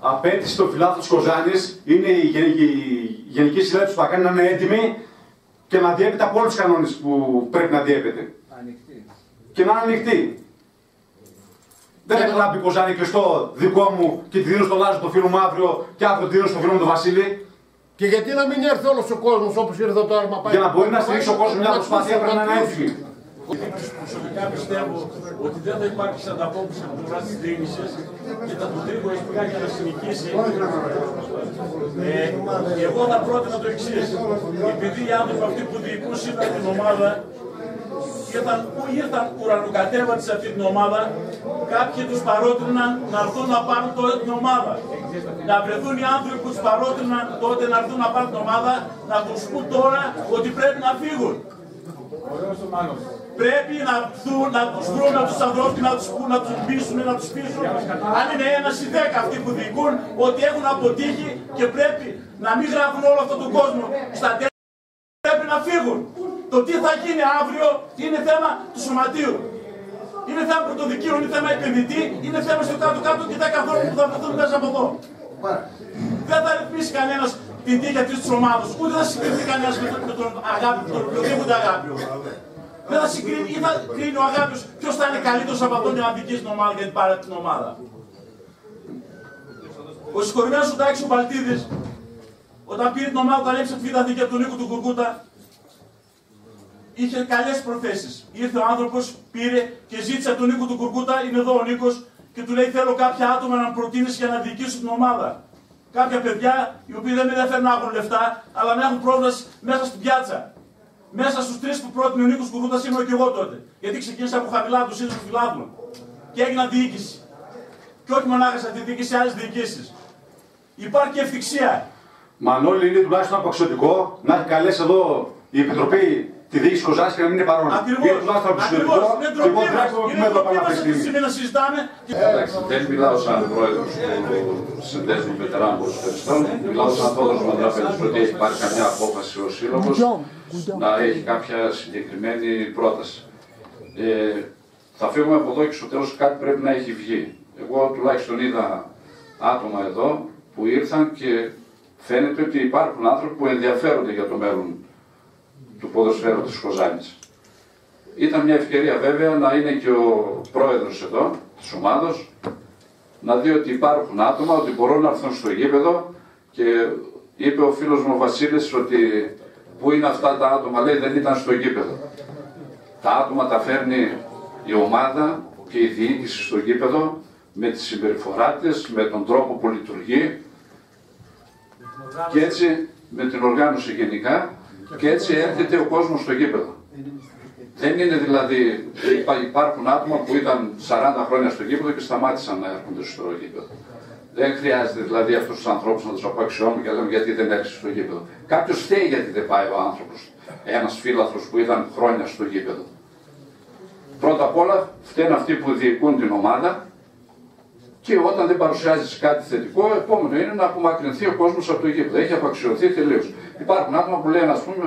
Απέτηση στο φιλάθλος Κοζάνης είναι η, γεν- η γενική συνέλευση που θα κάνει να είναι έτοιμη και να διέπεται από όλους τους κανόνες που πρέπει να διέπεται. Και να είναι ανοιχτή. Δεν θα να μπει Κοζάνη κλειστό δικό μου και τη δίνω στο Λάζο το φίλο μου αύριο και αύριο τη δίνω στο φίλο μου τον Βασίλη. Και γιατί να μην έρθει όλος ο κόσμος όπως ήρθε το άρμα Για να μπορεί να στηρίξει ο κόσμος μια προσπάθεια πρέπει να είναι έτοιμη. Προσωπικά πιστεύω ότι δεν θα υπάρξει ανταπόκριση από πλευράς της διοίκησης και θα του τρίγω εισπικά για να συνεχίσει. Ε, και εγώ θα πρότεινα το εξής. Επειδή οι άνθρωποι αυτοί που διοικούν σήμερα την ομάδα ήρθαν, που ήρθαν ουρανοκατέβατοι σε αυτή την ομάδα, κάποιοι τους παρότριναν να έρθουν να πάρουν τότε την ομάδα. Να βρεθούν οι άνθρωποι που τους παρότριναν τότε να έρθουν να πάρουν την ομάδα, να τους πούν τώρα ότι πρέπει να φύγουν. Πρέπει να, έρθουν, να τους βρουν τους ανθρώπους και να τους πούν, να τους πείσουν, να τους πείσουν. Αν είναι ένας ή δέκα αυτοί που διοικούν, ότι έχουν αποτύχει και πρέπει να μην γράφουν όλο αυτόν τον κόσμο στα τέλη. Πρέπει να φύγουν. Το τι θα γίνει αύριο είναι θέμα του σωματείου. Είναι θέμα πρωτοδικείου, είναι θέμα επενδυτή, είναι θέμα στο κάτω-κάτω και 10 ανθρώπου που θα βρεθούν μέσα από εδώ. Δεν θα ρυθμίσει κανένας την τύχη αυτής της ομάδας, ούτε θα συγκριθεί κανένας με, τον- με τον αγάπη, με τον οποιοδήποτε αγάπη. Δεν θα συγκρίνει ή θα κρίνει ο αγάπη ποιος θα είναι καλύτερος από αυτόν για να δικήσει την ομάδα για την πάρει την ομάδα. Ο συγχωρημένος ο Τάκης ο Παλτίδης, όταν πήρε την ομάδα, όταν έψε τη β' δίκαια του Νίκου του Κουρκούτα, είχε καλές προθέσεις. Ήρθε ο άνθρωπος, πήρε και ζήτησε από τον Νίκο του Κουρκούτα, είναι εδώ ο Νίκος, και του λέει: Θέλω κάποια άτομα να προτείνεις για να διοικήσουν την ομάδα. Κάποια παιδιά οι οποίοι δεν με ενδιαφέρουν να έχουν λεφτά, αλλά να έχουν πρόσβαση μέσα στην πιάτσα. Μέσα στους τρεις που πρότεινε ο Νίκος Κουρκούτα ήμουν και εγώ τότε. Γιατί ξεκίνησα από χαμηλά τους ίδιους του φιλάθλου. Και έγινα διοίκηση. Και όχι μονάχα σε αυτή τη διοίκηση, άλλες διοικήσεις. Υπάρχει ευθυξία. Μανώλη είναι τουλάχιστον απαξιωτικό να έχει καλέσει εδώ η Επιτροπή τη διοίκηση Κοζάνη και να μην είναι παρόν. Ακριβώς. Είναι τουλάχιστον απαξιωτικό. Ακριβώς. Είναι Και ντροπή εγώ μας. τρέχω Είναι είμαι εδώ ντροπή πάνω μας αυτή τη αυτή τη στιγμή. στιγμή να συζητάμε. και- Εντάξει, δεν μιλάω σαν πρόεδρος του Συνδέσμου Βετεράνων Ποδοσφαιριστών. Μιλάω σαν Θόδωρο Μαντραπέζο ότι έχει πάρει καμιά απόφαση ο Σύλλογος να έχει κάποια συγκεκριμένη πρόταση. Ε, θα φύγουμε από εδώ και στο τέλος κάτι πρέπει να έχει βγει. Εγώ τουλάχιστον είδα άτομα εδώ που ήρθαν και φαίνεται ότι υπάρχουν άνθρωποι που ενδιαφέρονται για το μέλλον του ποδοσφαίρου της Κοζάνης. Ήταν μια ευκαιρία βέβαια να είναι και ο πρόεδρος εδώ, της ομάδος, να δει ότι υπάρχουν άτομα, ότι μπορούν να έρθουν στο γήπεδο και είπε ο φίλος μου ο Βασίλης ότι πού είναι αυτά τα άτομα, λέει δεν ήταν στο γήπεδο. Τα άτομα τα φέρνει η ομάδα και η διοίκηση στο γήπεδο με τη συμπεριφορά της, με τον τρόπο που λειτουργεί και έτσι με την οργάνωση γενικά και έτσι έρχεται ο κόσμος στο γήπεδο. Δεν είναι δηλαδή, υπά- υπάρχουν άτομα που ήταν 40 χρόνια στο γήπεδο και σταμάτησαν να έρχονται στο γήπεδο. Δεν χρειάζεται δηλαδή αυτούς τους ανθρώπους να τους απαξιώνουμε και να λέμε γιατί δεν έρχεσαι στο γήπεδο. Κάποιος φταίει γιατί δεν πάει ο άνθρωπος. Ένας φίλαθρος που ήταν χρόνια στο γήπεδο. Πρώτα απ' όλα φταίνουν αυτοί που διοικούν την ομάδα και όταν δεν παρουσιάζεις κάτι θετικό, επόμενο είναι να απομακρυνθεί ο κόσμος από το γήπεδο. Έχει απαξιωθεί τελείως. Υπάρχουν άτομα που λένε, ας πούμε,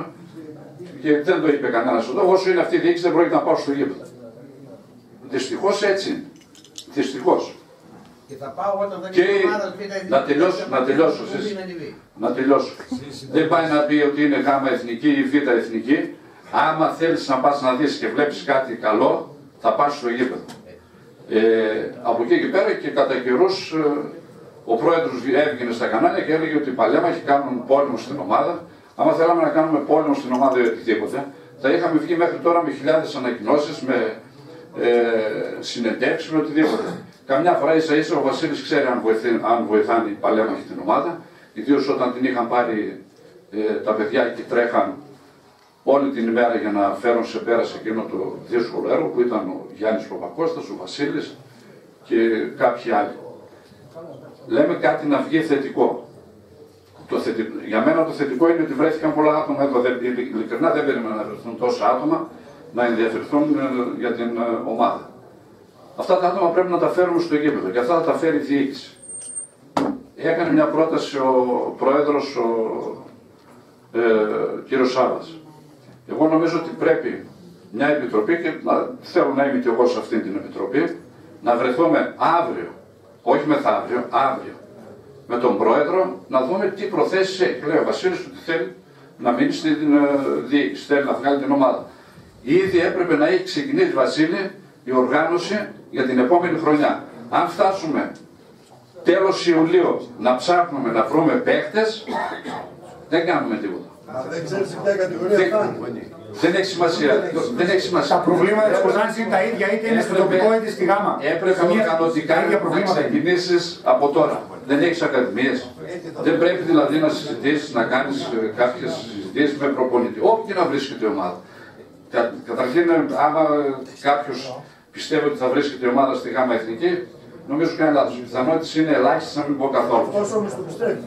και δεν το είπε κανένας εδώ, όσο είναι αυτή η διοίκηση δεν πρόκειται να πάω στο γήπεδο. Δυστυχώς έτσι είναι. Δυστυχώς. Και θα πάω όταν δεν Και είναι ομάδας Β' να τελειώσω, να τελειώσω, Δεν εσείς. είναι ανιβή. να τελειώσω. Δεν πάει να πει ότι είναι γάμα εθνική ή β' εθνική. Άμα θέλεις να πας να δεις και βλέπεις κάτι καλό, θα πας στο γήπεδο. Ε, από εκεί και πέρα και κατά καιρούς ο πρόεδρος έβγαινε στα κανάλια και έλεγε ότι οι παλέμαχοι κάνουν πόλεμο στην ομάδα. Άμα θέλαμε να κάνουμε πόλεμο στην ομάδα ή οτιδήποτε, θα είχαμε βγει μέχρι τώρα με χιλιάδες ανακοινώσεις, με ε, συνεντεύξεις, με οτιδήποτε. Καμιά φορά ίσα ίσα ο Βασίλης ξέρει αν, βοηθεί, αν βοηθάνε οι παλέμαχοι την ομάδα, ιδίως όταν την είχαν πάρει ε, τα παιδιά και τρέχαν όλη την ημέρα για να φέρουν σε πέρας σε εκείνο το δύσκολο έργο που ήταν ο Γιάννης Παπακώστας, ο Βασίλης και κάποιοι άλλοι. Λέμε κάτι να βγει θετικό. Το θετικό. Για μένα το θετικό είναι ότι βρέθηκαν πολλά άτομα εδώ. Δεν, ειλικρινά δεν περίμενα να βρεθούν τόσα άτομα να ενδιαφερθούν ε, για την ε, ομάδα. Αυτά τα άτομα πρέπει να τα φέρουμε στο γήπεδο και αυτά θα τα φέρει η διοίκηση. έκανε μια πρόταση ο πρόεδρος, ο ε, κύριος Σάβας. Εγώ νομίζω ότι πρέπει μια επιτροπή και να, θέλω να είμαι και εγώ σε αυτή την επιτροπή, να βρεθούμε αύριο, όχι μεθαύριο, αύριο, με τον πρόεδρο, να δούμε τι προθέσεις έχει. Λέει ο Βασίλης ότι θέλει να μείνει στην ε, διοίκηση, θέλει να βγάλει την ομάδα. Ήδη έπρεπε να έχει ξεκινήσει, Βασίλη, η οργάνωση για την επόμενη χρονιά. Αν φτάσουμε τέλος Ιουλίου να ψάχνουμε να βρούμε παίχτες, δεν κάνουμε τίποτα. Δεν ξέρεις σε ποια κατηγορία Δεν- φτάνει. Δεν έχει σημασία. Δεν έχει σημασία. Τα προβλήματα της Κοζάνης είναι τα ίδια, είτε είναι στο Έπρεπε- τοπικό είτε στη γάμα. Έπρεπε Καμία- οργανωτικά τα ίδια να προβλήματα είναι. ξεκινήσεις από τώρα. Δεν έχεις ακαδημίες. Δεν πρέπει δηλαδή να συζητήσεις, να κάνεις κάποιες συζητήσεις με προπονητή. Όπου και να βρίσκεται η ομάδα. Κα, καταρχήν, άμα κάποιος πιστεύει ότι θα βρίσκεται η ομάδα στη ΓΑΜΑ Εθνική, νομίζω κάνει λάθος. Οι πιθανότητε είναι ελάχιστε να μην πω καθόλου. Αυτός όμως το πιστεύει.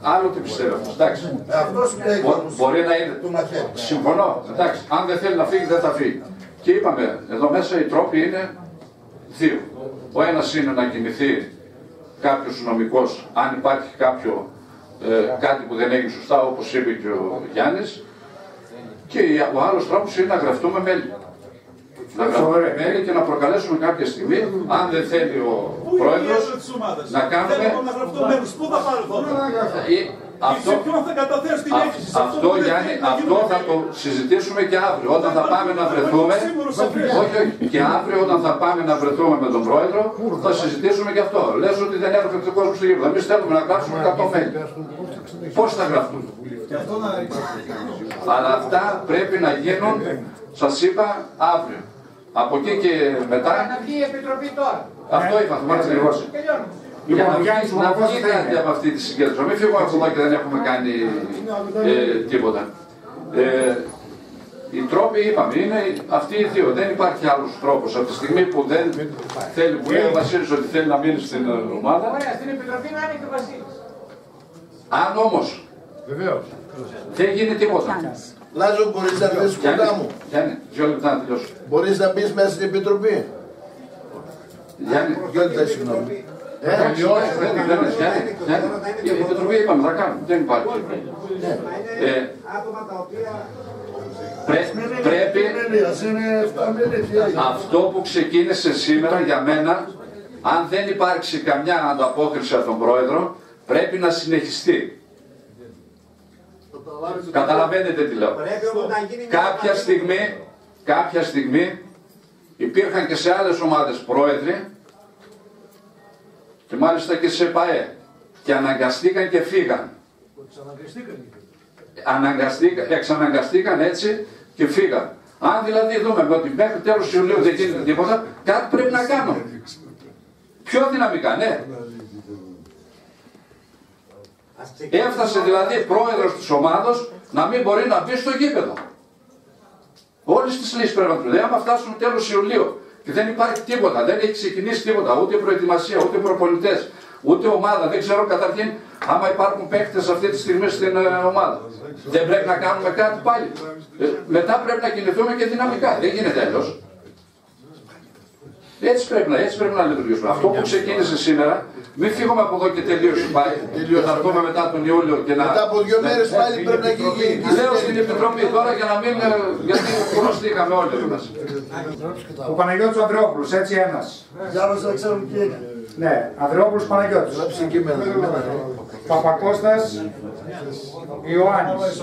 Άλλο τι πιστεύω. Εντάξει. Αυτός πιστεύει. Μπο- μπορεί να είναι. Συμφωνώ. Εντάξει. Αν δεν θέλει να φύγει, δεν θα φύγει. Και είπαμε, εδώ μέσα οι τρόποι είναι δύο. Ο ένας είναι να κινηθεί κάποιος νομικός, αν υπάρχει κάποιο ε, κάτι που δεν έγινε σωστά, όπως είπε και ο Γιάννης. Και ο άλλος τρόπος είναι να γραφτούμε μέλη. Να γραφτούμε μέλη και να προκαλέσουμε κάποια στιγμή, αν δεν θέλει ο Πού είναι η πρόεδρος, έδρα της ομάδας; να κάνουμε. Θέλουμε να γραφτώ μέρους. Πού θα πάρω τώρα; Ε, Αυτό, Σε ποιον θα καταθέσω την Α- έκθεση. σε αυτό που δεν Γιάννη, θέλει να αυτό γίνουμε θα το συζητήσουμε και αύριο. Όταν θα πάμε να βρεθούμε. Σίγουρος αυτό. Όχι, όχι. Και αύριο όταν θα πάμε να βρεθούμε με τον πρόεδρο, θα συζητήσουμε και αυτό. Λες ότι δεν έρχεται ο κόσμος στο γήπεδο. Εμείς θέλουμε να γράψουμε 100 μέλη. Πώς θα γραφτούν; Αλλά αυτά πρέπει να γίνουν, σας είπα, αύριο. Από εκεί και μετά, Να βγει η Επιτροπή τώρα. αυτό είπα, θα μάθει ακριβώς. Τελειώνουμε. Για Λοιπόν, να ο Γιάννης βγει, να Μονακός βγει θα κάτι είναι. από αυτή τη συγκέντρωση. Μην φύγουμε από εδώ και δεν έχουμε κάνει ε, τίποτα. Ε, οι τρόποι, είπαμε, είναι αυτοί οι δύο. Δεν υπάρχει άλλος τρόπος. Από τη στιγμή που δεν θέλει, που λέει ο Βασίλης ότι θέλει να μείνει στην ε, ομάδα, Ωραία, στην Επιτροπή να είναι και ο Βασίλης. αν όμως δεν γίνει τίποτα. Λάζο, μπορείς να έρθεις κοντά μου. Γιάννη, δύο λεπτά να τελειώσω. Μπορείς να μπεις μέσα στην Επιτροπή. Γιάννη, Δυο λεπτά, συγγνώμη. Ε, εντάξει, δεν- δεν- δεν- Γιάννη, Γιάννη, η Επιτροπή είπαμε, θα κάνουμε. Δεν υπάρχει. Ε, πρέ- πρέπει Ας είναι 7 μέλη, τις έγινε. Αυτό που ξεκίνησε σήμερα για μένα, αν δεν υπάρξει καμιά ανταπόκριση από τον Πρόεδρο, πρέπει να συνεχιστεί. Καταλαβαίνετε τι λέω. Κάποια στιγμή, κάποια στιγμή υπήρχαν και σε άλλες ομάδες πρόεδροι και μάλιστα και σε ΠΑΕ και αναγκαστήκαν και φύγαν. Αναγκαστήκαν, εξαναγκαστήκαν έτσι και φύγαν. Αν δηλαδή δούμε ότι μέχρι τέλος Ιουλίου δεν γίνεται τίποτα, κάτι πρέπει να κάνουμε. Πιο δυναμικά, ναι. Έφτασε δηλαδή πρόεδρος της ομάδος να μην μπορεί να μπει στο γήπεδο. Όλες τις λύσεις πρέπει να τους λέει. Άμα φτάσουν τέλος Ιουλίου και δεν υπάρχει τίποτα, δεν έχει ξεκινήσει τίποτα, ούτε προετοιμασία, ούτε προπονητές, ούτε ομάδα. Δεν ξέρω καταρχήν άμα υπάρχουν παίκτες αυτή τη στιγμή στην ε, ομάδα. Δεν πρέπει να κάνουμε κάτι πάλι. Ε, μετά πρέπει να κινηθούμε και δυναμικά. Δεν γίνεται αλλιώς. Έτσι πρέπει, να, έτσι πρέπει να λειτουργήσουμε. Αυτό που ξεκίνησε σήμερα, μην φύγουμε από εδώ και τελείωσε πάλι. Και θα έρθουμε μετά τον Ιούλιο και να. Μετά από δύο να- μέρες ναι, πάλι στην πρέπει να Επιτροπή. γίνει η Λέω στην Επιτροπή τώρα για να μην. ε, Γιατί κουραστήκαμε όλοι μας. Ο Παναγιώτης Ανδρεόπουλος, έτσι ένας. Διάβασα να ξέρουμε τι έγινε. Ναι, Ανδρεόπουλος Παναγιώτης. Παπακώστας Ιωάννης.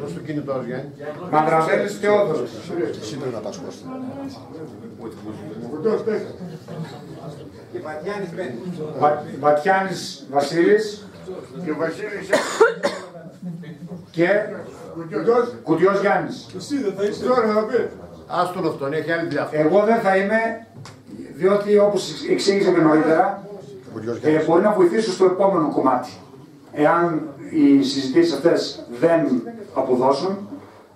Δώσ' το κινητό σου, Γιάννη. Μανδραβέλης Θεόδωρος. Σήμερα να πας Κώστα. Και Πατιάνης Μπέντε. Βα- Βατιάνης Βασίλης Και ο Βασίλης και Κουτιός Γιάννης. Εσύ δεν θα είσαι. τώρα να πεις. Άστον αυτόν, έχει άλλη διάφορα. Εγώ δεν θα είμαι, διότι όπως εξήγησαμε νωρίτερα, ε, μπορεί να βοηθήσω στο επόμενο κομμάτι. Εάν οι συζητήσεις αυτές δεν αποδώσουν,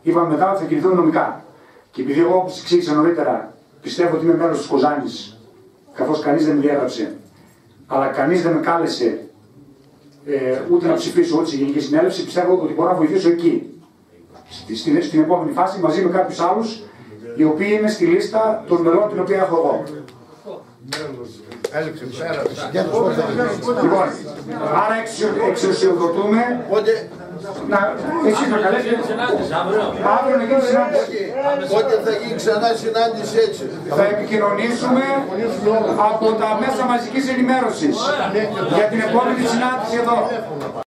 είπαμε μετά ότι θα κινηθούμε νομικά. Και επειδή εγώ όπως εξήγησα νωρίτερα, πιστεύω ότι είμαι μέλος της Κοζάνης, καθώς κανείς δεν με διέγραψε, αλλά κανείς δεν με κάλεσε ε, ούτε να ψηφίσω ούτε στη Γενική Συνέλευση, πιστεύω ότι μπορώ να βοηθήσω εκεί. Στη- Στην, στην επόμενη φάση μαζί με κάποιους άλλους οι οποίοι είναι στη λίστα των μελών την οποία έχω εγώ. Έλειξε, πέρασε. Λοιπόν, άρα εξουσιο- εξουσιοδοτούμε να... Εσύ θα καλέσετε. Αύριο; Να γίνει συνάντηση. Πότε θα γίνει ξανά συνάντηση έτσι. Θα επικοινωνήσουμε από τα μέσα μαζικής ενημέρωσης για την επόμενη συνάντηση εδώ.